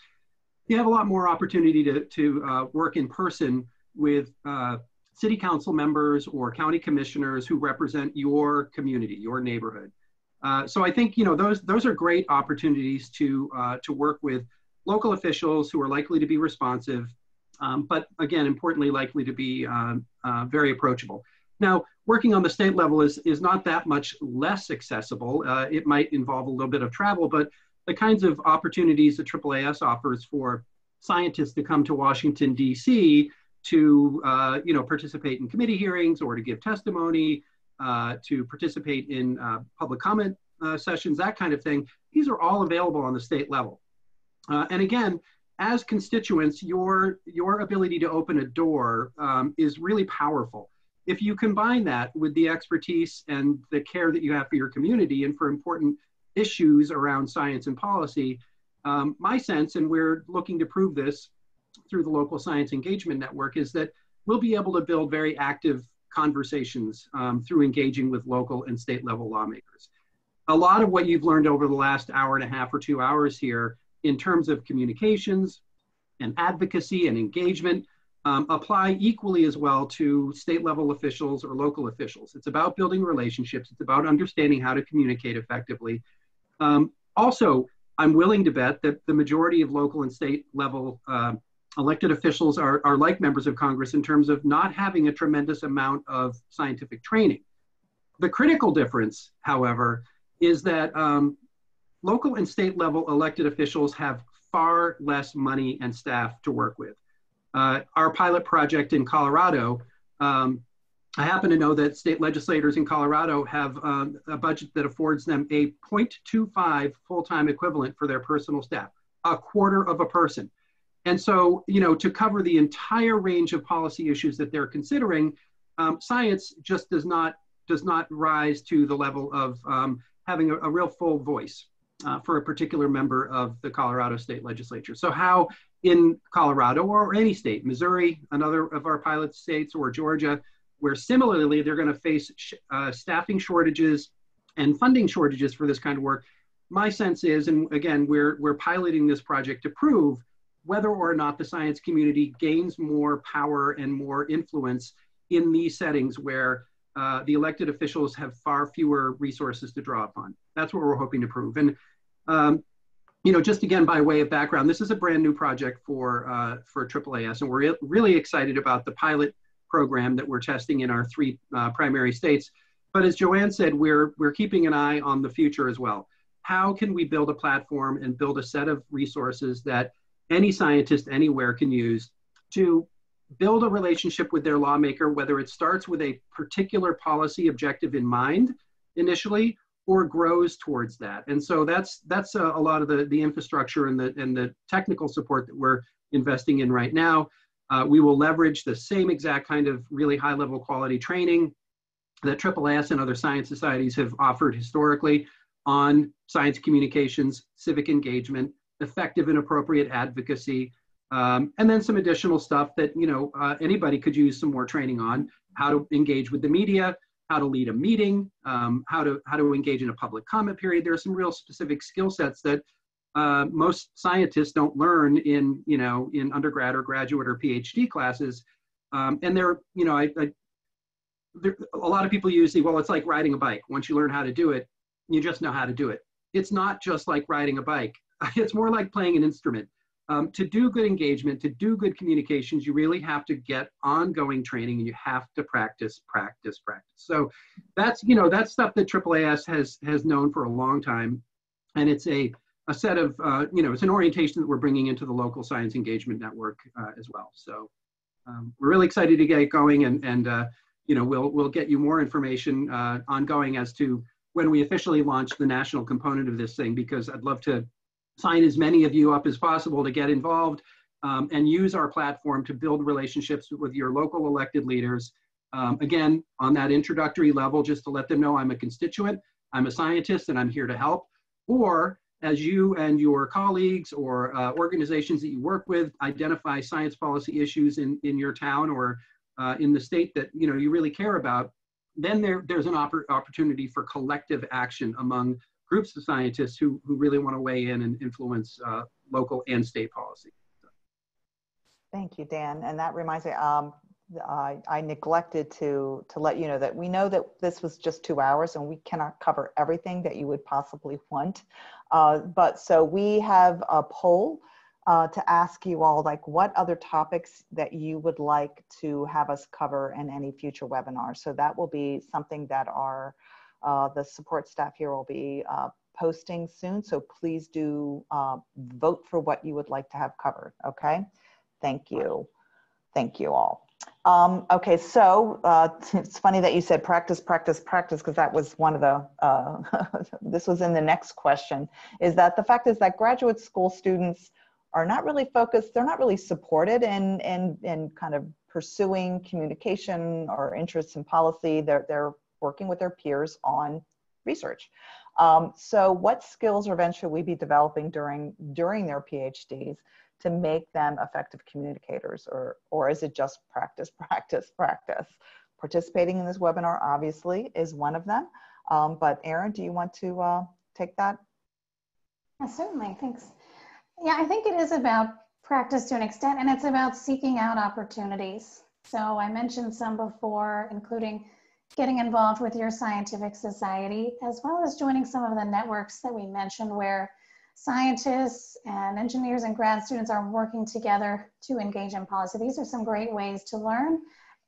you have a lot more opportunity to, to uh, work in person with uh, city council members or county commissioners who represent your community, your neighborhood. Uh, so I think you know those those are great opportunities to uh, to work with local officials who are likely to be responsive um, but again, importantly, likely to be um, uh, very approachable. Now, working on the state level is, is not that much less accessible. Uh, it might involve a little bit of travel, but the kinds of opportunities that AAAS offers for scientists to come to Washington, D.C. to uh, you know, participate in committee hearings or to give testimony, uh, to participate in uh, public comment uh, sessions, that kind of thing, these are all available on the state level. and again, as constituents, your, your ability to open a door um, is really powerful. If you combine that with the expertise and the care that you have for your community and for important issues around science and policy, um, my sense, and we're looking to prove this through the local science engagement network, is that we'll be able to build very active conversations um, through engaging with local and state level lawmakers. A lot of what you've learned over the last hour and a half or two hours here in terms of communications and advocacy and engagement um, apply equally as well to state level officials or local officials. It's about building relationships. It's about understanding how to communicate effectively. Um, also, I'm willing to bet that the majority of local and state level uh, elected officials are, are like members of Congress in terms of not having a tremendous amount of scientific training. The critical difference, however, is that um, local and state level elected officials have far less money and staff to work with. Uh, our pilot project in Colorado, um, I happen to know that state legislators in Colorado have um, a budget that affords them a 0.25 full-time equivalent for their personal staff, a quarter of a person. And so, you know, to cover the entire range of policy issues that they're considering, um, science just does not does not rise to the level of um, having a, a, real full voice uh, for a particular member of the Colorado state legislature. So how in Colorado or any state, Missouri, another of our pilot states, or Georgia, where similarly they're going to face uh, staffing shortages and funding shortages for this kind of work. My sense is, and again, we're, we're piloting this project to prove whether or not the science community gains more power and more influence in these settings where uh, the elected officials have far fewer resources to draw upon. That's what we're hoping to prove. And um, you know, just again by way of background, this is a brand new project for uh, for AAAS, and we're really excited about the pilot program that we're testing in our three uh, primary states. But as Joanne said, we're we're keeping an eye on the future as well. How can we build a platform and build a set of resources that any scientist anywhere can use to build a relationship with their lawmaker, whether it starts with a particular policy objective in mind initially, or grows towards that. And so that's that's a, a, lot of the, the infrastructure and the, and the technical support that we're investing in right now. Uh, we will leverage the same exact kind of really high level quality training that AAAS and other science societies have offered historically on science communications, civic engagement, effective and appropriate advocacy, um, and then some additional stuff that you know uh, anybody could use some more training on how to engage with the media, how to lead a meeting, um, how to how to engage in a public comment period. There are some real specific skill sets that uh, most scientists don't learn in you know in undergrad or graduate or PhD classes. Um, and there, you know, I, I there, a lot of people use the well, it's like riding a bike. Once you learn how to do it, you just know how to do it. It's not just like riding a bike. It's more like playing an instrument. um, to do good engagement, to do good communications, you really have to get ongoing training and you have to practice, practice, practice. So that's, you know, that's stuff that AAAS has, has known for a long time. And it's a, a set of, uh, you know, it's an orientation that we're bringing into the local science engagement network uh, as well. So um, we're really excited to get it going and, and uh, you know, we'll, we'll get you more information uh, ongoing as to when we officially launch the national component of this thing, because I'd love to sign as many of you up as possible to get involved um, and use our platform to build relationships with your local elected leaders. Um, again, on that introductory level, just to let them know I'm a constituent, I'm a scientist, and I'm here to help. Or as you and your colleagues or uh, organizations that you work with identify science policy issues in, in your town or uh, in the state that you know you really care about, then there, there's an oppor opportunity for collective action among groups of scientists who, who really want to weigh in and influence uh, local and state policy. Thank you, Dan. And that reminds me, um, I, I neglected to, to let you know that we know that this was just two hours and we cannot cover everything that you would possibly want. Uh, but so we have a poll uh, to ask you all like what other topics that you would like to have us cover in any future webinars. So that will be something that our uh, the support staff here will be uh, posting soon, so please do uh, vote for what you would like to have covered, okay? Thank you. Thank you all. Um, okay, so uh, it's funny that you said practice, practice, practice, because that was one of the, uh, this was in the next question, is that the fact is that graduate school students are not really focused, they're not really supported in, in, in kind of pursuing communication or interests in policy. They're, they're working with their peers on research. Um, so what skills or events should we be developing during, during their PhDs to make them effective communicators or, or is it just practice, practice, practice? Participating in this webinar obviously is one of them. Um, but Erin, do you want to uh, take that? Yeah, certainly, thanks. Yeah, I think it is about practice to an extent and it's about seeking out opportunities. So I mentioned some before, including getting involved with your scientific society, as well as joining some of the networks that we mentioned where scientists and engineers and grad students are working together to engage in policy. These are some great ways to learn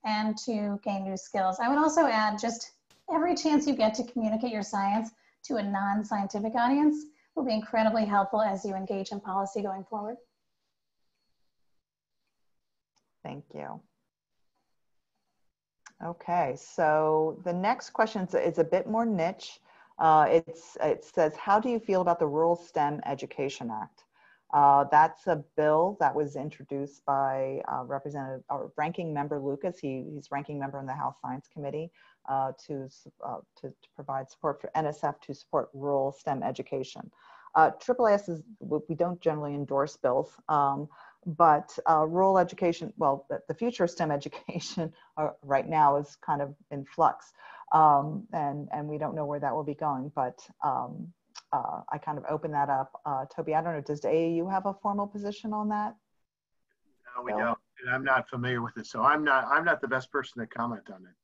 and to gain new skills. I would also add just every chance you get to communicate your science to a non-scientific audience will be incredibly helpful as you engage in policy going forward. Thank you. Okay, so the next question is a bit more niche. Uh, it's, it says, how do you feel about the Rural STEM Education Act? Uh, that's a bill that was introduced by uh, Representative or Ranking Member Lucas. He, he's Ranking Member in the House Science Committee uh, to, uh, to, to, provide support for NSF to support rural STEM education. AAAS uh, is, we don't generally endorse bills, um, but uh, rural education, well, the, the, future of STEM education uh, right now is kind of in flux. Um, and, and we don't know where that will be going, but um, uh, I kind of open that up. Uh, Toby, I don't know, does AAU have a formal position on that? No, we don't. And I'm not familiar with it, so I'm not, I'm not the best person to comment on it.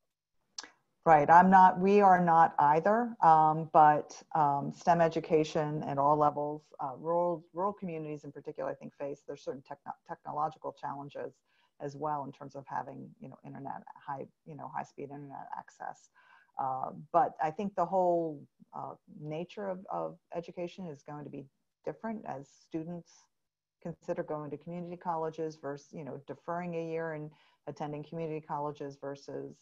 Right, I'm not, we are not either, um, but um, STEM education at all levels, uh, rural, rural communities in particular, I think face, there's certain techno technological challenges as well in terms of having, you know, internet, high, you know, high speed internet access. Uh, but I think the whole uh, nature of, of education is going to be different as students consider going to community colleges versus, you know, deferring a year and attending community colleges versus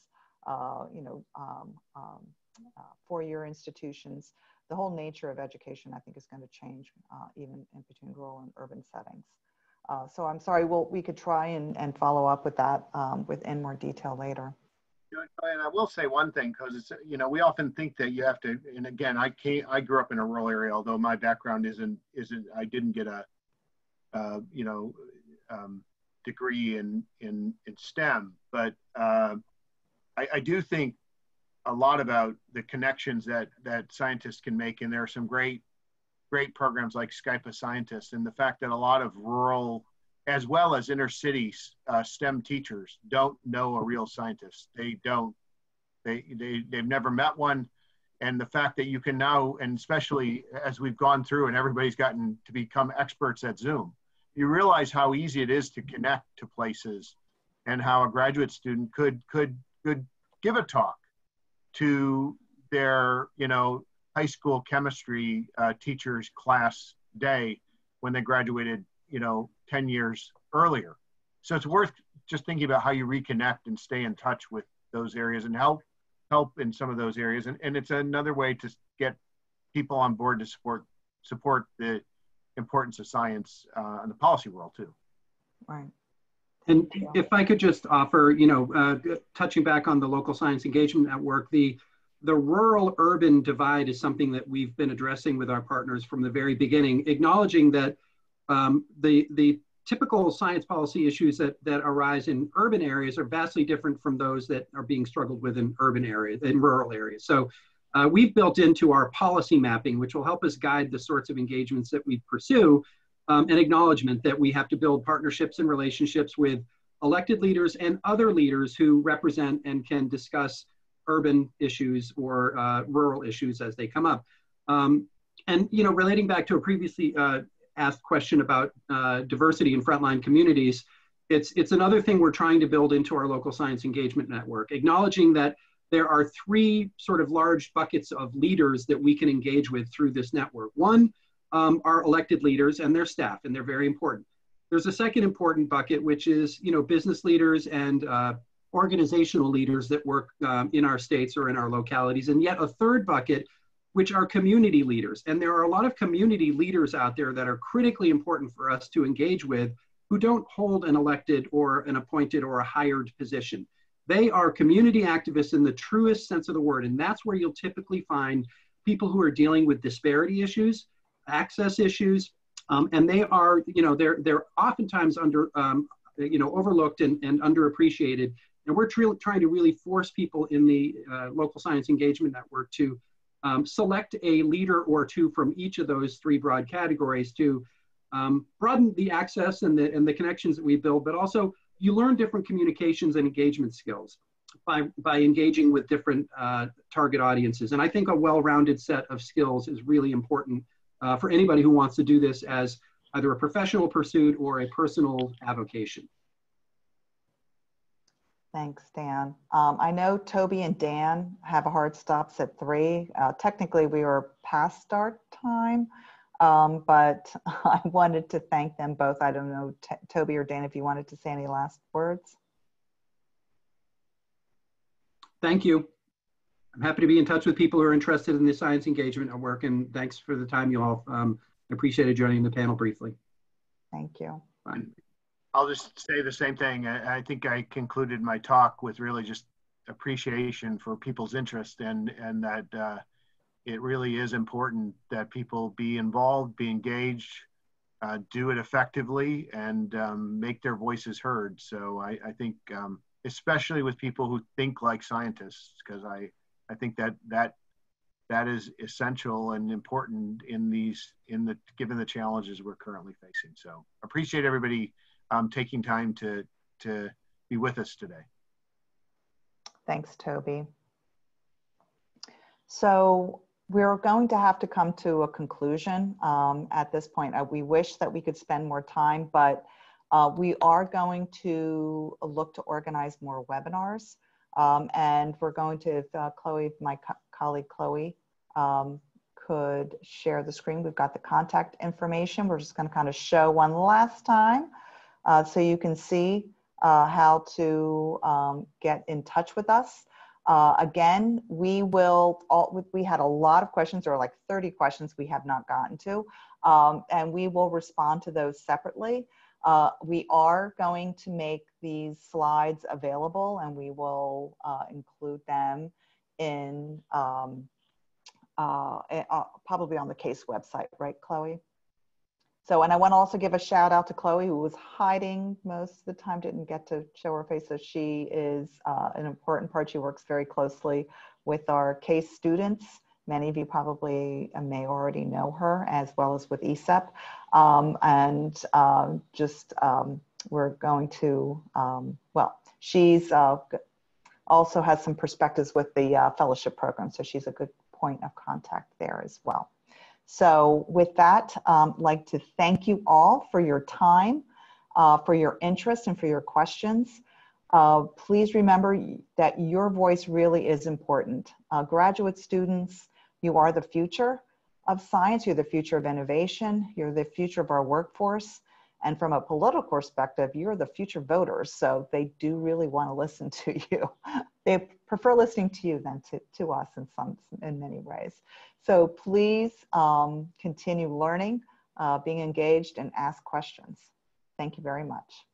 uh, you know, um, um, uh, four-year institutions. The whole nature of education, I think, is going to change uh, even in between rural and urban settings. Uh, so I'm sorry, we'll, we could try and, and follow up with that um, within more detail later. And I will say one thing because it's you know we often think that you have to and again I can't I grew up in a rural area although my background isn't isn't I didn't get a uh, you know um, degree in in in STEM but uh, I, I do think a lot about the connections that that scientists can make, and there are some great great programs like Skype a Scientist, and the fact that a lot of rural as well as inner city uh, STEM teachers don't know a real scientist. They don't. They, they, they've never met one. And the fact that you can now, and especially as we've gone through and everybody's gotten to become experts at Zoom, you realize how easy it is to connect to places and how a graduate student could could could give a talk to their you know high school chemistry uh, teachers class day when they graduated you know 10 years earlier. So it's worth just thinking about how you reconnect and stay in touch with those areas and help help in some of those areas. And, and it's another way to get people on board to support support the importance of science uh, in the policy world too. Right. And if I could just offer, you know, uh, touching back on the local science engagement network, the the rural urban divide is something that we've been addressing with our partners from the very beginning, acknowledging that um, the the typical science policy issues that that arise in urban areas are vastly different from those that are being struggled with in urban areas, in rural areas. So. Uh, we've built into our policy mapping, which will help us guide the sorts of engagements that we pursue, um, an acknowledgement that we have to build partnerships and relationships with elected leaders and other leaders who represent and can discuss urban issues or uh, rural issues as they come up. Um, and you know, relating back to a previously uh, asked question about uh, diversity in frontline communities, it's it's another thing we're trying to build into our local science engagement network, acknowledging that there are three sort of large buckets of leaders that we can engage with through this network. One um, are elected leaders and their staff, and they're very important. There's a second important bucket, which is you know business leaders and uh, organizational leaders that work um, in our states or in our localities, and yet a third bucket, which are community leaders. And there are a lot of community leaders out there that are critically important for us to engage with, who don't hold an elected or an appointed or a hired position. They are community activists in the truest sense of the word, and that's where you'll typically find people who are dealing with disparity issues, access issues, um, and they are, you know, they're they're oftentimes under, um, you know, overlooked and, and underappreciated. And we're tr- trying to really force people in the uh, local science engagement network to um, select a leader or two from each of those three broad categories to um, broaden the access and the and the connections that we build, but also you learn different communications and engagement skills by, by engaging with different uh, target audiences. And I think a well-rounded set of skills is really important uh, for anybody who wants to do this as either a professional pursuit or a personal avocation. Thanks, Dan. Um, I know Toby and Dan have a hard stops at three. Uh, technically, we were past start time, um, but I wanted to thank them both. I don't know, T Toby or Dan, if you wanted to say any last words. Thank you. I'm happy to be in touch with people who are interested in the science engagement work, and thanks for the time you all um, appreciated joining the panel briefly. Thank you. Fine. I'll just say the same thing. I, I think I concluded my talk with really just appreciation for people's interest and and that uh, it really is important that people be involved, be engaged, uh, do it effectively, and um, make their voices heard. So I, I think, um, especially with people who think like scientists, because I I think that that that is essential and important in these in the given the challenges we're currently facing. So appreciate everybody um, taking time to to be with us today. Thanks, Toby. So we're going to have to come to a conclusion um, at this point. Uh, we wish that we could spend more time, but uh, we are going to look to organize more webinars. Um, and we're going to, if uh, Chloe, my co colleague Chloe, um, could share the screen. We've got the contact information. We're just going to kind of show one last time uh, so you can see uh, how to um, get in touch with us. Uh, again, we will, all, we had a lot of questions, or like 30 questions we have not gotten to, um, and we will respond to those separately. Uh, we are going to make these slides available and we will uh, include them in um, uh, eh, uh, probably on the case website, right, Chloe? So, and I want to also give a shout out to Chloe, who was hiding most of the time, didn't get to show her face. So she is uh, an important part. She works very closely with our case students. Many of you probably uh, may already know her as well as with ESEP. Um, and uh, just, um, we're going to, um, well, she's uh, also has some perspectives with the uh, fellowship program. So she's a good point of contact there as well. So with that, um, I'd like to thank you all for your time, uh, for your interest and for your questions. Uh, please remember that your voice really is important. Uh, graduate students, you are the future of science, you're the future of innovation, you're the future of our workforce. And from a political perspective, you're the future voters. So they do really want to listen to you. they prefer listening to you than to, to us in some in many ways. So please um, continue learning, uh, being engaged, and ask questions. Thank you very much.